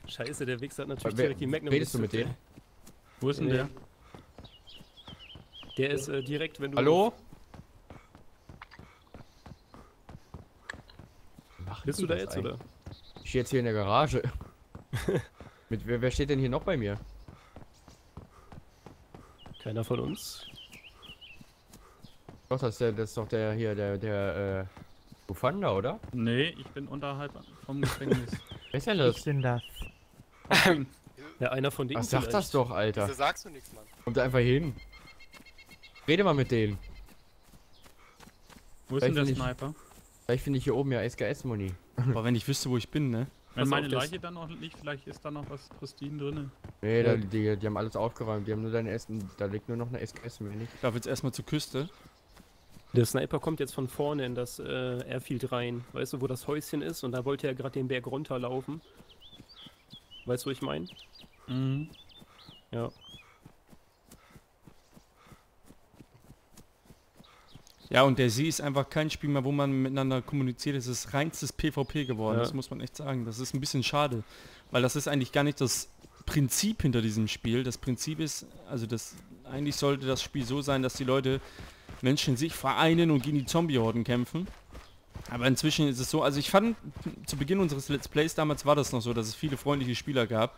scheiße, der Wichser hat natürlich Wer- direkt die Magnum. redest du mit denen? Wo ist denn Nee. der? Der ist äh, direkt, wenn du. Hallo? Bist du da jetzt, oder? Ich stehe jetzt hier in der Garage. Mit wer, wer steht denn hier noch bei mir? Keiner von uns. Doch, das ist, der, das ist doch der hier, der, der, äh, Bufanda, oder? Nee, ich bin unterhalb vom Gefängnis. Wer ist denn Ich das? bin das. Ja, einer von denen. Was sagt das doch, Alter? Wieso sagst du nichts, Mann? Kommt einfach hin. Rede mal mit denen. Wo ist denn der Vielleicht nicht. Vielleicht finde ich hier oben ja SKS-Muni. Aber wenn ich wüsste, wo ich bin, ne? Wenn meine Leiche dann noch liegt, vielleicht ist da noch was pristine drin. Nee, da, die, die haben alles aufgeräumt. Die haben nur deine Essen. Da liegt nur noch eine SKS-Muni. Ich laufe jetzt erstmal zur Küste. Der Sniper kommt jetzt von vorne in das äh, Airfield rein. Weißt du, wo das Häuschen ist? Und da wollte er gerade den Berg runterlaufen. Weißt du, wo ich meine? Mhm. Ja. Ja, und der See ist einfach kein Spiel mehr, wo man miteinander kommuniziert. Es ist reinstes PvP geworden, Ja. das muss man echt sagen. Das ist ein bisschen schade, weil das ist eigentlich gar nicht das Prinzip hinter diesem Spiel. Das Prinzip ist, also das eigentlich sollte das Spiel so sein, dass die Leute Menschen sich vereinen und gegen die Zombie-Horden kämpfen. Aber inzwischen ist es so, also ich fand, zu Beginn unseres Let's Plays damals war das noch so, dass es viele freundliche Spieler gab.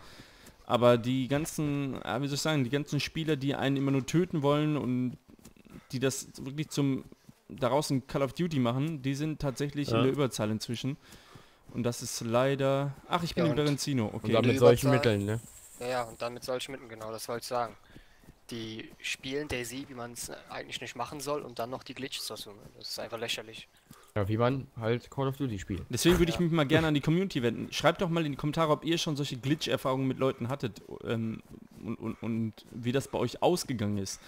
Aber die ganzen, wie soll ich sagen, die ganzen Spieler, die einen immer nur töten wollen und die das wirklich zum daraus ein Call of Duty machen, die sind tatsächlich Ja. in der Überzahl inzwischen. Und das ist leider. Ach, ich bin Ja, im und- Berenzino, Und okay. dann mit solchen Mitteln, ne? Ja, ja, und dann mit solchen Mitteln, genau, das wollte ich sagen. Die spielen Daisy, wie man es eigentlich nicht machen soll, und dann noch die Glitches dazu. Das ist einfach lächerlich. Ja, wie man halt Call of Duty spielt. Deswegen würde ich mich mal gerne an die Community wenden. Schreibt doch mal in die Kommentare, ob ihr schon solche Glitch-Erfahrungen mit Leuten hattet ähm, und, und, und wie das bei euch ausgegangen ist.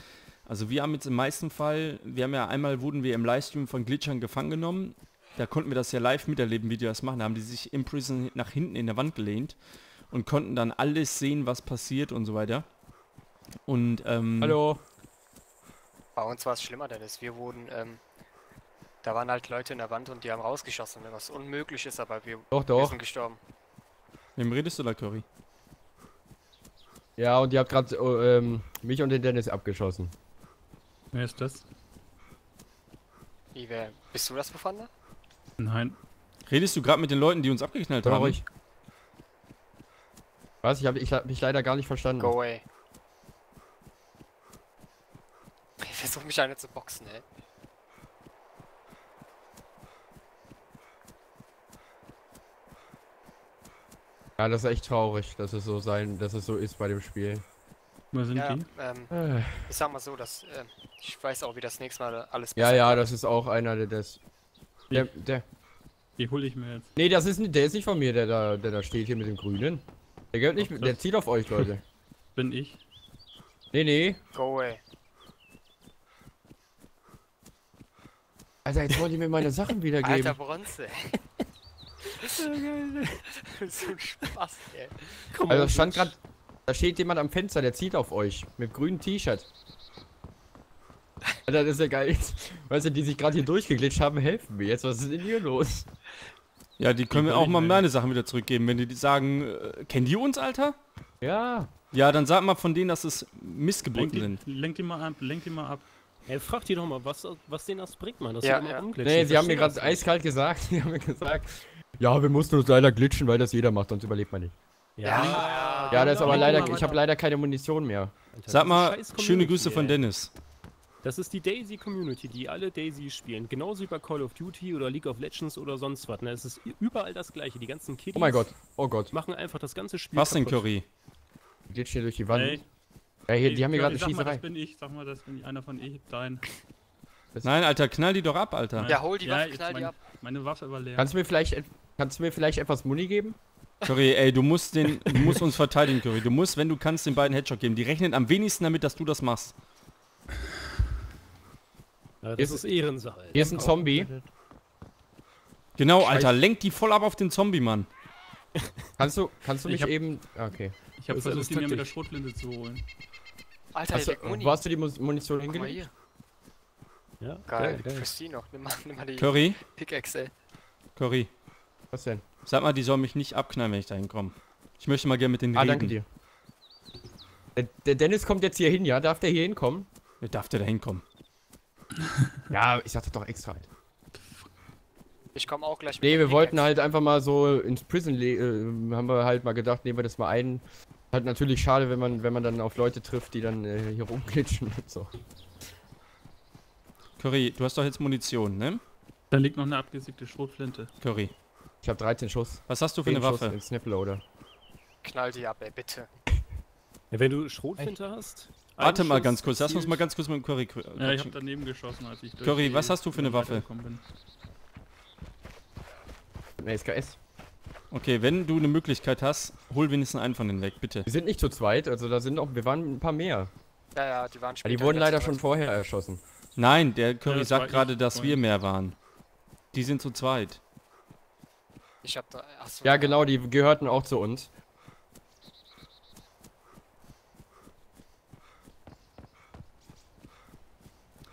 Also wir haben jetzt im meisten Fall, wir haben ja einmal wurden wir im Livestream von Glitchern gefangen genommen. Da konnten wir das ja live miterleben, wie die das machen. Da haben die sich im Prison nach hinten in der Wand gelehnt und konnten dann alles sehen, was passiert und so weiter. Und ähm, Hallo? Bei uns war es schlimmer, Dennis. Wir wurden, ähm, da waren halt Leute in der Wand und die haben rausgeschossen, was unmöglich ist, aber wir, Doch, wir doch. sind gestorben. wem redest du da, Curry? Ja, und ihr habt gerade ähm, mich und den Dennis abgeschossen. Wer ist das? Wie, wer, bist du das Befander? Nein. Redest du gerade mit den Leuten, die uns abgeknallt haben? ich. Was? Ich habe ich hab mich leider gar nicht verstanden. Go away. Ich versuche mich eine zu boxen, ey. Ja, das ist echt traurig, dass es so sein, dass es so ist bei dem Spiel. Wo sind Ja, die? ähm, Äh. ich sag mal so, dass, ähm, ich weiß auch, wie das nächste Mal alles Ja, ja, wird. das ist auch einer, der das. Der, der. Die hole ich mir jetzt. Nee, das ist nicht, der ist nicht von mir, der da, der da steht hier mit dem Grünen. Der gehört nicht, Ach, der zieht auf euch, Leute. Bin ich. Nee, nee. Go away. Alter, jetzt wollt ihr mir meine Sachen wiedergeben. Alter Bronze. so ein Spaß, ey. Also stand gerade, da steht jemand am Fenster, der zieht auf euch mit grünem T-Shirt. Alter, das ist ja geil. Weißt du, die sich gerade hier durchgeglitscht haben, helfen mir jetzt. Was ist denn hier los? Ja, die können Die wir will auch mal meine Sachen wieder zurückgeben. Wenn die die sagen, äh, kennen die uns, Alter? Ja. Ja, dann sag mal von denen, dass es Missgeburten die, sind. lenk die mal ab, lenk die mal ab. Ey, frag die doch mal, was, was denen das bringt, man. Das Ja, ist immer ja. Nee, sie haben mir gerade eiskalt gesagt, sie haben mir gesagt, ja, wir mussten uns leider glitschen, weil das jeder macht, sonst überlebt man nicht. Ja, Ja, das ist aber ja, leider, aber ich habe leider keine Munition mehr. Alter, Sag mal, schöne Grüße von. Dennis. Das ist die Daisy-Community, die alle Daisy spielen. Genauso wie bei Call of Duty oder League of Legends oder sonst was. Ne? Es ist überall das gleiche. Die ganzen Kiddies Oh mein Gott, oh Gott. machen einfach das ganze Spiel Was denn. Curry? Glitsch hier durch die Wand. Ey, Ja, hier, die haben hier gerade eine sag mal, Schießerei. das bin ich. Sag mal, das bin ich. Einer von ich. Dein. Nein, Alter, knall die doch ab, Alter. Ja, hol die Waffe, jetzt knall die mein, ab. Meine Waffe war leer. Kannst du mir vielleicht, et- kannst du mir vielleicht etwas Muni geben? Curry, ey, du musst den, du musst uns verteidigen, Curry. Du musst, wenn du kannst, den beiden Headshot geben. Die rechnen am wenigsten damit, dass du das machst. Ja, Hier das ist- ist Ehrensache. Hier ist ein Zombie. Genau, Alter, lenk die voll ab auf den Zombie, Mann. Kannst du, kannst du Ich mich hab- eben. Okay. Ich habe versucht, ihn mir mit der. Schrotflinte zu holen. Alter, Hast du, hier Muni. wo hast du die Munition hingelegt? hier. Ja, Geil. geil. Christine noch. Nimm mal, nimm mal die Curry, Pickaxe, ey. Curry, Was denn? sag mal, die sollen mich nicht abknallen, wenn ich da hinkomme. Ich möchte mal gerne mit denen Ah, reden. danke dir. Der, der Dennis kommt jetzt hier hin, ja? Darf der hier hinkommen? Wer darf der da hinkommen? Ja, ich sagte doch extra halt. Ich komme auch gleich mit Nee, wir wollten halt einfach mal so ins Prison le äh, haben wir halt mal gedacht, nehmen wir das mal ein. Halt natürlich schade, wenn man, wenn man dann auf Leute trifft, die dann äh, hier rumglitschen und so. Curry, du hast doch jetzt Munition, ne? Da liegt noch eine abgesiegte Schrotflinte. Curry. Ich habe 13 Schuss. Was hast du für 10 eine Schuss Waffe? in Snaploader. Knall die ab, ey, bitte. Ja, wenn du Schrotflinte hast. Warte mal Schuss ganz kurz, lass uns mal ganz kurz mit dem Curry Ja, ich habe daneben geschossen, als ich durch Curry, was hast du für eine Waffe? bin. Eine SKS. Okay, wenn du eine Möglichkeit hast, hol wenigstens einen von denen weg, bitte. Wir sind nicht zu zweit, also da sind noch, wir waren ein paar mehr. Ja, ja, die waren Ja, später. die wurden leider schon vorher erschossen. Nein, der Curry war sagt gerade, dass wir mehr waren. Die sind zu zweit. Ich hab da. Achso, Ja, genau, die gehörten auch zu uns.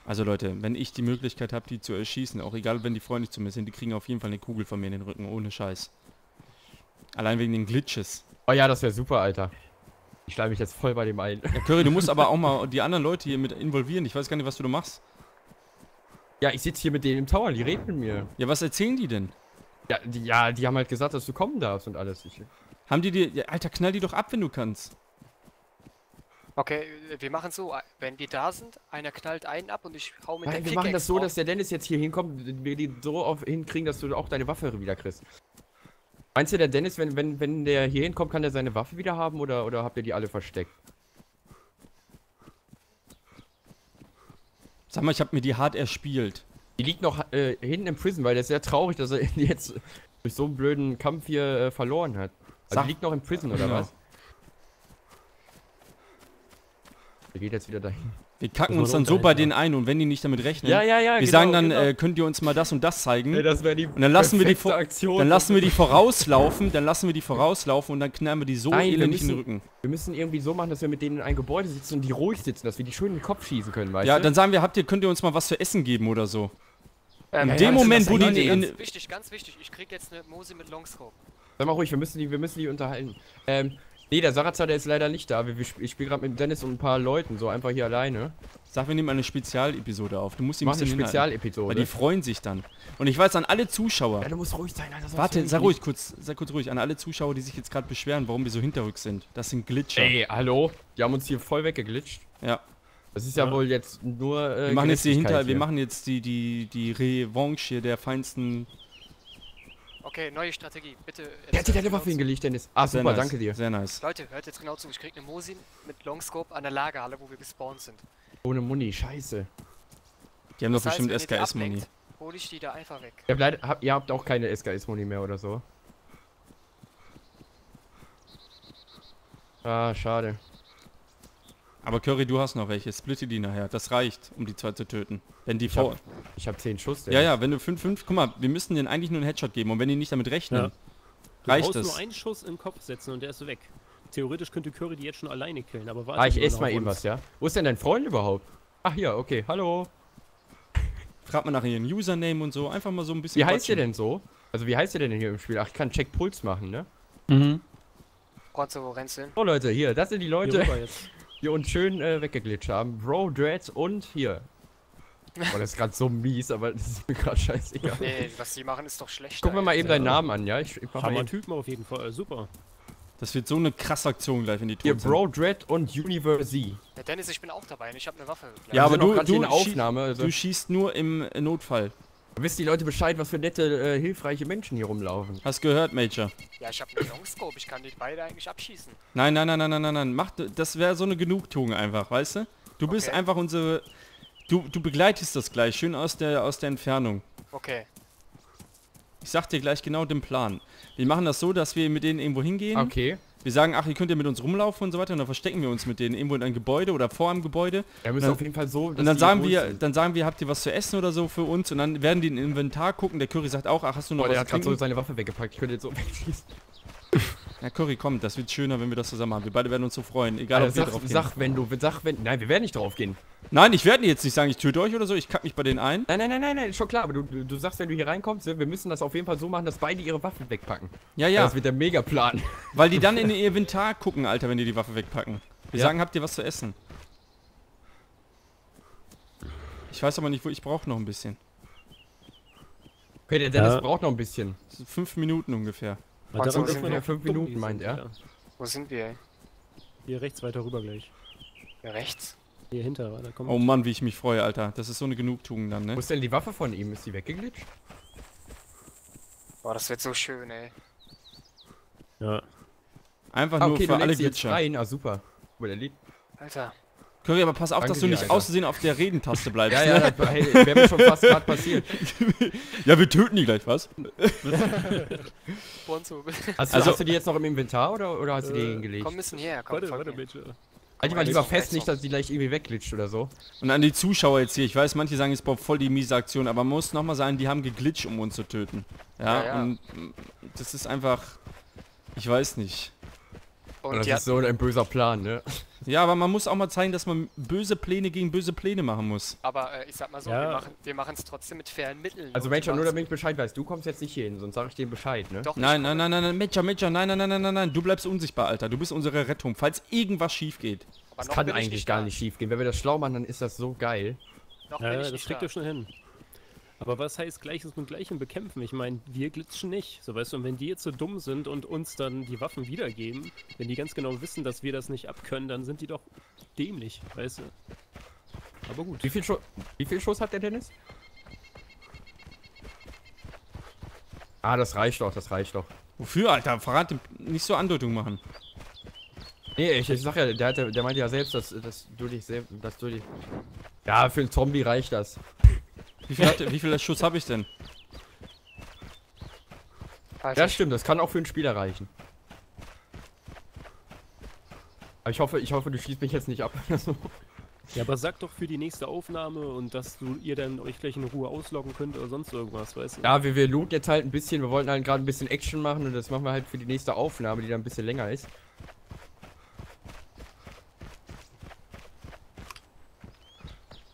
Also Leute, wenn ich die Möglichkeit habe, die zu erschießen, auch egal, wenn die freundlich zu mir sind, die kriegen auf jeden Fall eine Kugel von mir in den Rücken, ohne Scheiß. Allein wegen den Glitches. Oh ja, das wäre super, Alter. Ich schleife mich jetzt voll bei dem ein. Ja, Curry, du musst aber auch mal die anderen Leute hier mit involvieren. Ich weiß gar nicht, was du da machst. Ja, ich sitze hier mit denen im Tower, die reden mit mir. Ja, was erzählen die denn? Ja die, ja, die haben halt gesagt, dass du kommen darfst und alles. Ich, Haben die dir... Ja, Alter, knall die doch ab, wenn du kannst. Okay, wir machen so, wenn die da sind, einer knallt einen ab und ich hau mit Nein, der wir machen das so, dass der Dennis jetzt hier hinkommt, wir die so auf, hinkriegen, dass du auch deine Waffe wieder kriegst. Meinst du, der Dennis, wenn, wenn, wenn der hier hinkommt, kann der seine Waffe wieder haben oder, oder habt ihr die alle versteckt? Sag mal, ich habe mir die hart erspielt. Die liegt noch äh, hinten im Prison, weil der ist sehr traurig, dass er jetzt durch so einen blöden Kampf hier äh, verloren hat. Also die liegt noch im Prison, oder Ja. was? Der geht jetzt wieder dahin. Wir kacken uns dann so bei denen ein und wenn die nicht damit rechnen, Ja, ja, ja, wir genau, sagen dann, genau. äh, könnt ihr uns mal das und das zeigen. Ey, das wäre die und dann lassen wir die Aktion. Dann lassen wir die vorauslaufen, dann lassen wir die vorauslaufen und dann knallen wir die so Nein, elendig in den müssen- Rücken. Wir müssen irgendwie so machen, dass wir mit denen in ein Gebäude sitzen und die ruhig sitzen, dass wir die schön in den Kopf schießen können, weißt Ja, du? dann sagen wir, habt ihr, könnt ihr uns mal was zu essen geben oder so. Ähm, In dem Moment, wo die das in, Ganz wichtig, ganz wichtig. Ich krieg jetzt eine Mose mit Longscope. Sag mal ruhig, wir müssen die, wir müssen die unterhalten. Ähm, nee, der Sarazar, der ist leider nicht da. Wir, wir, ich spiele gerade mit Dennis und ein paar Leuten, so einfach hier alleine. Sag, wir nehmen eine Spezialepisode auf. Du musst die ein Mach eine bisschen hinhalten. Spezialepisode. Weil die freuen sich dann. Und ich weiß an alle Zuschauer. ja, du musst ruhig sein, Alter. Warte, sei nicht. ruhig kurz, sei kurz ruhig. An alle Zuschauer, die sich jetzt gerade beschweren, warum wir so hinterrücks sind. Das sind Glitcher. Ey, hallo? Die haben uns hier voll weggeglitscht. Ja. Das ist ja, Ja. wohl jetzt nur. Äh, Wir machen jetzt die hinter, wir hier. machen jetzt die, die, die Revanche hier der feinsten. Okay, neue Strategie. Bitte. Der hat dir deine Waffe hingelegt, Dennis. Ah, super, nice, danke dir. Sehr nice. Leute, hört jetzt genau zu. Ich krieg eine Mosin mit Longscope an der Lagerhalle, wo wir gespawnt sind. Ohne Muni, scheiße. Die haben doch heißt, bestimmt ablenkt, Hol ich die da einfach weg. Ihr, bleibt, habt, ihr habt auch keine SKS-Muni mehr oder so. Ah, schade. Aber Curry, du hast noch welche. Splitte die nachher. Das reicht, um die zwei zu töten. Wenn die Ich vor. hab, ich hab 10 Schuss. Ja, ja, wenn du 5, 5. Guck mal, wir müssen denen eigentlich nur einen Headshot geben. Und wenn die nicht damit rechnen, Ja. Du reicht brauchst es. nur einen Schuss in den Kopf setzen und der ist weg. Theoretisch könnte Curry die jetzt schon alleine killen, aber warte Ah, ich esse mal eben was, ja? Wo ist denn dein Freund überhaupt? Ach, hier, okay, hallo. Fragt man nach ihren Username und so. Einfach mal so ein bisschen. Wie heißt ihr denn so? Also, wie heißt ihr denn hier im Spiel? Ach, ich kann Check Puls machen, ne? Mhm. So, Leute, hier, das sind die Hier Leute, die uns schön äh, weggeglitscht haben. Bro, Dreads und hier. Oh, das ist gerade so mies, aber das ist mir gerade scheißegal. Nee, was die machen, ist doch schlecht. Gucken wir mal eben Ja. deinen Namen an, ja? Ich, ich mach mal. Typen auf jeden Fall, äh, super. Das wird so eine krasse Aktion gleich, wenn die tot Hier. Bro Dread und Universe Z. Ja, Dennis, ich bin auch dabei und ich habe eine Waffe. gleich. Ja, aber du, hier du, Aufnahme, also- du schießt nur im äh, Notfall. Wisst die Leute Bescheid, was für nette, äh, hilfreiche Menschen hier rumlaufen? Hast gehört, Major? Ja, ich habe einen Longscope, ich kann die beide eigentlich abschießen. Nein, nein, nein, nein, nein, nein, nein. Mach, das wäre so eine Genugtuung einfach, weißt du? Du bist Okay. einfach unsere... Du, du begleitest das gleich, schön aus der, aus der Entfernung. Okay. Ich sag dir gleich genau den Plan. Wir machen das so, dass wir mit denen irgendwo hingehen. Okay. Wir sagen, ach, ihr könnt ja mit uns rumlaufen und so weiter. Und dann verstecken wir uns mit denen irgendwo in einem Gebäude oder vor einem Gebäude. Wir müssen Dann- auf jeden Fall so, Und dann sagen wir, sind. dann sagen wir, habt ihr was zu essen oder so für uns? Und dann werden die in den Inventar gucken. Der Curry sagt auch, ach, hast du noch Boah, der was hat zu gerade so seine Waffe weggepackt. Ich könnte jetzt so wegschießen. Ja, Curry, komm, das wird schöner, wenn wir das zusammen haben. Wir beide werden uns so freuen, egal Alter, ob wir sag, drauf gehen. sag, wenn du, sag, wenn, nein, wir werden nicht drauf gehen. Nein, ich werde jetzt nicht sagen, ich töte euch oder so. Ich kack mich bei denen ein. Nein, nein, nein, nein, nein, ist schon klar, aber du, du, sagst, wenn du hier reinkommst, wir müssen das auf jeden Fall so machen, dass beide ihre Waffen wegpacken. Ja, ja, Das wird der Megaplan. weil die dann in ihr Inventar gucken, Alter, wenn die die Waffe wegpacken. Wir Ja. sagen, habt ihr was zu essen? Ich weiß aber nicht, wo ich brauche noch ein bisschen. Okay, der Dennis Ja. braucht noch ein bisschen. Fünf Minuten ungefähr. Weil daran dürfen sind wir noch Fünf gucken, Minuten, die meint er. ja. Wo sind wir? ey? Hier rechts weiter rüber gleich. Hier rechts? Hier hinter, da kommt. Oh Mann, wie ich mich freue, Alter. Das ist so eine Genugtuung dann, ne? Wo ist denn die Waffe von ihm? Ist die weggeglitscht? Boah, das wird so schön, ey. Ja. Einfach Ah, nur okay, für du alle Glitscher. rein. Ah, super. Wo der liegt. Alter. Curry, aber pass auf, Danke dass du dir, nicht Alter. auszusehen auf der Redentaste bleibst. Ja, ne? ja, das hey, wäre mir schon fast gerade passiert. ja, wir töten die gleich, was? Bonzo, Hast, Also- du, hast du die jetzt noch im Inventar oder, oder hast du die Äh, hingelegt? komm ein bisschen her, komm, Warte, warte, bitte. Halt die mal lieber fest, nicht, dass die gleich irgendwie wegglitscht oder so. Und an die Zuschauer jetzt hier, ich weiß, manche sagen, es braucht voll die miese Aktion, aber man muss nochmal sagen, die haben geglitscht, um uns zu töten. Ja, Ja, ja. und das ist einfach, ich weiß nicht. Und das ist so ein böser Plan, ne? Ja, aber man muss auch mal zeigen, dass man böse Pläne gegen böse Pläne machen muss. aber äh, ich sag mal so, Ja. wir machen es trotzdem mit fairen Mitteln. Also Mensch, nur damit ich Bescheid weiß, du kommst jetzt nicht hier hin, sonst sage ich dir Bescheid, ne? Doch, Nein, nein, nein, nein, nein, Major, Major, nein, nein, nein, nein, nein, nein, du bleibst unsichtbar, Alter. Du bist unsere Rettung, falls irgendwas schief geht. Aber Das kann eigentlich nicht gar da. nicht schief gehen. Wenn wir das schlau machen, dann ist das so geil. Noch Ja, bin ich das kriegt da. ihr schon hin. Aber was heißt Gleiches mit Gleichem bekämpfen? Ich meine, wir glitschen nicht. So weißt du, und wenn die jetzt so dumm sind und uns dann die Waffen wiedergeben, wenn die ganz genau wissen, dass wir das nicht abkönnen, dann sind die doch dämlich, weißt du? Aber gut. Wie viel, Schuss, wie viel Schuss hat der Dennis? Ah, das reicht doch, das reicht doch. Wofür, Alter? Verrat nicht so Andeutung machen. Nee, ich, ich sag ja, der, hat, ja- der meinte ja selbst, dass, dass du dich selbst, dass du dich... Ja, für einen Zombie reicht das. Wie viel, hat, wie viel Schuss habe ich denn? Alter, Ja, stimmt, das kann auch für einen Spieler reichen. Aber ich hoffe, ich hoffe, du schießt mich jetzt nicht ab. Ja, aber sag doch für die nächste Aufnahme und dass du ihr dann euch gleich in Ruhe ausloggen könnt oder sonst irgendwas, weißt du? ja, wir, wir looten jetzt halt ein bisschen, wir wollten halt gerade ein bisschen Action machen und das machen wir halt für die nächste Aufnahme, die dann ein bisschen länger ist.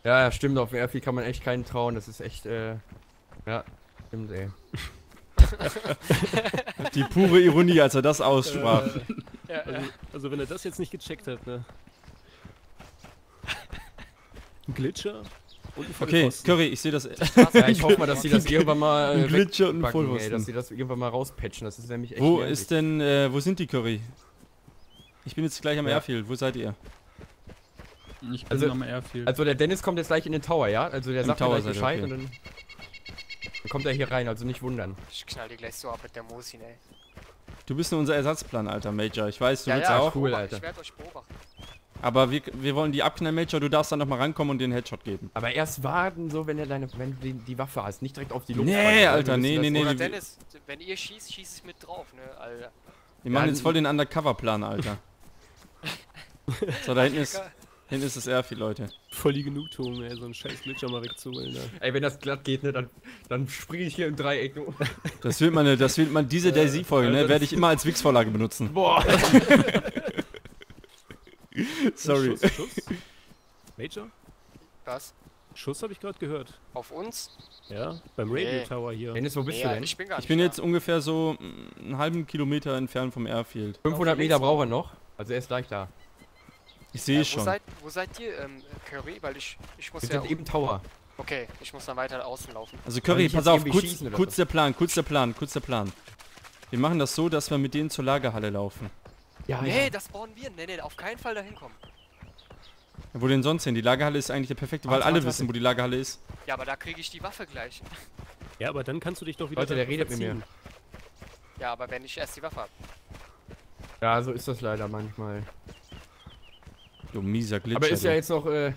Ja, ja, stimmt, auf Airfield kann man echt keinen trauen, das ist echt, äh, ja, stimmt, ey. Die pure Ironie, als er das aussprach. ja, ja. Also, also wenn er das jetzt nicht gecheckt hat, ne? Ein Glitcher und ein Okay. Curry, ich sehe das. Ja, ich hoffe mal, dass sie das irgendwann mal Ein äh, Glitscher und ein ey, dass sie das irgendwann mal rauspatchen, das ist nämlich echt Wo nervig. ist denn, äh, wo sind die Curry? Ich bin jetzt gleich am Ja. Airfield, wo seid ihr? Ich bin Also- am Airfield. Also der Dennis kommt jetzt gleich in den Tower, ja? Also der Im sagt Tower mir gleich Bescheid okay. und dann, dann kommt er hier rein, also nicht wundern. Ich knall die gleich so ab mit der Mosin, ey. Du bist nur unser Ersatzplan, Alter, Major. Ich weiß, du ja, willst ja, auch. ich Cool, Alter. Ich werde euch beobachten. Aber wir, wir wollen die abknallen, Major. Du darfst dann nochmal rankommen und den Headshot geben. Aber erst warten, so wenn er deine, wenn du die, die Waffe hast, nicht direkt auf die Luft. Nee, fallen, ja? Alter, Wir nee, nee, nee. Oder Dennis, wenn ihr schießt, schieße ich mit drauf, ne, Alter. Wir machen Ja, jetzt voll den Undercover-Plan, Alter. so, da hinten ist, hinten ist das Airfield, Leute. Voll die Genugtuung, ey, so einen scheiß Glitcher mal wegzuholen. Ne? Ey, wenn das glatt geht, ne, dann, dann springe ich hier im Dreieck. Du. Das wird meine, das wird man, diese Daisy-Folge, ne, werde ich immer als Wix-Vorlage benutzen. Boah. Sorry. Schuss, Schuss. Major? Was? Schuss habe ich gerade gehört. Auf uns? Ja, beim Radio Nee. Tower hier. Dennis, wo bist Nee, du denn? ich bin gar nicht Ich bin da. jetzt ungefähr so einen halben Kilometer entfernt vom Airfield. 500 Auf Meter brauchen wir noch. Also er ist gleich da. Ich sehe Äh, schon. seid, wo seid ihr, ähm, Curry? Weil ich, ich muss Wir ja... sind im Tower. Okay, ich muss dann weiter außen laufen. Also Curry, pass auf, kurz, kurz der Plan, kurz der Plan, kurz der Plan. Wir machen das so, dass wir mit denen zur Lagerhalle laufen. Ja, Nee, das spawnen wir. Nee, nee, auf keinen Fall dahin kommen. Wo denn sonst hin? Die Lagerhalle ist eigentlich der perfekte, weil Warte, alle warte, wissen, wo die Lagerhalle ist. Ja, aber da kriege ich die Waffe gleich. Ja, aber dann kannst du dich doch wieder Leute, der redet mit mir. Ja, aber wenn ich erst die Waffe habe. Ja, so ist das leider manchmal. Du mieser Glitch. Aber ist ja jetzt noch, äh.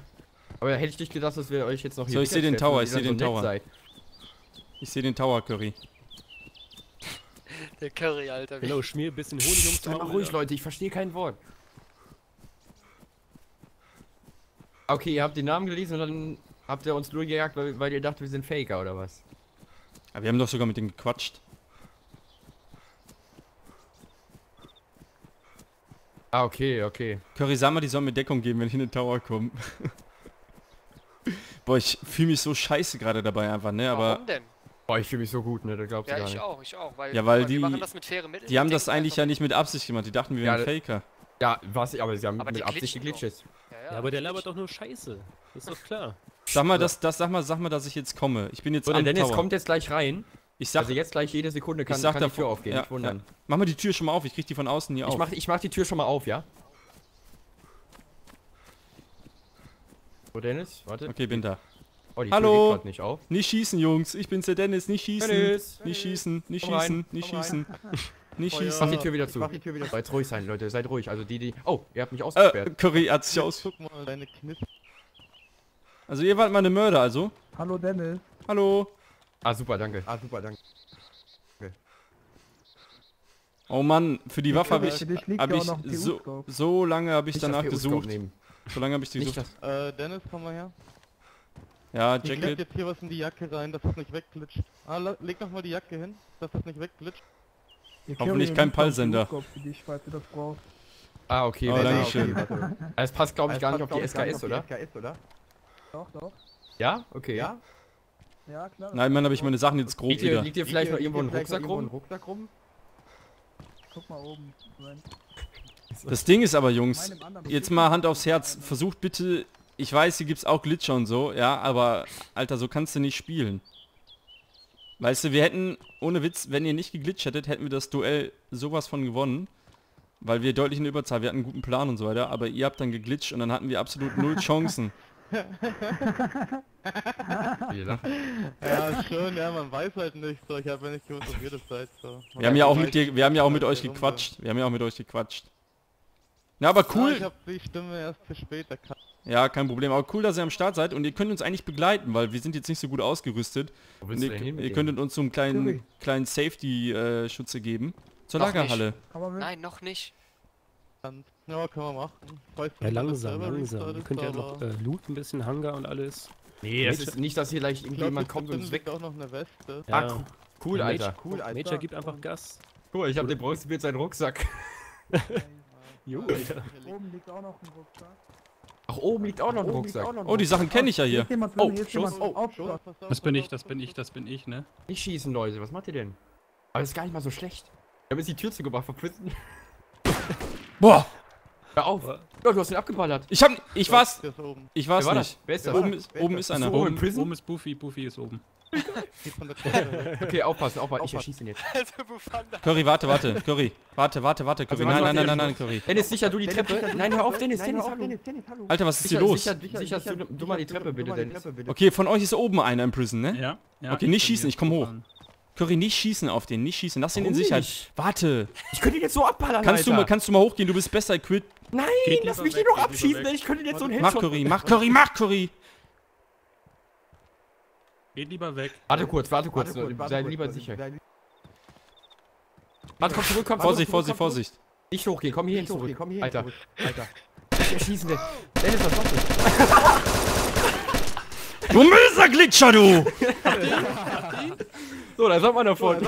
Aber hätte ich nicht gedacht, dass wir euch jetzt noch hier. So, ich seh den Tower, ich ihr seh dann den so Tower. seid. Ich sehe den Tower Curry. Der Curry, Alter. Genau, schmier ein bisschen Honig ums Seid mal ruhig, ja. Leute, ich verstehe kein Wort. Okay, ihr habt den Namen gelesen und dann habt ihr uns nur gejagt, weil, weil ihr dachtet, wir sind Faker oder was? Aber wir haben doch sogar mit denen gequatscht. Ah, okay, okay. Curry, sag mal, die sollen mir Deckung geben, wenn ich in den Tower komme. Boah, ich fühle mich so scheiße gerade dabei einfach, ne? Aber Warum denn? Boah, ich fühle mich so gut, ne? Das glaubst du Ja, gar ich nicht. auch, ich auch. Weil, Ja, weil die- machen das mit fairen Mitteln. die haben das eigentlich ja nicht mit Absicht gemacht. Die dachten, wir Ja, wären da- Faker. Ja, was, aber sie haben Aber die mit Absicht geglitscht. Ja, Ja, aber der ich- labert doch nur Scheiße. Das ist doch klar. Sag mal, das, das, sag mal, sag mal, dass ich jetzt komme. Ich bin jetzt So, der am Dennis Tower. kommt jetzt gleich rein. Ich sag, also jetzt gleich jede Sekunde kann, ich sag kann die davor- Tür aufgehen, ja, nicht wundern. ja. mach mal die Tür schon mal auf. Ich krieg die von außen hier Ich auf. mach, ich mach die Tür schon mal auf, ja? So, Dennis, warte. Okay, bin da. Oh, die Hallo? Tür geht grad nicht auf. Nicht schießen, Jungs. Ich bin's der Dennis. Nicht schießen. Dennis! Nicht schießen. Nicht Komm rein, schießen. Nicht komm rein. schießen. Nicht. Mach schießen. die Tür wieder zu. mach die Tür wieder So, jetzt ruhig sein, Leute, seid ruhig. Also die, die... Oh, ihr habt mich Äh, ausgesperrt. Curry hat sich aus. Guck mal, deine Kniff. Also ihr wart meine Mörder, also? Hallo Dennis. Hallo? Ah, super, danke. Ah, super, danke. Oh Mann, für die Waffe habe ich, hab ich so, so lange habe ich Nicht danach gesucht. So lange habe ich Nicht gesucht. das... Äh, Dennis, komm mal her. Ja, Ich leg Jacket. jetzt hier was in die Jacke rein, dass das nicht wegglitscht. Ah, leg noch mal die Jacke hin, dass das nicht wegglitscht. Hoffentlich kein Pallsender. Ah, okay. Oh, danke okay, schön. Es passt, glaube ich, gar nicht auf die SKS, oder? SKS, oder? Doch, doch. Ja? Okay. Ja? Ja, klar. Nein, Mann, habe ich meine Sachen jetzt grob Liegt hier, wieder. liegt hier vielleicht noch irgendwo ein Liegt hier Rucksack rum? Rucksack rum? Guck mal oben. Moment. Das Ding ist aber, Jungs, jetzt mal Hand aufs Herz. Versucht bitte, ich weiß, hier gibt's auch Glitcher und so, ja, aber, Alter, so kannst du nicht spielen. Weißt du, wir hätten, ohne Witz, wenn ihr nicht geglitscht hättet, hätten wir das Duell sowas von gewonnen. Weil wir deutlich in der Überzahl, wir hatten einen guten Plan und so weiter, aber ihr habt dann geglitscht und dann hatten wir absolut null Chancen. Lacht. Ja, schon, ja, man weiß halt nicht so. Ich habe ja nicht gewusst, ihr das seid. So. Man Wir haben ja auch mit dir, wir haben ja auch mit euch gequatscht. Wir haben ja auch mit euch gequatscht. Na, aber cool. ich habe die Stimme erst für später. Ja, kein Problem. Aber cool, dass ihr am Start seid und ihr könnt uns eigentlich begleiten, weil wir sind jetzt nicht so gut ausgerüstet. Ihr, hin ihr könntet uns so einen kleinen, kleinen Safety-Schutze geben. Zur Noch. Lagerhalle. Nein, noch nicht. Dann, ja, können wir machen. Ich Ja, langsam, selber langsam. Ihr könnt ja noch äh, looten, ein bisschen Hangar und alles. Nee, das Major- ist nicht, dass hier gleich ich irgendwie glaub, jemand jetzt kommt und uns weg. auch noch eine Weste. Ja. Ah, cool, Ja, Alter. Cool, Major gibt einfach Gas. Cool, ich hab den Bronzebild seinen Rucksack. Jo, Alter. Oben liegt auch noch ein Rucksack. Ach, oben liegt auch noch ein Rucksack. Oh, die Sachen kenne ich ja Hier Oh, Schuss. Oh, Schuss, Das bin ich, das bin ich, das bin ich, ne? Nicht schießen, Leute. Was macht ihr denn? Aber das ist gar nicht mal so schlecht. Wir haben jetzt die Tür zugemacht, verpissen. Boah, Hör auf. Ja, du hast ihn abgeballert. ich hab, ich So, war's, ist oben. ich war's Wer war nicht. das? Wer ist das? Oben ist, oben ist einer. Oben Oben, im Prison? oben ist Buffy, Buffy ist oben. Okay, aufpassen, aufpassen. Ich erschieße ihn jetzt. Also. Curry, warte, warte, Curry. Warte, warte, warte, Curry. Also, Nein, nein, nein, nein, nein, Curry. Dennis, sicher du die Treppe. Nein, hör auf, Dennis, Dennis, hallo. Alter, was ist hier los? sicher, sicher, du, du mal die Treppe bitte, Dennis. Okay, von euch ist oben einer im Prison, ne? Ja. Okay, nicht schießen, ich komm hoch. Curry, nicht schießen auf den, nicht schießen. Lass ihn in Warum Sicherheit. nicht? Warte. Ich könnte ihn jetzt so abballern, Kannst du, Alter. mal, kannst du mal hochgehen? Du bist besser equipped. Nein, Geht lass mich weg, den noch abschießen, ich könnte ihn jetzt so einen Mach Headshot... Curry, mach Curry, mach Curry. Geht lieber weg. Warte kurz, warte kurz, sei lieber sicher. Warte, komm zurück, komm Vorsicht, zurück, Vorsicht, komm Vorsicht. Nicht hochgehen, komm hier hin zurück. komm hier Alter, zurück. Alter. Ich erschießen den. Dennis, was machst du? Du mieser Glitscher, du! So, da soll man davon.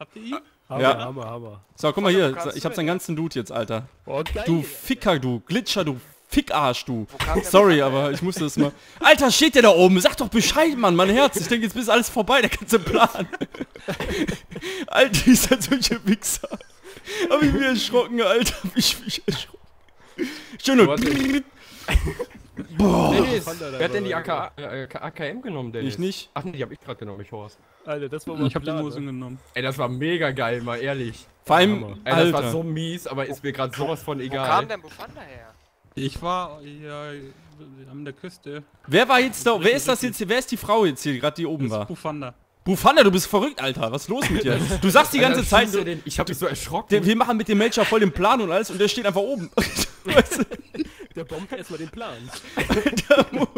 Habt ihr ihn? Hammer, Ja. Hammer, Hammer. So, guck mal hier. Ich hab seinen ganzen Dude jetzt, Alter. Oh, geil. Du Ficker, du Glitscher, du Fickarsch, du. Sorry, aber ich musste das mal. Alter, steht der da oben? Sag doch Bescheid, Mann, mein Herz. Ich denke, jetzt ist alles vorbei, der ganze Plan. Alter, ist halt solche Wichser. Hab ich mich erschrocken, Alter. Hab ich mich erschrocken. Schön und. Boah, Dennis, wer hat denn die AK, äh, AKM genommen, Dennis? ich nicht. Ach nee, die hab ich gerade genommen, ich Horst. Alter, das war mal Ich habe die Plan, Mosin ne? genommen. Ey, das war mega geil, mal ehrlich. Vor allem. Ey, das war so mies, aber ist mir gerade sowas von Wo kam egal. denn Bufanda her? Ich war ja an der Küste. Wer war jetzt da? Wer ist das jetzt? hier? Wer ist die Frau jetzt hier, gerade die oben Das ist war? Bufanda. Bufanda, du bist verrückt, Alter. Was ist los mit dir? Du sagst die ganze Zeit, so, den- ich hab mich so erschrocken. wir machen mit dem Melcher voll den Plan und alles und der steht einfach oben. Weißt du? Der bombt erstmal den Plan.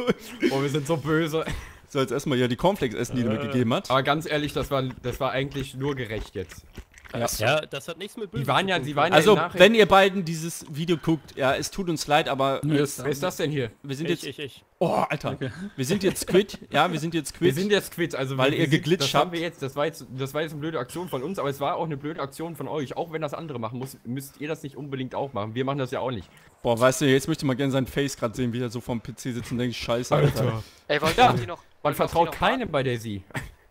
Oh, wir sind so böse. So, jetzt erstmal ja die Cornflakes essen, die du mir Äh. gegeben hast. Aber ganz ehrlich, das war, das war eigentlich nur gerecht jetzt. Ja, das hat nichts mit Die waren ja, zu tun. sie waren Also, ja wenn ihr beiden dieses Video guckt, ja, es tut uns leid, aber Wer ist Wer ist das denn hier? wir sind Ich, jetzt. ich, ich. Oh, Alter. Okay. Wir sind jetzt quitt. Ja, wir sind jetzt quitt. Wir sind jetzt quitt, also Weil wir, ihr geglitscht das haben habt. wir jetzt, das war jetzt, das war jetzt eine blöde Aktion von uns, aber es war auch eine blöde Aktion von euch. Auch wenn das andere machen muss, müsst ihr das nicht unbedingt auch machen. Wir machen das ja auch nicht. Boah, weißt du, jetzt möchte mal gerne sein Face gerade sehen, wie er so vom PC sitzt und denkt, scheiße, Alter. Ey, wollt Ja, noch. Man vertraut keinem bei der Sie.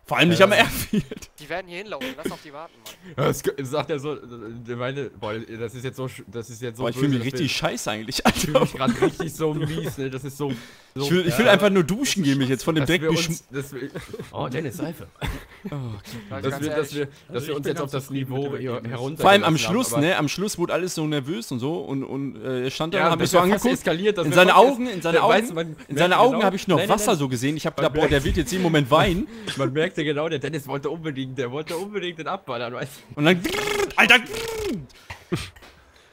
Vor allem nicht am Airfield. Die werden hier hinlaufen, lass auf die warten, Mann. Das sagt er so, der meine, boah, das ist jetzt so, sch- das ist jetzt so Boah, ich fühle mich richtig scheiße eigentlich, Ich fühle Alter. mich gerade richtig so mies, ne? Das ist so. so Ich will, ich will einfach nur duschen gehen, mich jetzt von dem beschm... uns, wir, Oh, Dennis, Seife. Also Dass wir, dass wir, dass Also wir uns jetzt auf das Niveau herunter. Vor allem am haben, Schluss, aber- ne? Am Schluss wurde alles so nervös und so und, und äh, er stand da Ja, und hab mich so angeguckt. eskaliert, dass In seine Augen, in seine Augen, weiß, man in seine Augen genau- habe ich noch Wasser nein. so gesehen. Ich habe gedacht, boah, der wird jetzt jeden Moment weinen. Man merkte genau, der Dennis wollte unbedingt, der wollte unbedingt den abballern, weißt du? Und dann. Alter!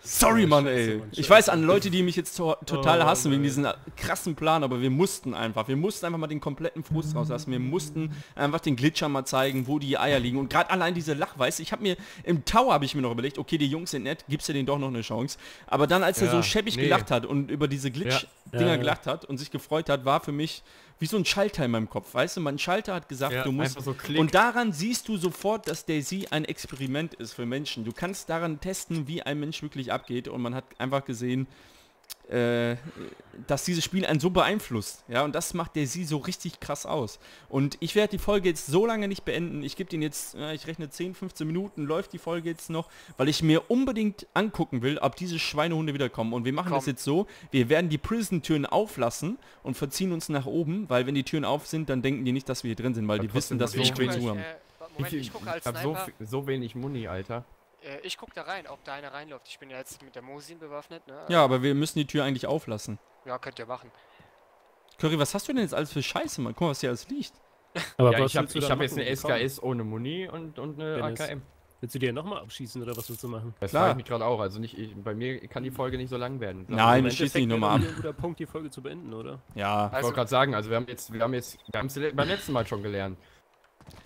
Sorry, Mann, scheiße, ey. Mann, Ich weiß an Leute, die mich jetzt to total Oh, hassen wegen diesem krassen Plan, aber wir mussten einfach. Wir mussten einfach mal den kompletten Frust rauslassen. Wir mussten einfach den Glitscher mal zeigen, wo die Eier liegen. Und gerade allein diese Lachweise, ich habe mir im Tower habe ich mir noch überlegt, okay, die Jungs sind nett, gibst du denen doch noch eine Chance. Aber dann, als er Ja, so scheppig nee. gelacht hat und über diese Glitch-Dinger Ja, ja. gelacht hat und sich gefreut hat, war für mich wie so ein Schalter in meinem Kopf. Weißt du, mein Schalter hat gesagt, Ja, du musst so und daran siehst du sofort, dass Daisy ein Experiment ist für Menschen. Du kannst daran testen, wie ein Mensch wirklich abgeht und man hat einfach gesehen, äh, dass dieses Spiel einen so beeinflusst. Ja, und das macht Daisy so richtig krass aus. Und ich werde die Folge jetzt so lange nicht beenden. Ich gebe den jetzt, ja, ich rechne 10, 15 Minuten, läuft die Folge jetzt noch, weil ich mir unbedingt angucken will, ob diese Schweinehunde wiederkommen. Und wir machen das Komm. jetzt so, wir werden die Prison-Türen auflassen und verziehen uns nach oben, weil wenn die Türen auf sind, dann denken die nicht, dass wir hier drin sind, weil Aber die wissen, dass wir ich zu haben. äh, Moment, ich als ich hab so, so wenig Muni, Alter. Äh, ich guck da rein, ob da einer reinläuft. Ich bin ja jetzt mit der Mosin bewaffnet, ne? Ja, aber wir müssen die Tür eigentlich auflassen. Ja, könnt ihr machen. Curry, was hast du denn jetzt alles für Scheiße, Mann? Guck mal, was hier alles liegt. Aber ja, ich habe hab jetzt eine. SKS ohne Muni und, und eine Dennis. AKM. Willst du dir nochmal abschießen oder was willst du machen? Das Klar. frage ich mich gerade auch. Also nicht, ich, bei mir kann die Folge nicht so lang werden. Nein, Im ich schieße Endeffekt nicht wäre nochmal ab. ein guter Punkt, die Folge zu beenden, oder? Ja. Ich Also, wollte gerade sagen, also wir haben jetzt, wir haben jetzt, wir haben es beim letzten Mal schon gelernt.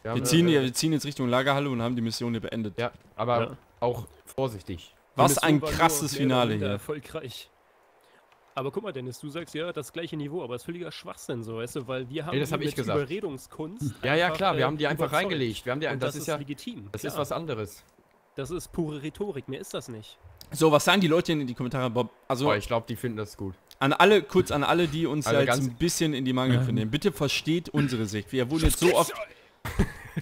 Wir, haben, Wir ziehen, äh, wir ziehen jetzt Richtung Lagerhalle und haben die Mission hier beendet. Ja, aber Ja. Auch vorsichtig. Was ein krasses Finale hier. Erfolgreich. Aber guck mal, Dennis, du sagst ja das gleiche Niveau, aber es ist völliger Schwachsinn, so, weißt du, weil wir haben das die hab ich mit gesagt. Überredungskunst. Ja, ja, klar, wir äh, haben die einfach überzeugt. reingelegt. Wir haben die, Und das, ist ja, legitim. das klar. ist was anderes. Das ist pure Rhetorik, mehr ist das nicht. So, was sagen die Leute in die Kommentare, Bob? Also Boah, ich glaube, die finden das gut. an alle, kurz an alle, die uns Also jetzt ein bisschen in die Mangel Ähm. vernehmen. Bitte versteht unsere Sicht. Wir wurden jetzt so oft.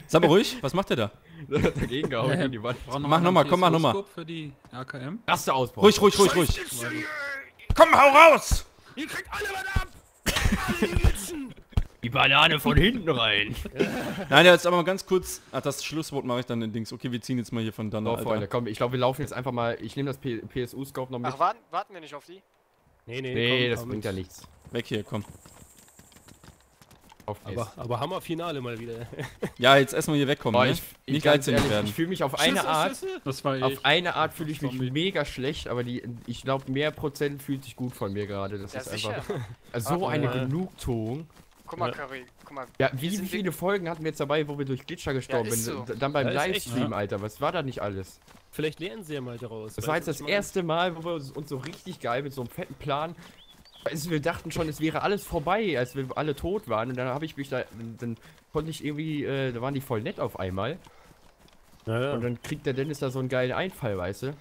Sag mal ruhig, was macht der da? Dagegen gehauen Ja, in die Wand. Mach noch mal, komm, mach noch mal. PSO-Scope für die AKM. Erster Ausbruch. Ruhig, ruhig, ruhig, ruhig. Komm, hau raus! Die Banane von hinten rein. Nein, jetzt aber mal ganz kurz. Ach, das Schlusswort mache ich dann in Dings. Okay, wir ziehen jetzt mal hier von dann. So, Alter. Freunde, komm, ich glaube, wir laufen jetzt einfach mal. Ich nehme das PSU-Scope noch mit. ach, warten, warten wir nicht auf die? Nee, nee, nee, komm, das komm bringt mit. ja nichts. Weg hier, komm. Auf. Aber, aber Hammer-Finale mal wieder. Ja, jetzt erstmal hier wegkommen, Boah, ne? ich, ich, Nicht ganz geizig ehrlich, werden. ich fühle mich auf eine Art, Das war ich. auf eine Art fühle ich mich mega schlecht, aber die, ich glaube, mehr Prozent fühlt sich gut von mir gerade. Das Ja, ist sicher. einfach also so Aber, eine äh, Genugtuung. Guck mal, Ja. Curry, guck mal. Ja, wie, wie viele Folgen hatten wir jetzt dabei, wo wir durch Glitcher gestorben ist sind? so. Dann beim Ja, Livestream, ja. Alter. Was war da nicht alles? Vielleicht lernen sie ja mal daraus. Das war jetzt das erste Mal, wo wir uns uns so richtig geil mit so einem fetten Plan. Also wir dachten schon, es wäre alles vorbei, als wir alle tot waren. Und dann habe ich mich da. Dann konnte ich irgendwie. Äh, da waren die voll nett auf einmal. Ja, ja. Und dann kriegt der Dennis da so einen geilen Einfall, weißt du?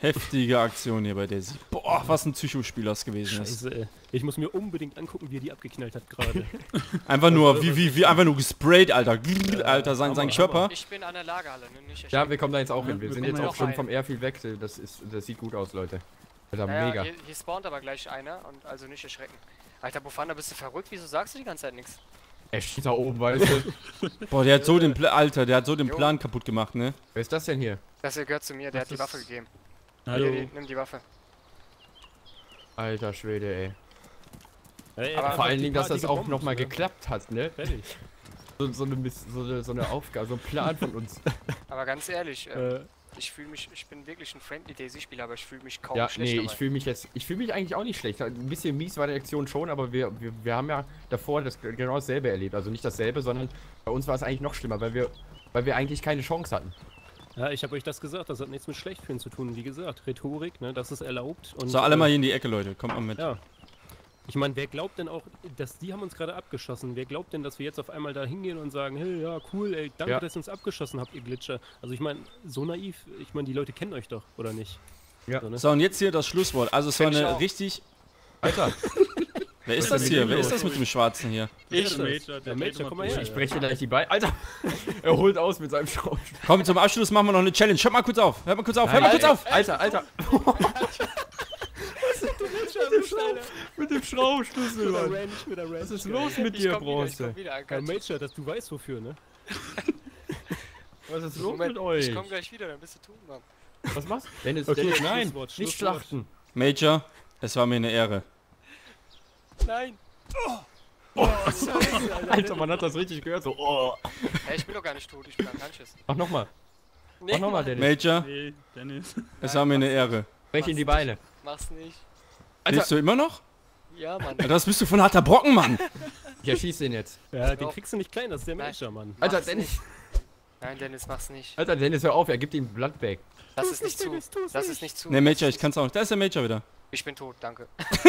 Heftige Aktion hier bei Daisy. Boah, was ein Psychospiel das gewesen ist. Scheiße, ey. Ich muss mir unbedingt angucken, wie er die abgeknallt hat gerade. Einfach nur, wie, wie, wie, einfach nur gesprayt, Alter. Alter, sein, sein Körper. Ich bin an der Lagerhalle, ne? Ja, wir kommen da jetzt auch hin. Wir wir sind jetzt auch auch schon rein. vom Airfield weg. Das, ist, das sieht gut aus, Leute. Alter, Naja, mega. Hier, hier spawnt aber gleich einer und also nicht erschrecken. Alter, Bufanda, bist du verrückt? Wieso sagst du die ganze Zeit nichts? Er steht da oben, weißt du. Boah, der hat so den Pla Alter, der hat so den Jo. Plan kaputt gemacht, ne? Wer ist das denn hier? Das hier gehört zu mir, der Was hat die ist- Waffe gegeben. Hallo. Hier, die, nimm die Waffe. Alter Schwede, ey. Hat Aber Vor allen Dingen, dass das auch nochmal ne? geklappt hat, ne? Fertig. So, so, eine, Miss- so, eine, so eine Aufgabe, so ein Plan von uns. Aber ganz ehrlich, ähm, Äh, ich fühle mich, ich bin wirklich ein Friendly Daisy-Spieler, aber ich fühle mich kaum Ja, schlecht nee, dabei. ich fühle mich jetzt, ich fühle mich eigentlich auch nicht schlecht. Ein bisschen mies war die Aktion schon, aber wir, wir, wir haben ja davor das genau dasselbe erlebt. Also nicht dasselbe, sondern bei uns war es eigentlich noch schlimmer, weil wir, weil wir eigentlich keine Chance hatten. ja, ich habe euch das gesagt, das hat nichts mit Schlechtfühlen zu tun. Wie gesagt, Rhetorik, ne, das ist erlaubt. Und, So, alle äh, mal hier in die Ecke, Leute. Kommt mal mit. Ja. Ich meine, wer glaubt denn auch, dass die haben uns gerade abgeschossen? Wer glaubt denn, dass wir jetzt auf einmal da hingehen und sagen, hey, ja, cool, ey, danke, Ja. dass ihr uns abgeschossen habt, ihr Glitscher. Also ich meine, so naiv, ich meine, die Leute kennen euch doch, oder nicht? Ja. So, ne? So, und jetzt hier das Schlusswort. Also, es war eine auch. richtig. Alter, Wer ist das hier? Wer ist das mit dem Schwarzen hier? Ich? Major, Der Major, komm mal her. ich spreche gleich die Beine. Alter, er holt aus mit seinem Schrauben. Komm, zum Abschluss machen wir noch eine Challenge. Hört mal kurz auf. Hört mal kurz auf. Hört mal kurz auf. Alter, Alter. mit dem Schraubenschlüssel, Mit der Mann. Ranch, mit der Ranch. Was ist los mit Ich dir, wieder, Bronze? komm wieder. Ja, Major, dass du weißt wofür, ne? Was ist los Moment, mit euch? ich komm gleich wieder, dann bist du tun, Mann. Was machst du? Dennis, Okay, Dennis, nein, Schlusswort, nicht schlachten. Major, es war mir eine Ehre. Nein! Alter, man hat das richtig gehört, so, oh. Hey, ich bin doch gar nicht tot, ich bin unconscious. Mach nochmal, Nee, mach nochmal, Dennis. Major, Nee, Dennis. es war mir eine Ehre. Brech in die Beine. Mach's nicht. Alter. Lebst du immer noch? Ja, Mann. Alter, was bist du ein harter Brocken, Mann? Ich erschieß den jetzt. Ja, den kriegst du nicht klein, das ist der Nein. Major, Mann. Alter, Mach's Dennis. nicht. Nein, Dennis, mach's nicht. Alter, Dennis, hör auf, er gibt ihm Bloodbag. Lass es nicht zu. Lass es nicht zu. Ne, Major, ich kann's auch nicht. Da ist der Major wieder. Ich bin tot, danke.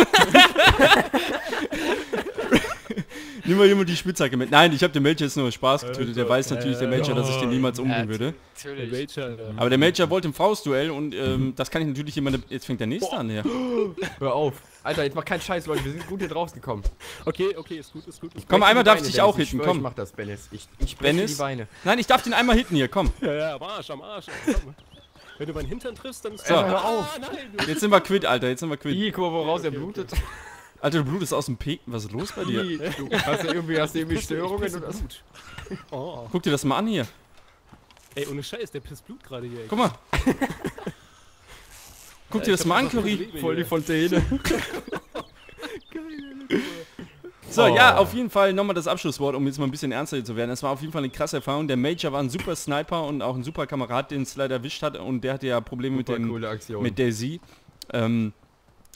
Nimm mal jemand die Spitzhacke mit. Nein, ich habe den Major jetzt nur Spaß getötet. Der weiß natürlich, der Major, dass ich den niemals umbringen würde. Natürlich. Äh, Aber der Major wollte ein Faustduell und ähm, das kann ich natürlich jemandem... Jetzt fängt der Nächste an hier. Hör auf. Alter, jetzt mach keinen Scheiß, Leute, wir sind gut hier rausgekommen. Okay, okay, ist gut, ist gut. Ist Komm, einmal darf Beine, ich dich auch hitten, komm. Ich mach das, Dennis. Ich, ich breche Dennis? die Beine. Nein, ich darf den einmal hitten hier, komm. Ja, ja, am Arsch, am Arsch. Komm. Wenn du meinen Hintern triffst, dann ist So. Ah, Hör auf. nein, du Jetzt sind wir quitt, Alter, jetzt sind wir quitt. Ih, guck mal, woraus er blutet. Alter, du blutest aus dem P... Was ist los bei dir? Du hast du irgendwie, hast du irgendwie Störungen so? Blut. Oh. Guck dir das mal an hier. Ey, ohne Scheiß, der pisst Blut gerade hier. ey. Guck mal. Guck dir das mal an, Curry. Voll die Fontäne. So, Oh. ja, auf jeden Fall nochmal das Abschlusswort, um jetzt mal ein bisschen ernster zu werden. Es war auf jeden Fall eine krasse Erfahrung. Der Major war ein super Sniper und auch ein super Kamerad, den es leider erwischt hat. Und der hatte ja Probleme mit, Super dem, coole Aktion. mit Daisy. Ähm,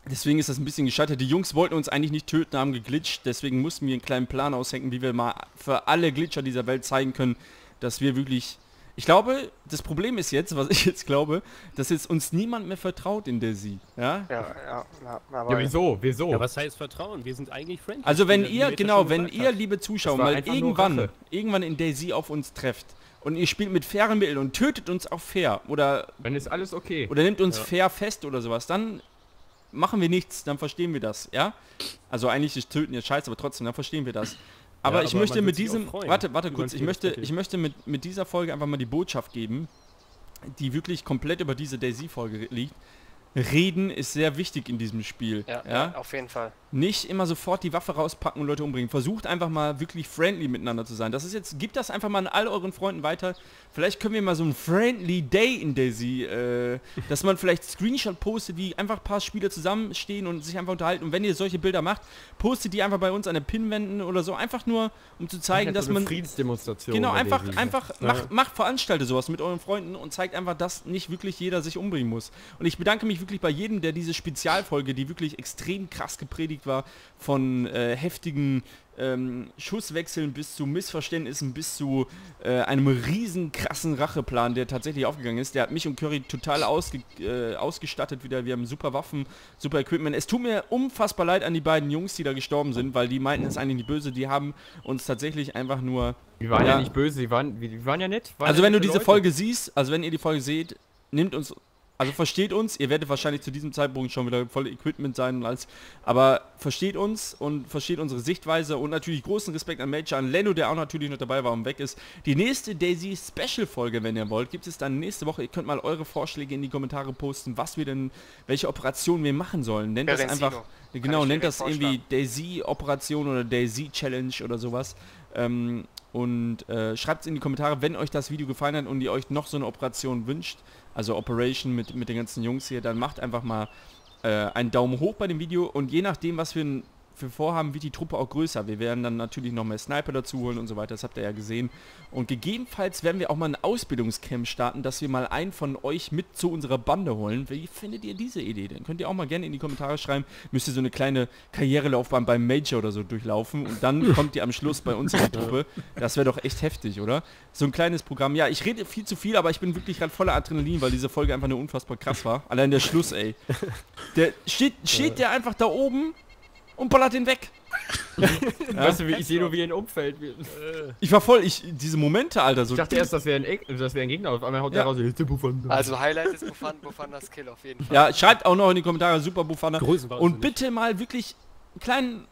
deswegen ist das ein bisschen gescheitert. Die Jungs wollten uns eigentlich nicht töten, haben geglitscht. Deswegen mussten wir einen kleinen Plan aushängen, wie wir mal für alle Glitscher dieser Welt zeigen können, dass wir wirklich... Ich glaube, das Problem ist jetzt, was ich jetzt glaube, dass jetzt uns niemand mehr vertraut in Daisy. Ja? Ja, ja, ja, ja, aber wieso? Wieso? Ja, was heißt Vertrauen? Wir sind eigentlich friendly. Also wenn ihr, genau, wenn ihr, hat. liebe Zuschauer, mal irgendwann, irgendwann in Daisy auf uns trefft und ihr spielt mit fairen Mitteln und tötet uns auch fair oder, Dann ist alles okay. oder nimmt uns Ja. fair fest oder sowas, dann machen wir nichts, dann verstehen wir das, ja? Also eigentlich ist Töten jetzt scheiße, aber trotzdem, dann verstehen wir das. Aber Ja, ich aber möchte man mit diesem, warte, warte kurz, ich möchte, ich möchte mit, mit dieser Folge einfach mal die Botschaft geben, die wirklich komplett über diese Daisy-Folge liegt. Reden ist sehr wichtig in diesem Spiel. ja, ja? ja, auf jeden Fall. nicht immer sofort die Waffe rauspacken und Leute umbringen. Versucht einfach mal wirklich friendly miteinander zu sein. Das ist jetzt, gebt das einfach mal an all euren Freunden weiter. Vielleicht können wir mal so ein friendly Day in Daisy, äh, dass man vielleicht Screenshot postet, wie einfach ein paar Spieler zusammenstehen und sich einfach unterhalten. Und wenn ihr solche Bilder macht, postet die einfach bei uns an den Pinwänden oder so. Einfach nur, um zu zeigen, dass so eine man... Friedensdemonstration. Genau, einfach, Daisy. einfach, macht, macht veranstaltet sowas mit euren Freunden und zeigt einfach, dass nicht wirklich jeder sich umbringen muss. Und ich bedanke mich wirklich bei jedem, der diese Spezialfolge, die wirklich extrem krass gepredigt war, von äh, heftigen ähm, Schusswechseln bis zu Missverständnissen, bis zu äh, einem riesen krassen Racheplan, der tatsächlich aufgegangen ist. Der hat mich und Curry total ausge äh, ausgestattet wieder. Wir haben super Waffen, super Equipment. Es tut mir unfassbar leid an die beiden Jungs, die da gestorben sind, weil die meinten es eigentlich nicht böse. Die haben uns tatsächlich einfach nur Die waren ja, Ja. nicht böse, die waren, die waren ja nett. Waren also ja wenn du diese Leute. Folge siehst, also wenn ihr die Folge seht, nehmt uns Also versteht uns, ihr werdet wahrscheinlich zu diesem Zeitpunkt schon wieder voll Equipment sein und alles, aber versteht uns und versteht unsere Sichtweise und natürlich großen Respekt an Major, an Leno, der auch natürlich noch dabei war und weg ist. Die nächste Daisy Special Folge, wenn ihr wollt, gibt es dann nächste Woche. Ihr könnt mal eure Vorschläge in die Kommentare posten, was wir denn, welche Operationen wir machen sollen. Nennt das einfach, genau, nennt das irgendwie Daisy Operation oder Daisy Challenge oder sowas. Ähm, und äh, schreibt es in die Kommentare, wenn euch das Video gefallen hat und ihr euch noch so eine Operation wünscht, also Operation mit, mit den ganzen Jungs hier, dann macht einfach mal äh, einen Daumen hoch bei dem Video. Und je nachdem, was wir, n- für vorhaben, wird die Truppe auch größer. Wir werden dann natürlich noch mehr Sniper dazu holen und so weiter, das habt ihr ja gesehen. Und gegebenenfalls werden wir auch mal ein Ausbildungscamp starten, dass wir mal einen von euch mit zu unserer Bande holen. Wie findet ihr diese Idee denn? Könnt ihr auch mal gerne in die Kommentare schreiben. Müsst ihr so eine kleine Karrierelaufbahn beim Major oder so durchlaufen und dann kommt ihr am Schluss bei uns in die Truppe. Das wäre doch echt heftig, oder? So ein kleines Programm. Ja, ich rede viel zu viel, aber ich bin wirklich gerade voller Adrenalin, weil diese Folge einfach nur unfassbar krass war. Allein der Schluss, ey. Der steht, steht der einfach da oben und ballert den weg. Weißt du, wie ich sehe nur, wie er in Umfeld wird. Ich war voll, ich, diese Momente, Alter, so. Ich dachte erst, das wäre ein, das wär ein Gegner. Auf einmal haut der Ja. raus. "Hilfe, Bufanda." Also Highlight ist Bufan Bufandas Kill auf jeden Fall. Ja, schreibt auch noch in die Kommentare, super. Größenwahnsinnig. Und bitte mal wirklich einen kleinen,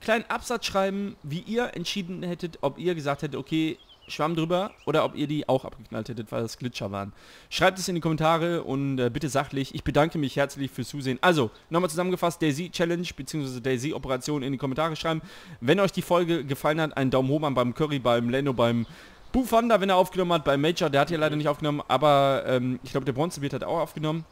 kleinen Absatz schreiben, wie ihr entschieden hättet, ob ihr gesagt hättet, okay, Schwamm drüber oder ob ihr die auch abgeknallt hättet, weil das Glitcher waren. Schreibt es in die Kommentare und äh, bitte sachlich. Ich bedanke mich herzlich fürs Zusehen. Also, nochmal zusammengefasst, Daisy Challenge bzw. Daisy Operation in die Kommentare schreiben. Wenn euch die Folge gefallen hat, einen Daumen hoch an beim Curry, beim Leno, beim Bufanda, wenn er aufgenommen hat, beim Major, der hat hier leider nicht aufgenommen, aber ähm, ich glaube, der Bronzebeard hat auch aufgenommen.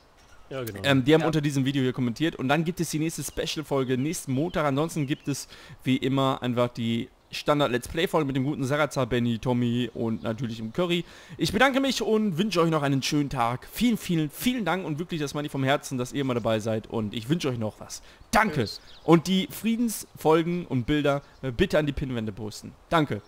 Ja, genau. Ähm, die haben unter diesem Video hier kommentiert und dann gibt es die nächste Special-Folge nächsten Montag. Ansonsten gibt es wie immer einfach die Standard-Let's Play-Folge mit dem guten Sarazar, Benny, Tommy und natürlich im Curry. Ich bedanke mich und wünsche euch noch einen schönen Tag. Vielen, vielen, vielen Dank und wirklich das meine ich vom Herzen, dass ihr mal dabei seid und ich wünsche euch noch was. Danke. Und die Friedensfolgen und Bilder äh, bitte an die Pinwände posten. Danke.